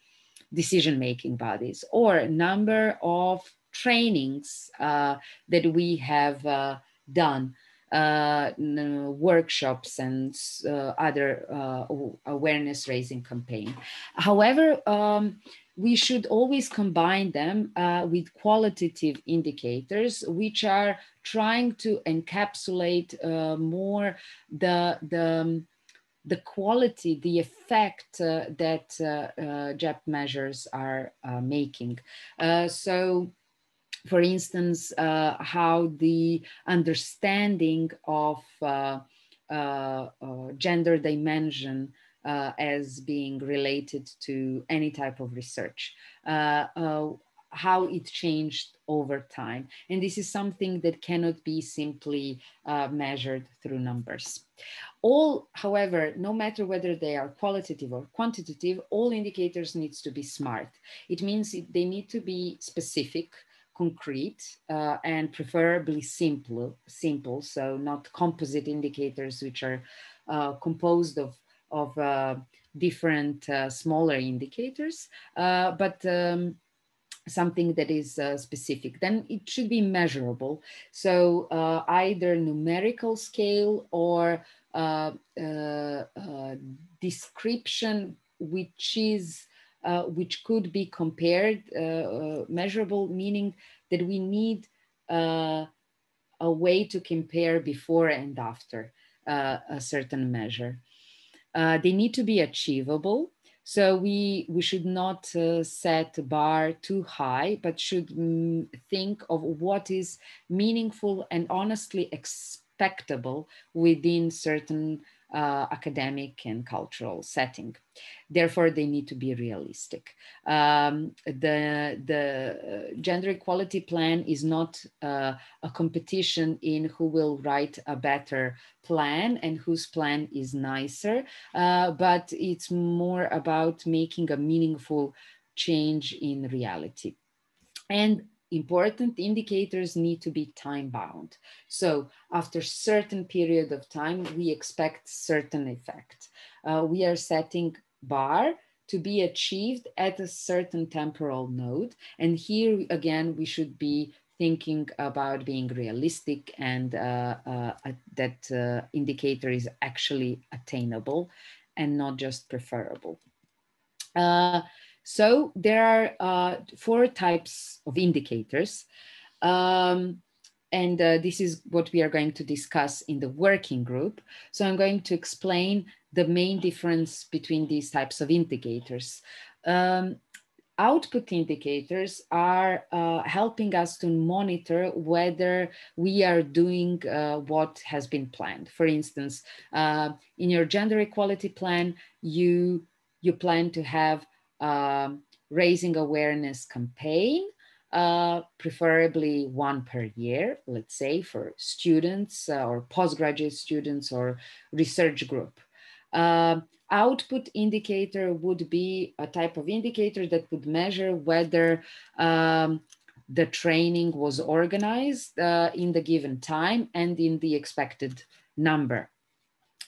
decision-making bodies, or number of trainings uh, that we have uh, done workshops and uh, other uh, awareness raising campaign. However, um, we should always combine them uh, with qualitative indicators, which are trying to encapsulate uh, more the, the, um, the quality, the effect uh, that uh, GEP measures are making. so for instance, uh, how the understanding of uh, uh, uh gender dimension uh, as being related to any type of research, how it changed over time. And this is something that cannot be simply measured through numbers. All, however, no matter whether they are qualitative or quantitative, all indicators needs to be smart. It means they need to be specific, concrete uh, and preferably simple, simple, so not composite indicators which are uh, composed of, of uh, different uh, smaller indicators, uh, but um, something that is uh, specific. Then it should be measurable. So either numerical scale or description which is uh, which could be compared, uh, uh, measurable, meaning that we need uh, a way to compare before and after uh, a certain measure. they need to be achievable. So we, we should not set a bar too high, but should mm, think of what is meaningful and honestly expectable within certain uh, academic and cultural setting. Therefore, they need to be realistic. Um, the the uh, gender equality plan is not uh, a competition in who will write a better plan and whose plan is nicer, uh, but it's more about making a meaningful change in reality. And important indicators need to be time bound. So after certain period of time, we expect certain effect. Uh, we are setting bar to be achieved at a certain temporal node. And here again, we should be thinking about being realistic and uh, uh, that uh, indicator is actually attainable and not just preferable. So there are uh, four types of indicators. Um, and uh, this is what we are going to discuss in the working group. So I'm going to explain the main difference between these types of indicators. Um, output indicators are uh, helping us to monitor whether we are doing uh, what has been planned. For instance, uh, in your gender equality plan, you, you plan to have um, raising awareness campaign, uh, preferably one per year, let's say for students uh, or postgraduate students or research group. Uh, output indicator would be a type of indicator that would measure whether um, the training was organized uh, in the given time and in the expected number.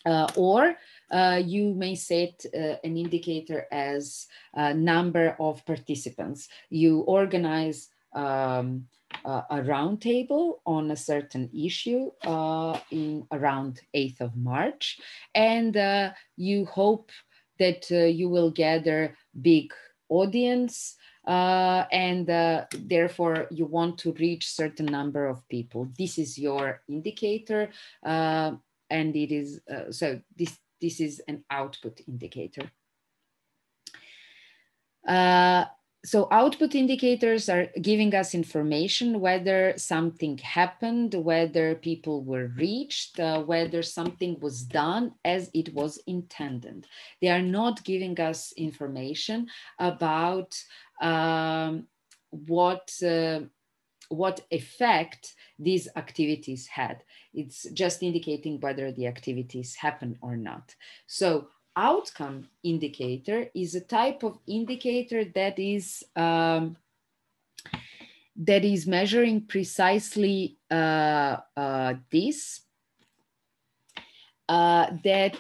Uh, or uh, you may set uh, an indicator as a number of participants. You organize um, a roundtable on a certain issue uh, in around 8th of March, and uh, you hope that uh, you will gather big audience uh, and uh, therefore you want to reach certain number of people. This is your indicator, uh, and it is so this this is an output indicator. Uh, so output indicators are giving us information whether something happened, whether people were reached, uh, whether something was done as it was intended. They are not giving us information about um, what uh, what effect these activities had. It's just indicating whether the activities happen or not. So outcome indicator is a type of indicator that is um, that is measuring precisely uh, uh, this. Uh, that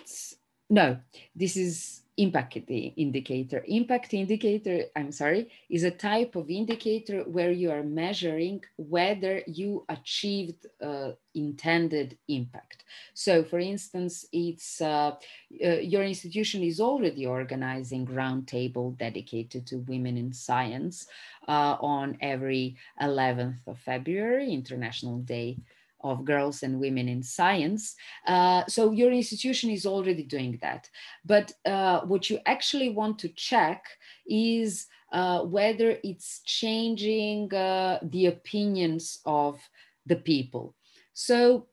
no, this is impact indicator. Impact indicator, I'm sorry, is a type of indicator where you are measuring whether you achieved uh, intended impact. So for instance, it's uh, uh, your institution is already organizing roundtable dedicated to women in science uh, on every 11th of February, International Day of girls and women in science. Uh, so your institution is already doing that. But uh, what you actually want to check is uh, whether it's changing uh, the opinions of the people. So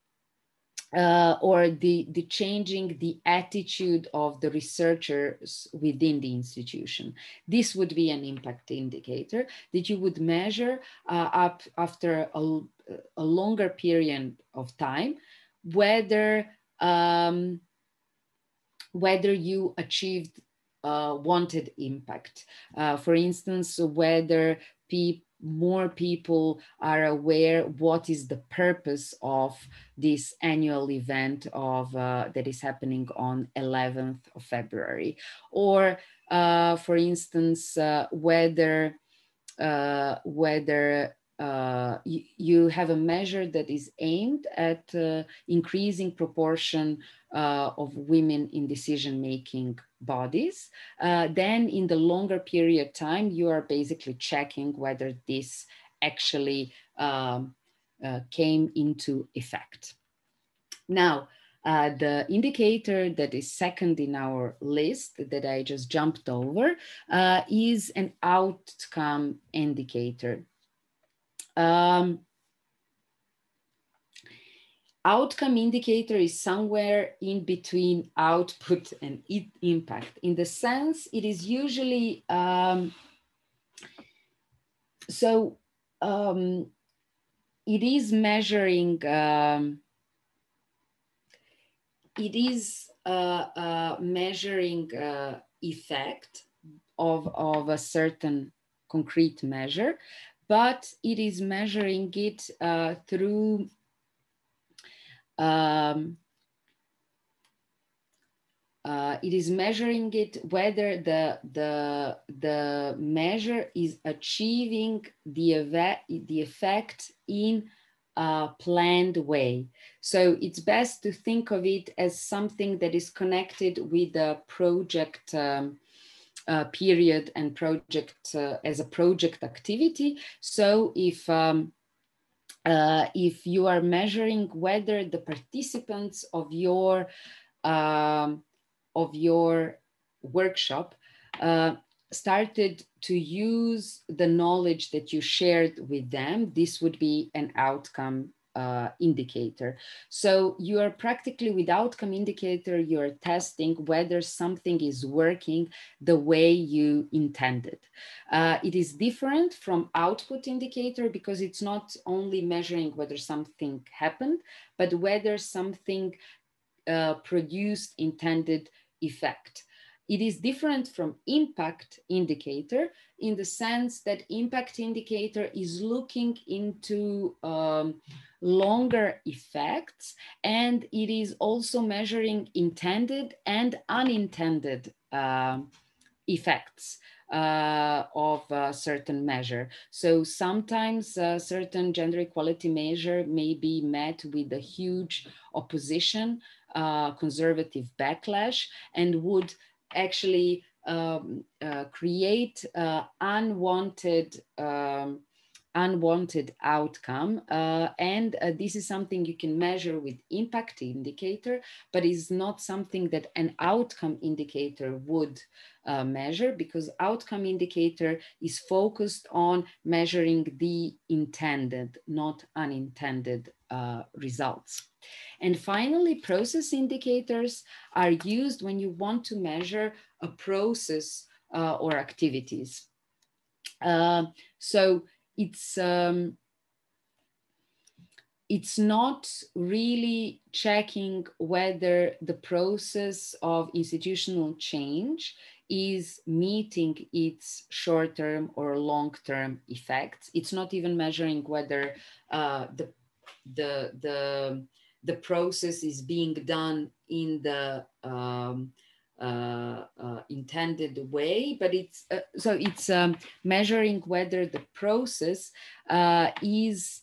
uh, or the, the changing the attitude of the researchers within the institution. This would be an impact indicator that you would measure uh, up after a, a, longer period of time, whether, um, whether you achieved uh, wanted impact. Uh, for instance, whether pe more people are aware what is the purpose of this annual event of uh, that is happening on 11th of February, or uh, for instance, uh, whether uh, whether uh, you, have a measure that is aimed at uh, increasing proportion uh, of women in decision making bodies, uh, then in the longer period time, you are basically checking whether this actually um, uh, came into effect. Now, uh, the indicator that is second in our list that I just jumped over is an outcome indicator. Um, outcome indicator is somewhere in between output and impact. In the sense it is usually um, so um, it is measuring um, it is uh, uh, measuring uh, effect of, of a certain concrete measure but it is measuring it uh, through um, uh, it is measuring it whether the the the measure is achieving the effect the effect in a planned way. So it's best to think of it as something that is connected with the project um, uh, period and project uh, as a project activity. So if um, uh, if you are measuring whether the participants of your um, of your workshop uh, started to use the knowledge that you shared with them, this would be an outcome uh, indicator. So you are practically with outcome indicator, you're testing whether something is working the way you intended. Uh, it is different from output indicator because it's not only measuring whether something happened, but whether something uh, produced intended effect. It is different from impact indicator in the sense that impact indicator is looking into um, longer effects and it is also measuring intended and unintended uh, effects. Uh, of a certain measure. So sometimes a certain gender equality measure may be met with a huge opposition, uh, conservative backlash, and would actually um, uh, create uh, unwanted um, unwanted outcome uh, and uh, this is something you can measure with impact indicator but is not something that an outcome indicator would uh, measure because outcome indicator is focused on measuring the intended not unintended uh, results and finally, process indicators are used when you want to measure a process uh, or activities. Uh, so it's um, it's not really checking whether the process of institutional change is meeting its short-term or long-term effects. It's not even measuring whether uh, the the the the process is being done in the um, uh, uh, intended way, but it's uh, so it's um, measuring whether the process uh, is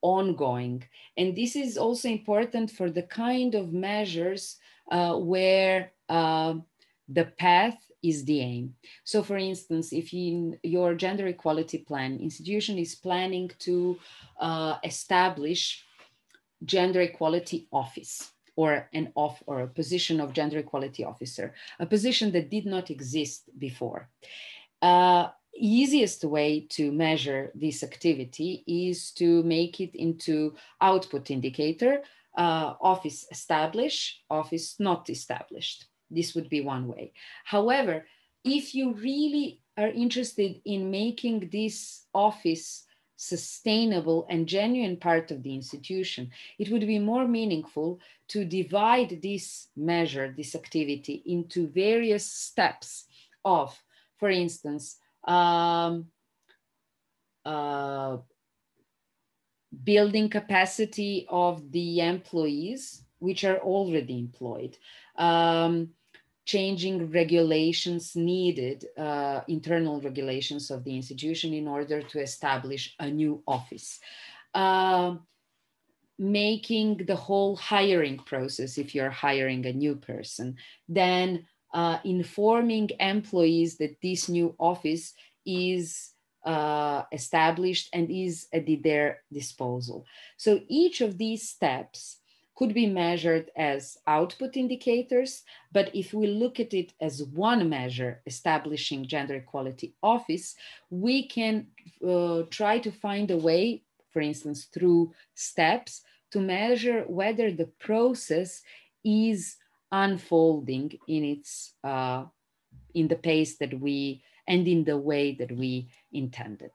ongoing. And this is also important for the kind of measures uh, where the path is the aim. So for instance, if in your gender equality plan, institution is planning to establish gender equality office or an off or a position of gender equality officer, a position that did not exist before. Uh, easiest way to measure this activity is to make it into output indicator, uh, office established, office not established. This would be one way. However, if you really are interested in making this office sustainable and genuine part of the institution, it would be more meaningful to divide this measure, this activity into various steps of, for instance, um, uh, building capacity of the employees which are already employed, um, changing regulations needed, uh, internal regulations of the institution in order to establish a new office. Uh, making the whole hiring process, if you're hiring a new person, then uh, informing employees that this new office is uh, established and is at their disposal. So each of these steps could be measured as output indicators, but if we look at it as one measure, establishing gender equality office, we can uh, try to find a way, for instance, through steps to measure whether the process is unfolding in its uh, in the pace that we and in the way that we intended.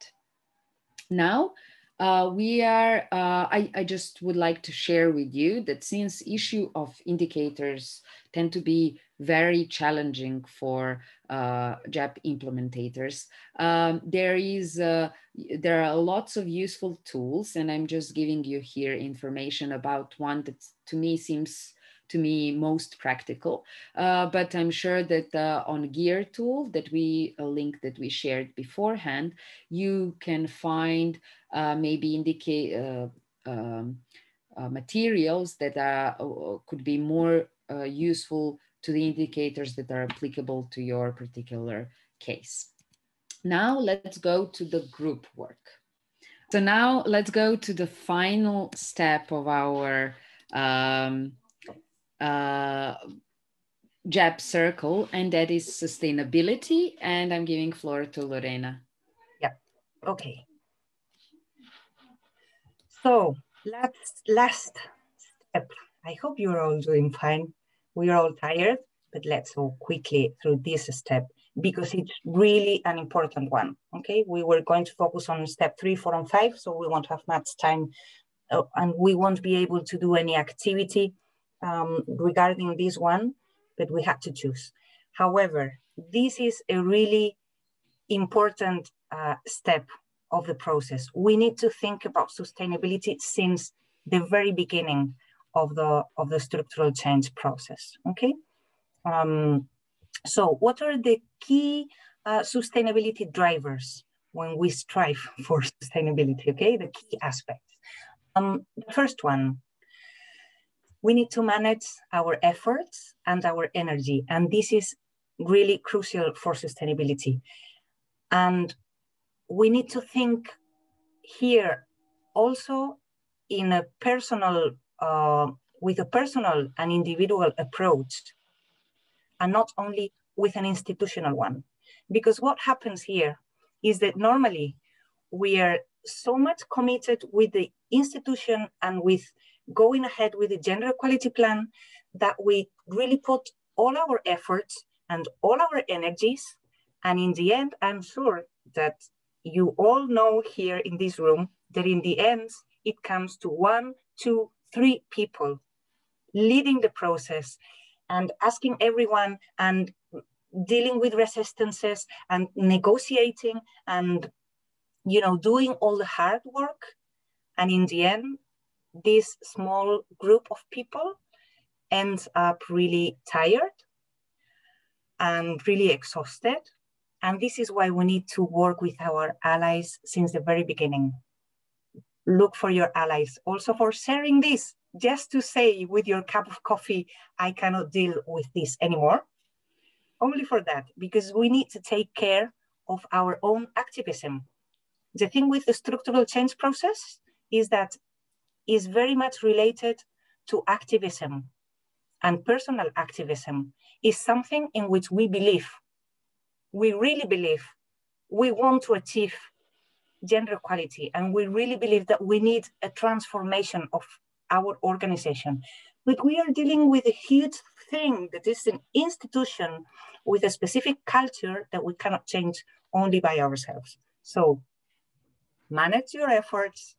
Now, uh, we are, uh, I, I, just would like to share with you that since issue of indicators tend to be very challenging for uh, GEP implementators, um, there is, uh, there are lots of useful tools and I'm just giving you here information about one that to me seems to me most practical. Uh, but I'm sure that uh, on GEAR tool that we a link that we shared beforehand, you can find uh, maybe indicate uh, um, uh, materials that are, uh, could be more useful to the indicators that are applicable to your particular case. Now let's go to the group work. So now let's go to the final step of our um, uh, GEP circle, and that is sustainability. And I'm giving floor to Lorena. Yeah, okay. So last, last step. I hope you're all doing fine. We are all tired, but let's go quickly through this step because it's really an important one. Okay, we were going to focus on step three, four, and five, so we won't have much time uh, and we won't be able to do any activity um, regarding this one, but we had to choose. However, this is a really important uh, step of the process. We need to think about sustainability since the very beginning of the of the structural change process. Okay. Um, so, what are the key uh, sustainability drivers when we strive <laughs> for sustainability? Okay, the key aspects. Um, the first one we need to manage our efforts and our energy. And this is really crucial for sustainability. And we need to think here also in a personal, uh, with a personal and individual approach, and not only with an institutional one. Because what happens here is that normally we are so much committed with the institution and with going ahead with the gender equality plan that we really put all our efforts and all our energies. And in the end, I'm sure that you all know here in this room that in the end, it comes to one, two, three people leading the process and asking everyone and dealing with resistances and negotiating and you know doing all the hard work and in the end this small group of people ends up really tired and really exhausted. And this is why we need to work with our allies since the very beginning. Look for your allies also for sharing this, just to say with your cup of coffee, I cannot deal with this anymore. Only for that, because we need to take care of our own activism. The thing with the structural change process is that is very much related to activism. And personal activism is something in which we believe. We really believe we want to achieve gender equality, and we really believe that we need a transformation of our organization. But we are dealing with a huge thing that is an institution with a specific culture that we cannot change only by ourselves. So manage your efforts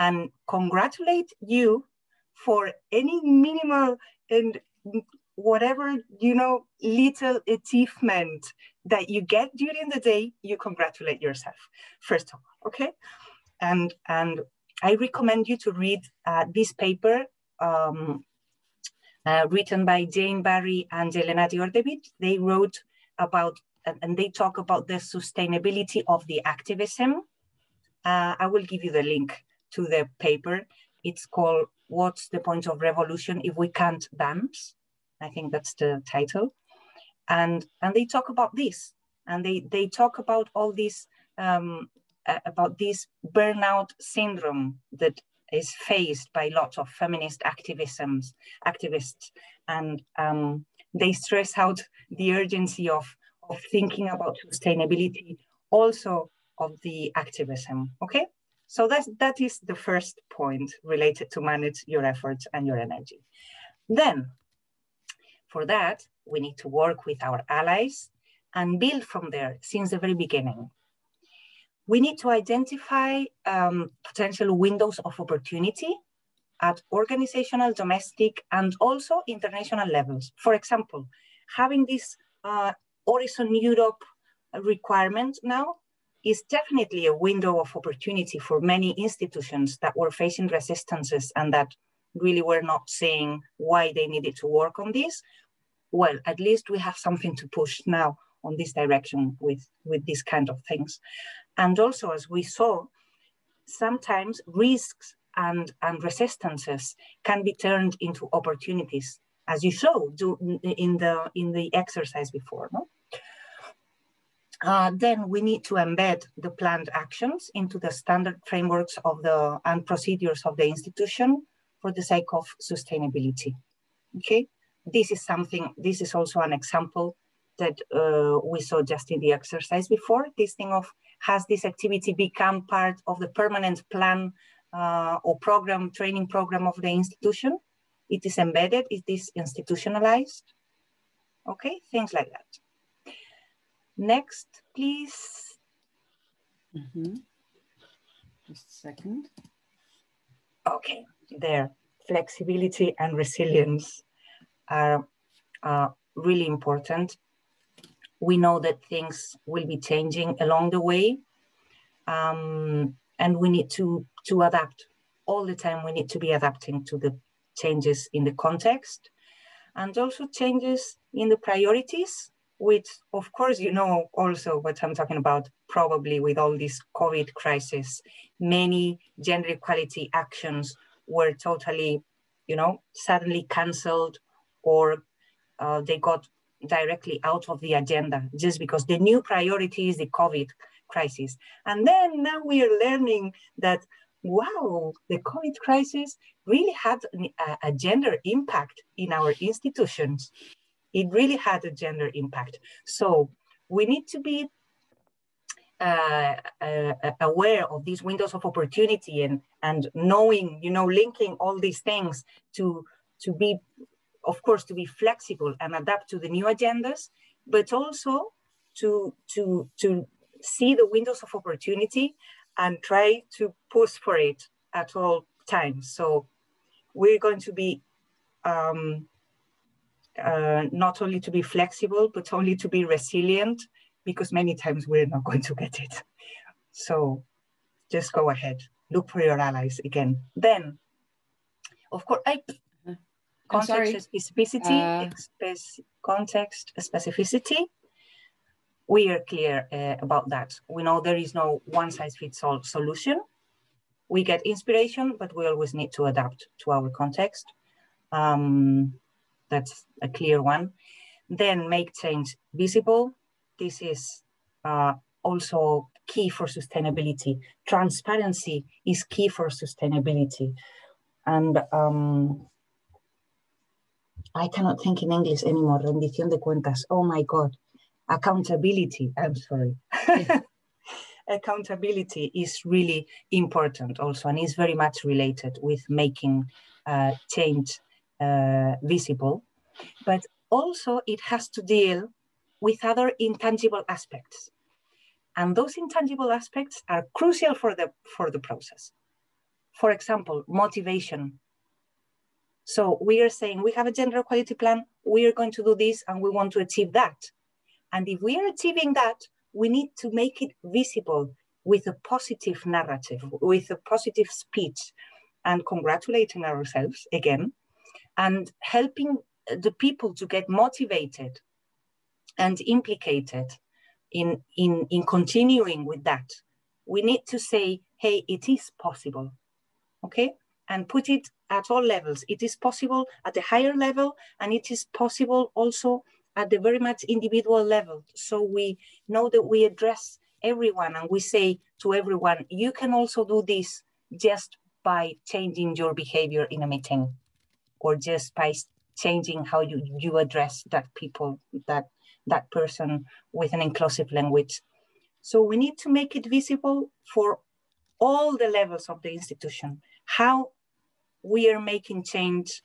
and congratulate you for any minimal and whatever, you know, little achievement that you get during the day, you congratulate yourself, first of all, okay? And, and I recommend you to read uh, this paper um, uh, written by Jane Barry and Jelena Djordjevic. They wrote about, and they talk about the sustainability of the activism. Uh, I will give you the link to the paper. It's called What's the Point of Revolution If We Can't Dance? I think that's the title. And, and they talk about this, and they, they talk about all this, um, about this burnout syndrome that is faced by lots of feminist activisms, activists, and um, they stress out the urgency of, of thinking about sustainability, also of the activism, okay? So that's, that is the first point related to manage your efforts and your energy. Then, for that, we need to work with our allies and build from there since the very beginning we need to identify um, potential windows of opportunity at organizational, domestic, and also international levels. For example, having this uh, Horizon Europe requirement now is definitely a window of opportunity for many institutions that were facing resistances and that really were not seeing why they needed to work on this. Well, at least we have something to push now on this direction with, with these kind of things. And also, as we saw, sometimes risks and, and resistances can be turned into opportunities, as you showed in the, in the exercise before. No? Uh, then we need to embed the planned actions into the standard frameworks of the and procedures of the institution for the sake of sustainability. Okay, this is something. This is also an example that uh, we saw just in the exercise before. This thing of has this activity become part of the permanent plan uh, or program, training program of the institution? It is embedded, it is institutionalized. Okay, things like that. Next, please. Mm -hmm. Just a second. Okay, there. Flexibility and resilience are uh, really important we know that things will be changing along the way um, and we need to to adapt all the time we need to be adapting to the changes in the context and also changes in the priorities which of course you know also what i'm talking about probably with all this covid crisis many gender equality actions were totally you know suddenly cancelled or uh, they got directly out of the agenda just because the new priority is the COVID crisis. And then now we are learning that, wow, the COVID crisis really had a, a gender impact in our institutions. It really had a gender impact. So we need to be uh, uh, aware of these windows of opportunity and and knowing, you know, linking all these things to to be of course, to be flexible and adapt to the new agendas, but also to, to, to see the windows of opportunity and try to push for it at all times. So we're going to be um, uh, not only to be flexible, but only to be resilient because many times we're not going to get it. So just go ahead, look for your allies again. Then, of course, I context specificity, uh, context specificity. We are clear uh, about that. We know there is no one size fits all solution. We get inspiration, but we always need to adapt to our context. Um, that's a clear one. Then make change visible. This is uh, also key for sustainability. Transparency is key for sustainability. And um, I cannot think in English anymore. Rendición de cuentas. Oh my God. Accountability. I'm sorry. <laughs> Accountability is really important also, and is very much related with making uh, change uh, visible. But also, it has to deal with other intangible aspects. And those intangible aspects are crucial for the, for the process. For example, motivation, So we are saying we have a gender equality plan, we are going to do this and we want to achieve that. And if we are achieving that, we need to make it visible with a positive narrative, with a positive speech, and congratulating ourselves again, and helping the people to get motivated and implicated in, in, in continuing with that. We need to say, hey, it is possible, okay? And put it at all levels. It is possible at the higher level, and it is possible also at the very much individual level. So we know that we address everyone and we say to everyone, you can also do this just by changing your behavior in a meeting or just by changing how you, you address that people, that, that person with an inclusive language. So we need to make it visible for all the levels of the institution, how we are making change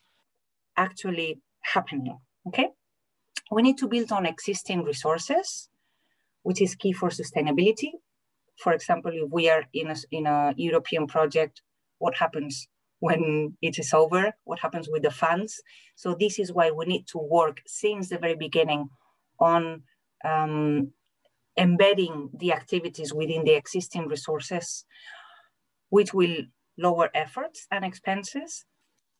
actually happening, okay? We need to build on existing resources, which is key for sustainability. For example, if we are in a, in a European project, what happens when it is over? What happens with the funds? So this is why we need to work since the very beginning on um, embedding the activities within the existing resources, which will lower efforts and expenses,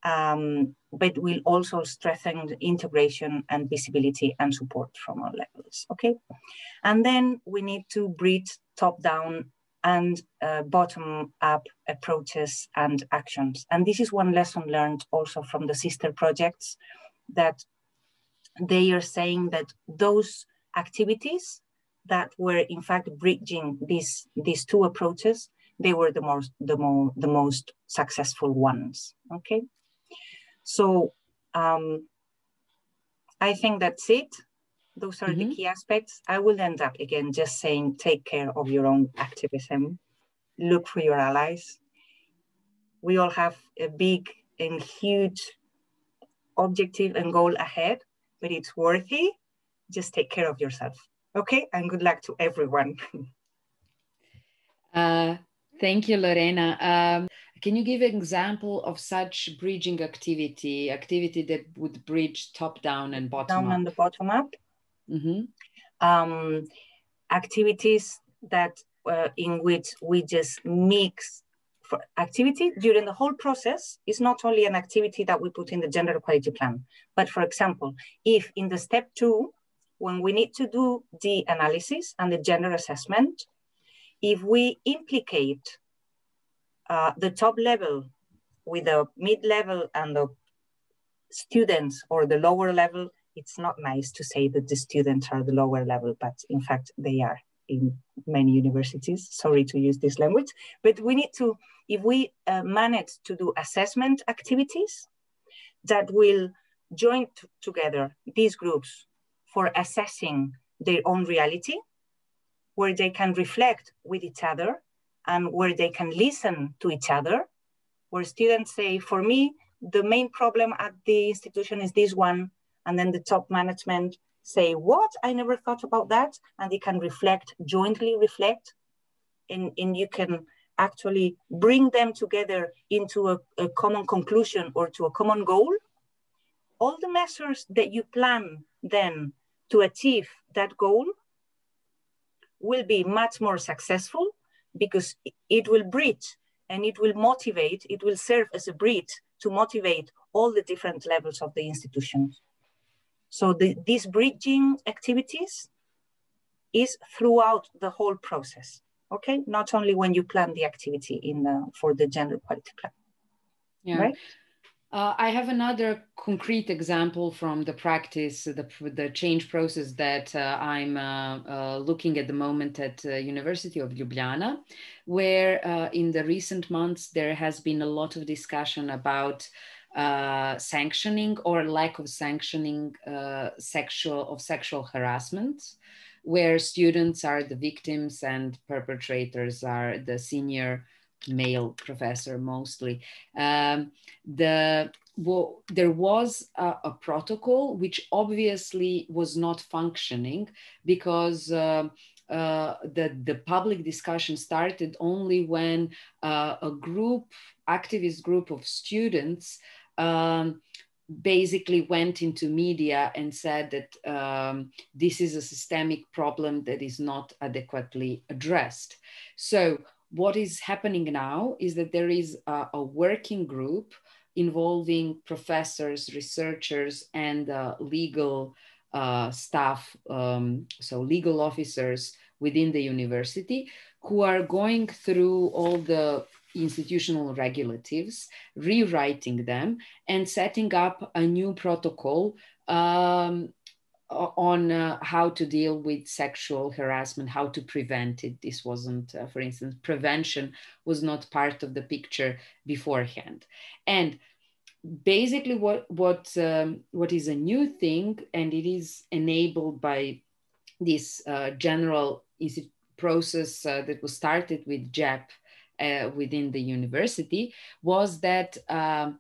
um, but will also strengthen the integration and visibility and support from all levels, okay? And then we need to bridge top-down and uh, bottom-up approaches and actions. And this is one lesson learned also from the sister projects that they are saying that those activities that were in fact bridging these, these two approaches, they were the most, the, the most successful ones, okay? So um, I think that's it. Those are mm-hmm. the key aspects. I will end up again just saying take care of your own activism, look for your allies. We all have a big and huge objective and goal ahead, but it's worthy. Just take care of yourself. Okay, and good luck to everyone. <laughs> uh, thank you, Lorena. Um, can you give an example of such bridging activity, activity that would bridge top down and bottom down up? and the bottom up. Mm-hmm. Um, activities that uh, in which we just mix for activity during the whole process is not only an activity that we put in the gender equality plan, but for example, if in the step two, when we need to do the analysis and the gender assessment, if we implicate uh, the top level with the mid-level and the students or the lower level, it's not nice to say that the students are the lower level, but in fact they are in many universities. Sorry to use this language, but we need to, if we uh, manage to do assessment activities that will join together these groups for assessing their own reality, where they can reflect with each other and where they can listen to each other, where students say, for me, the main problem at the institution is this one, and then the top management say, what? I never thought about that. And they can reflect, jointly reflect, and, and you can actually bring them together into a, a common conclusion or to a common goal. All the measures that you plan then to achieve that goal will be much more successful because it will bridge and it will motivate, it will serve as a bridge to motivate all the different levels of the institutions. So the, these bridging activities is throughout the whole process, okay? Not only when you plan the activity in the, for the gender equality plan, yeah. right? Uh, I have another concrete example from the practice, the, the change process that uh, I'm uh, uh looking at the moment at uh, University of Ljubljana, where uh, in the recent months there has been a lot of discussion about sanctioning or lack of sanctioning sexual of sexual harassment, where students are the victims and perpetrators are the senior male professor mostly. Um, the well, there was a, a, protocol which obviously was not functioning because uh, uh, the, the public discussion started only when uh, a group, activist group of students um, basically went into media and said that um, this is a systemic problem that is not adequately addressed. So what is happening now is that there is a, a working group involving professors, researchers, and uh, legal uh, staff, um, so legal officers within the university, who are going through all the institutional regulatives, rewriting them, and setting up a new protocol um, on uh, how to deal with sexual harassment, how to prevent it. This wasn't, uh, for instance, prevention was not part of the picture beforehand. And basically, what what um, what is a new thing, and it is enabled by this uh, general process uh, that was started with GEP uh, within the university, was that. Um,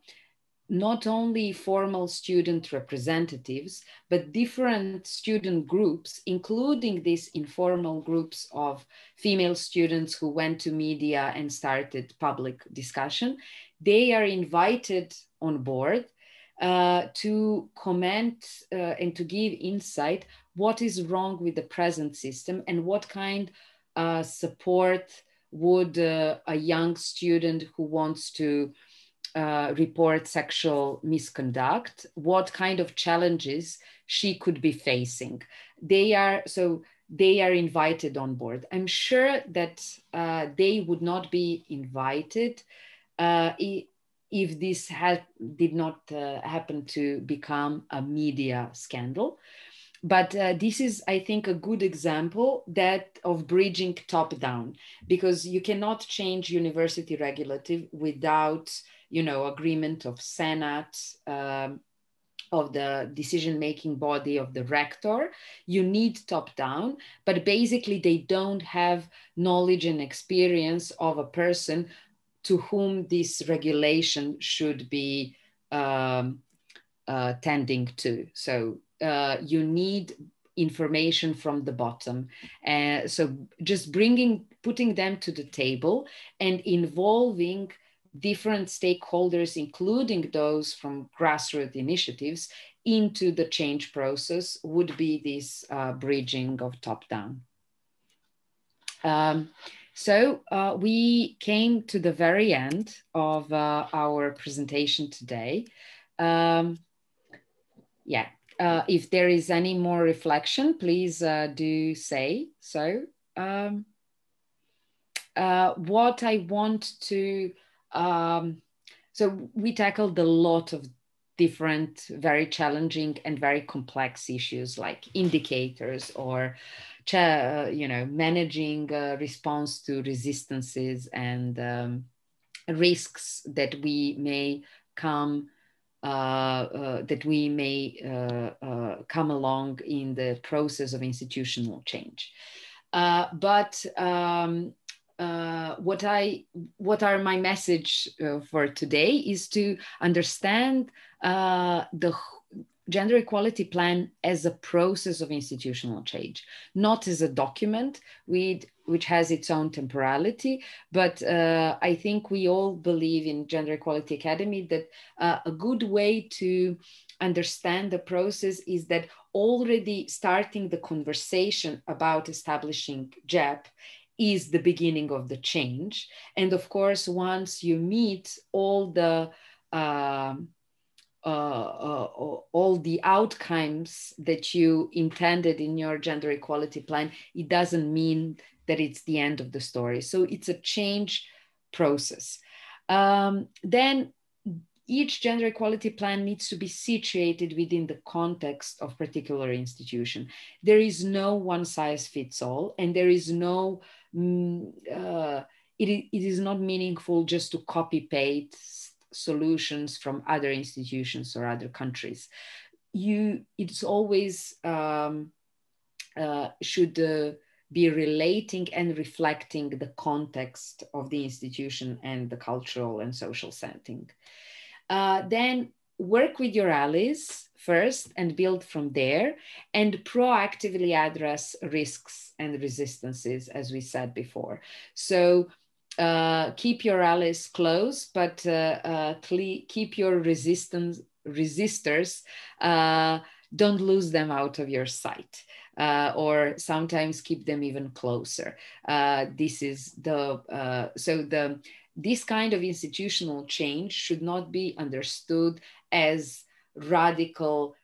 not only formal student representatives, but different student groups, including these informal groups of female students who went to media and started public discussion. They are invited on board uh, to comment uh, and to give insight what is wrong with the present system and what kind uh, support would uh, a young student who wants to uh, report sexual misconduct, what kind of challenges she could be facing. They are so they are invited on board. I'm sure that uh, they would not be invited uh, if this had did not uh, happen to become a media scandal. But uh, this is, I think, a good example that of bridging top down, because you cannot change university regulative without you know, agreement of Senate, um, of the decision making body of the rector. You need top down, but basically, they don't have knowledge and experience of a person to whom this regulation should be um, uh, tending to. So, uh, you need information from the bottom. Uh, so, just bringing, putting them to the table and involving different stakeholders, including those from grassroots initiatives, into the change process would be this uh, bridging of top down. Um, so uh, we came to the very end of uh, our presentation today. Um, yeah, uh, if there is any more reflection, please uh, do say so. Um, uh, what I want to um, so we tackled a lot of different, very challenging and very complex issues like indicators or, you know, managing uh, response to resistances and um, risks that we may come uh, uh, that we may uh, uh, come along in the process of institutional change. Uh, but um, uh, what I what are my message uh, for today is to understand uh, the gender equality plan as a process of institutional change, not as a document with which has its own temporality. But uh, I think we all believe in Gender Equality Academy that uh, a good way to understand the process is that already starting the conversation about establishing GEP is the beginning of the change. And of course, once you meet all the uh, all the outcomes that you intended in your gender equality plan, it doesn't mean that it's the end of the story. So it's a change process. Um, then each gender equality plan needs to be situated within the context of particular institution. There is no one size fits all, and there is no Mm, uh, it, it is not meaningful just to copy paste solutions from other institutions or other countries. You, it's always um, uh, should uh, be relating and reflecting the context of the institution and the cultural and social setting. Uh, then work with your allies first and build from there and proactively address risks and resistances as we said before so uh, keep your allies close but uh, uh, keep your resistance resistors, uh, don't lose them out of your sight. Or sometimes keep them even closer. This is the so the this kind of institutional change should not be understood as radical,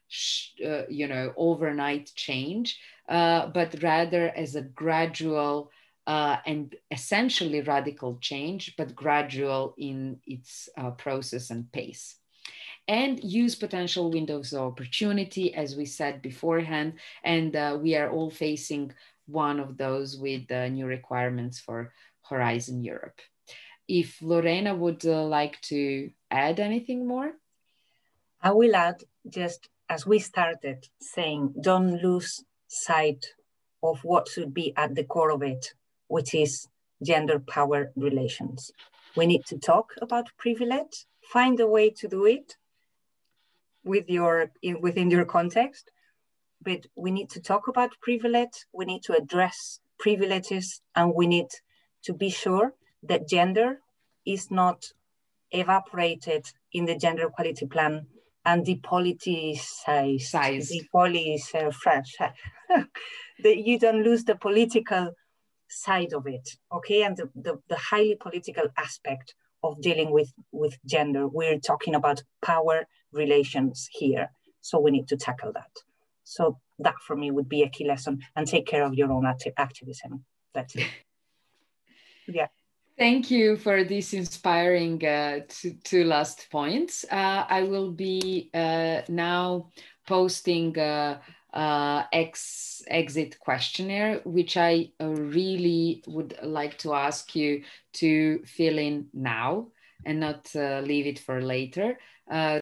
uh, you know, overnight change, uh, but rather as a gradual uh, and essentially radical change, but gradual in its process and pace and use potential windows of opportunity, as we said beforehand. And uh, we are all facing one of those with the new requirements for Horizon Europe. If Lorena would uh, like to add anything more? I will add just as we started saying, don't lose sight of what should be at the core of it, which is gender power relations. We need to talk about privilege, find a way to do it, with your in, within your context but we need to talk about privilege we need to address privileges and we need to be sure that gender is not evaporated in the gender equality plan and depoliticized depoliticized uh, <laughs> French that you don't lose the political side of it okay and the, the, the highly political aspect of dealing with with gender we're talking about power relations here. So we need to tackle that. So that for me would be a key lesson and take care of your own acti activism. That's it. <laughs> yeah. Thank you for these inspiring uh, two, two, last points. Uh, I will be uh, now posting uh, uh, ex exit questionnaire, which I uh, really would like to ask you to fill in now and not leave it for later.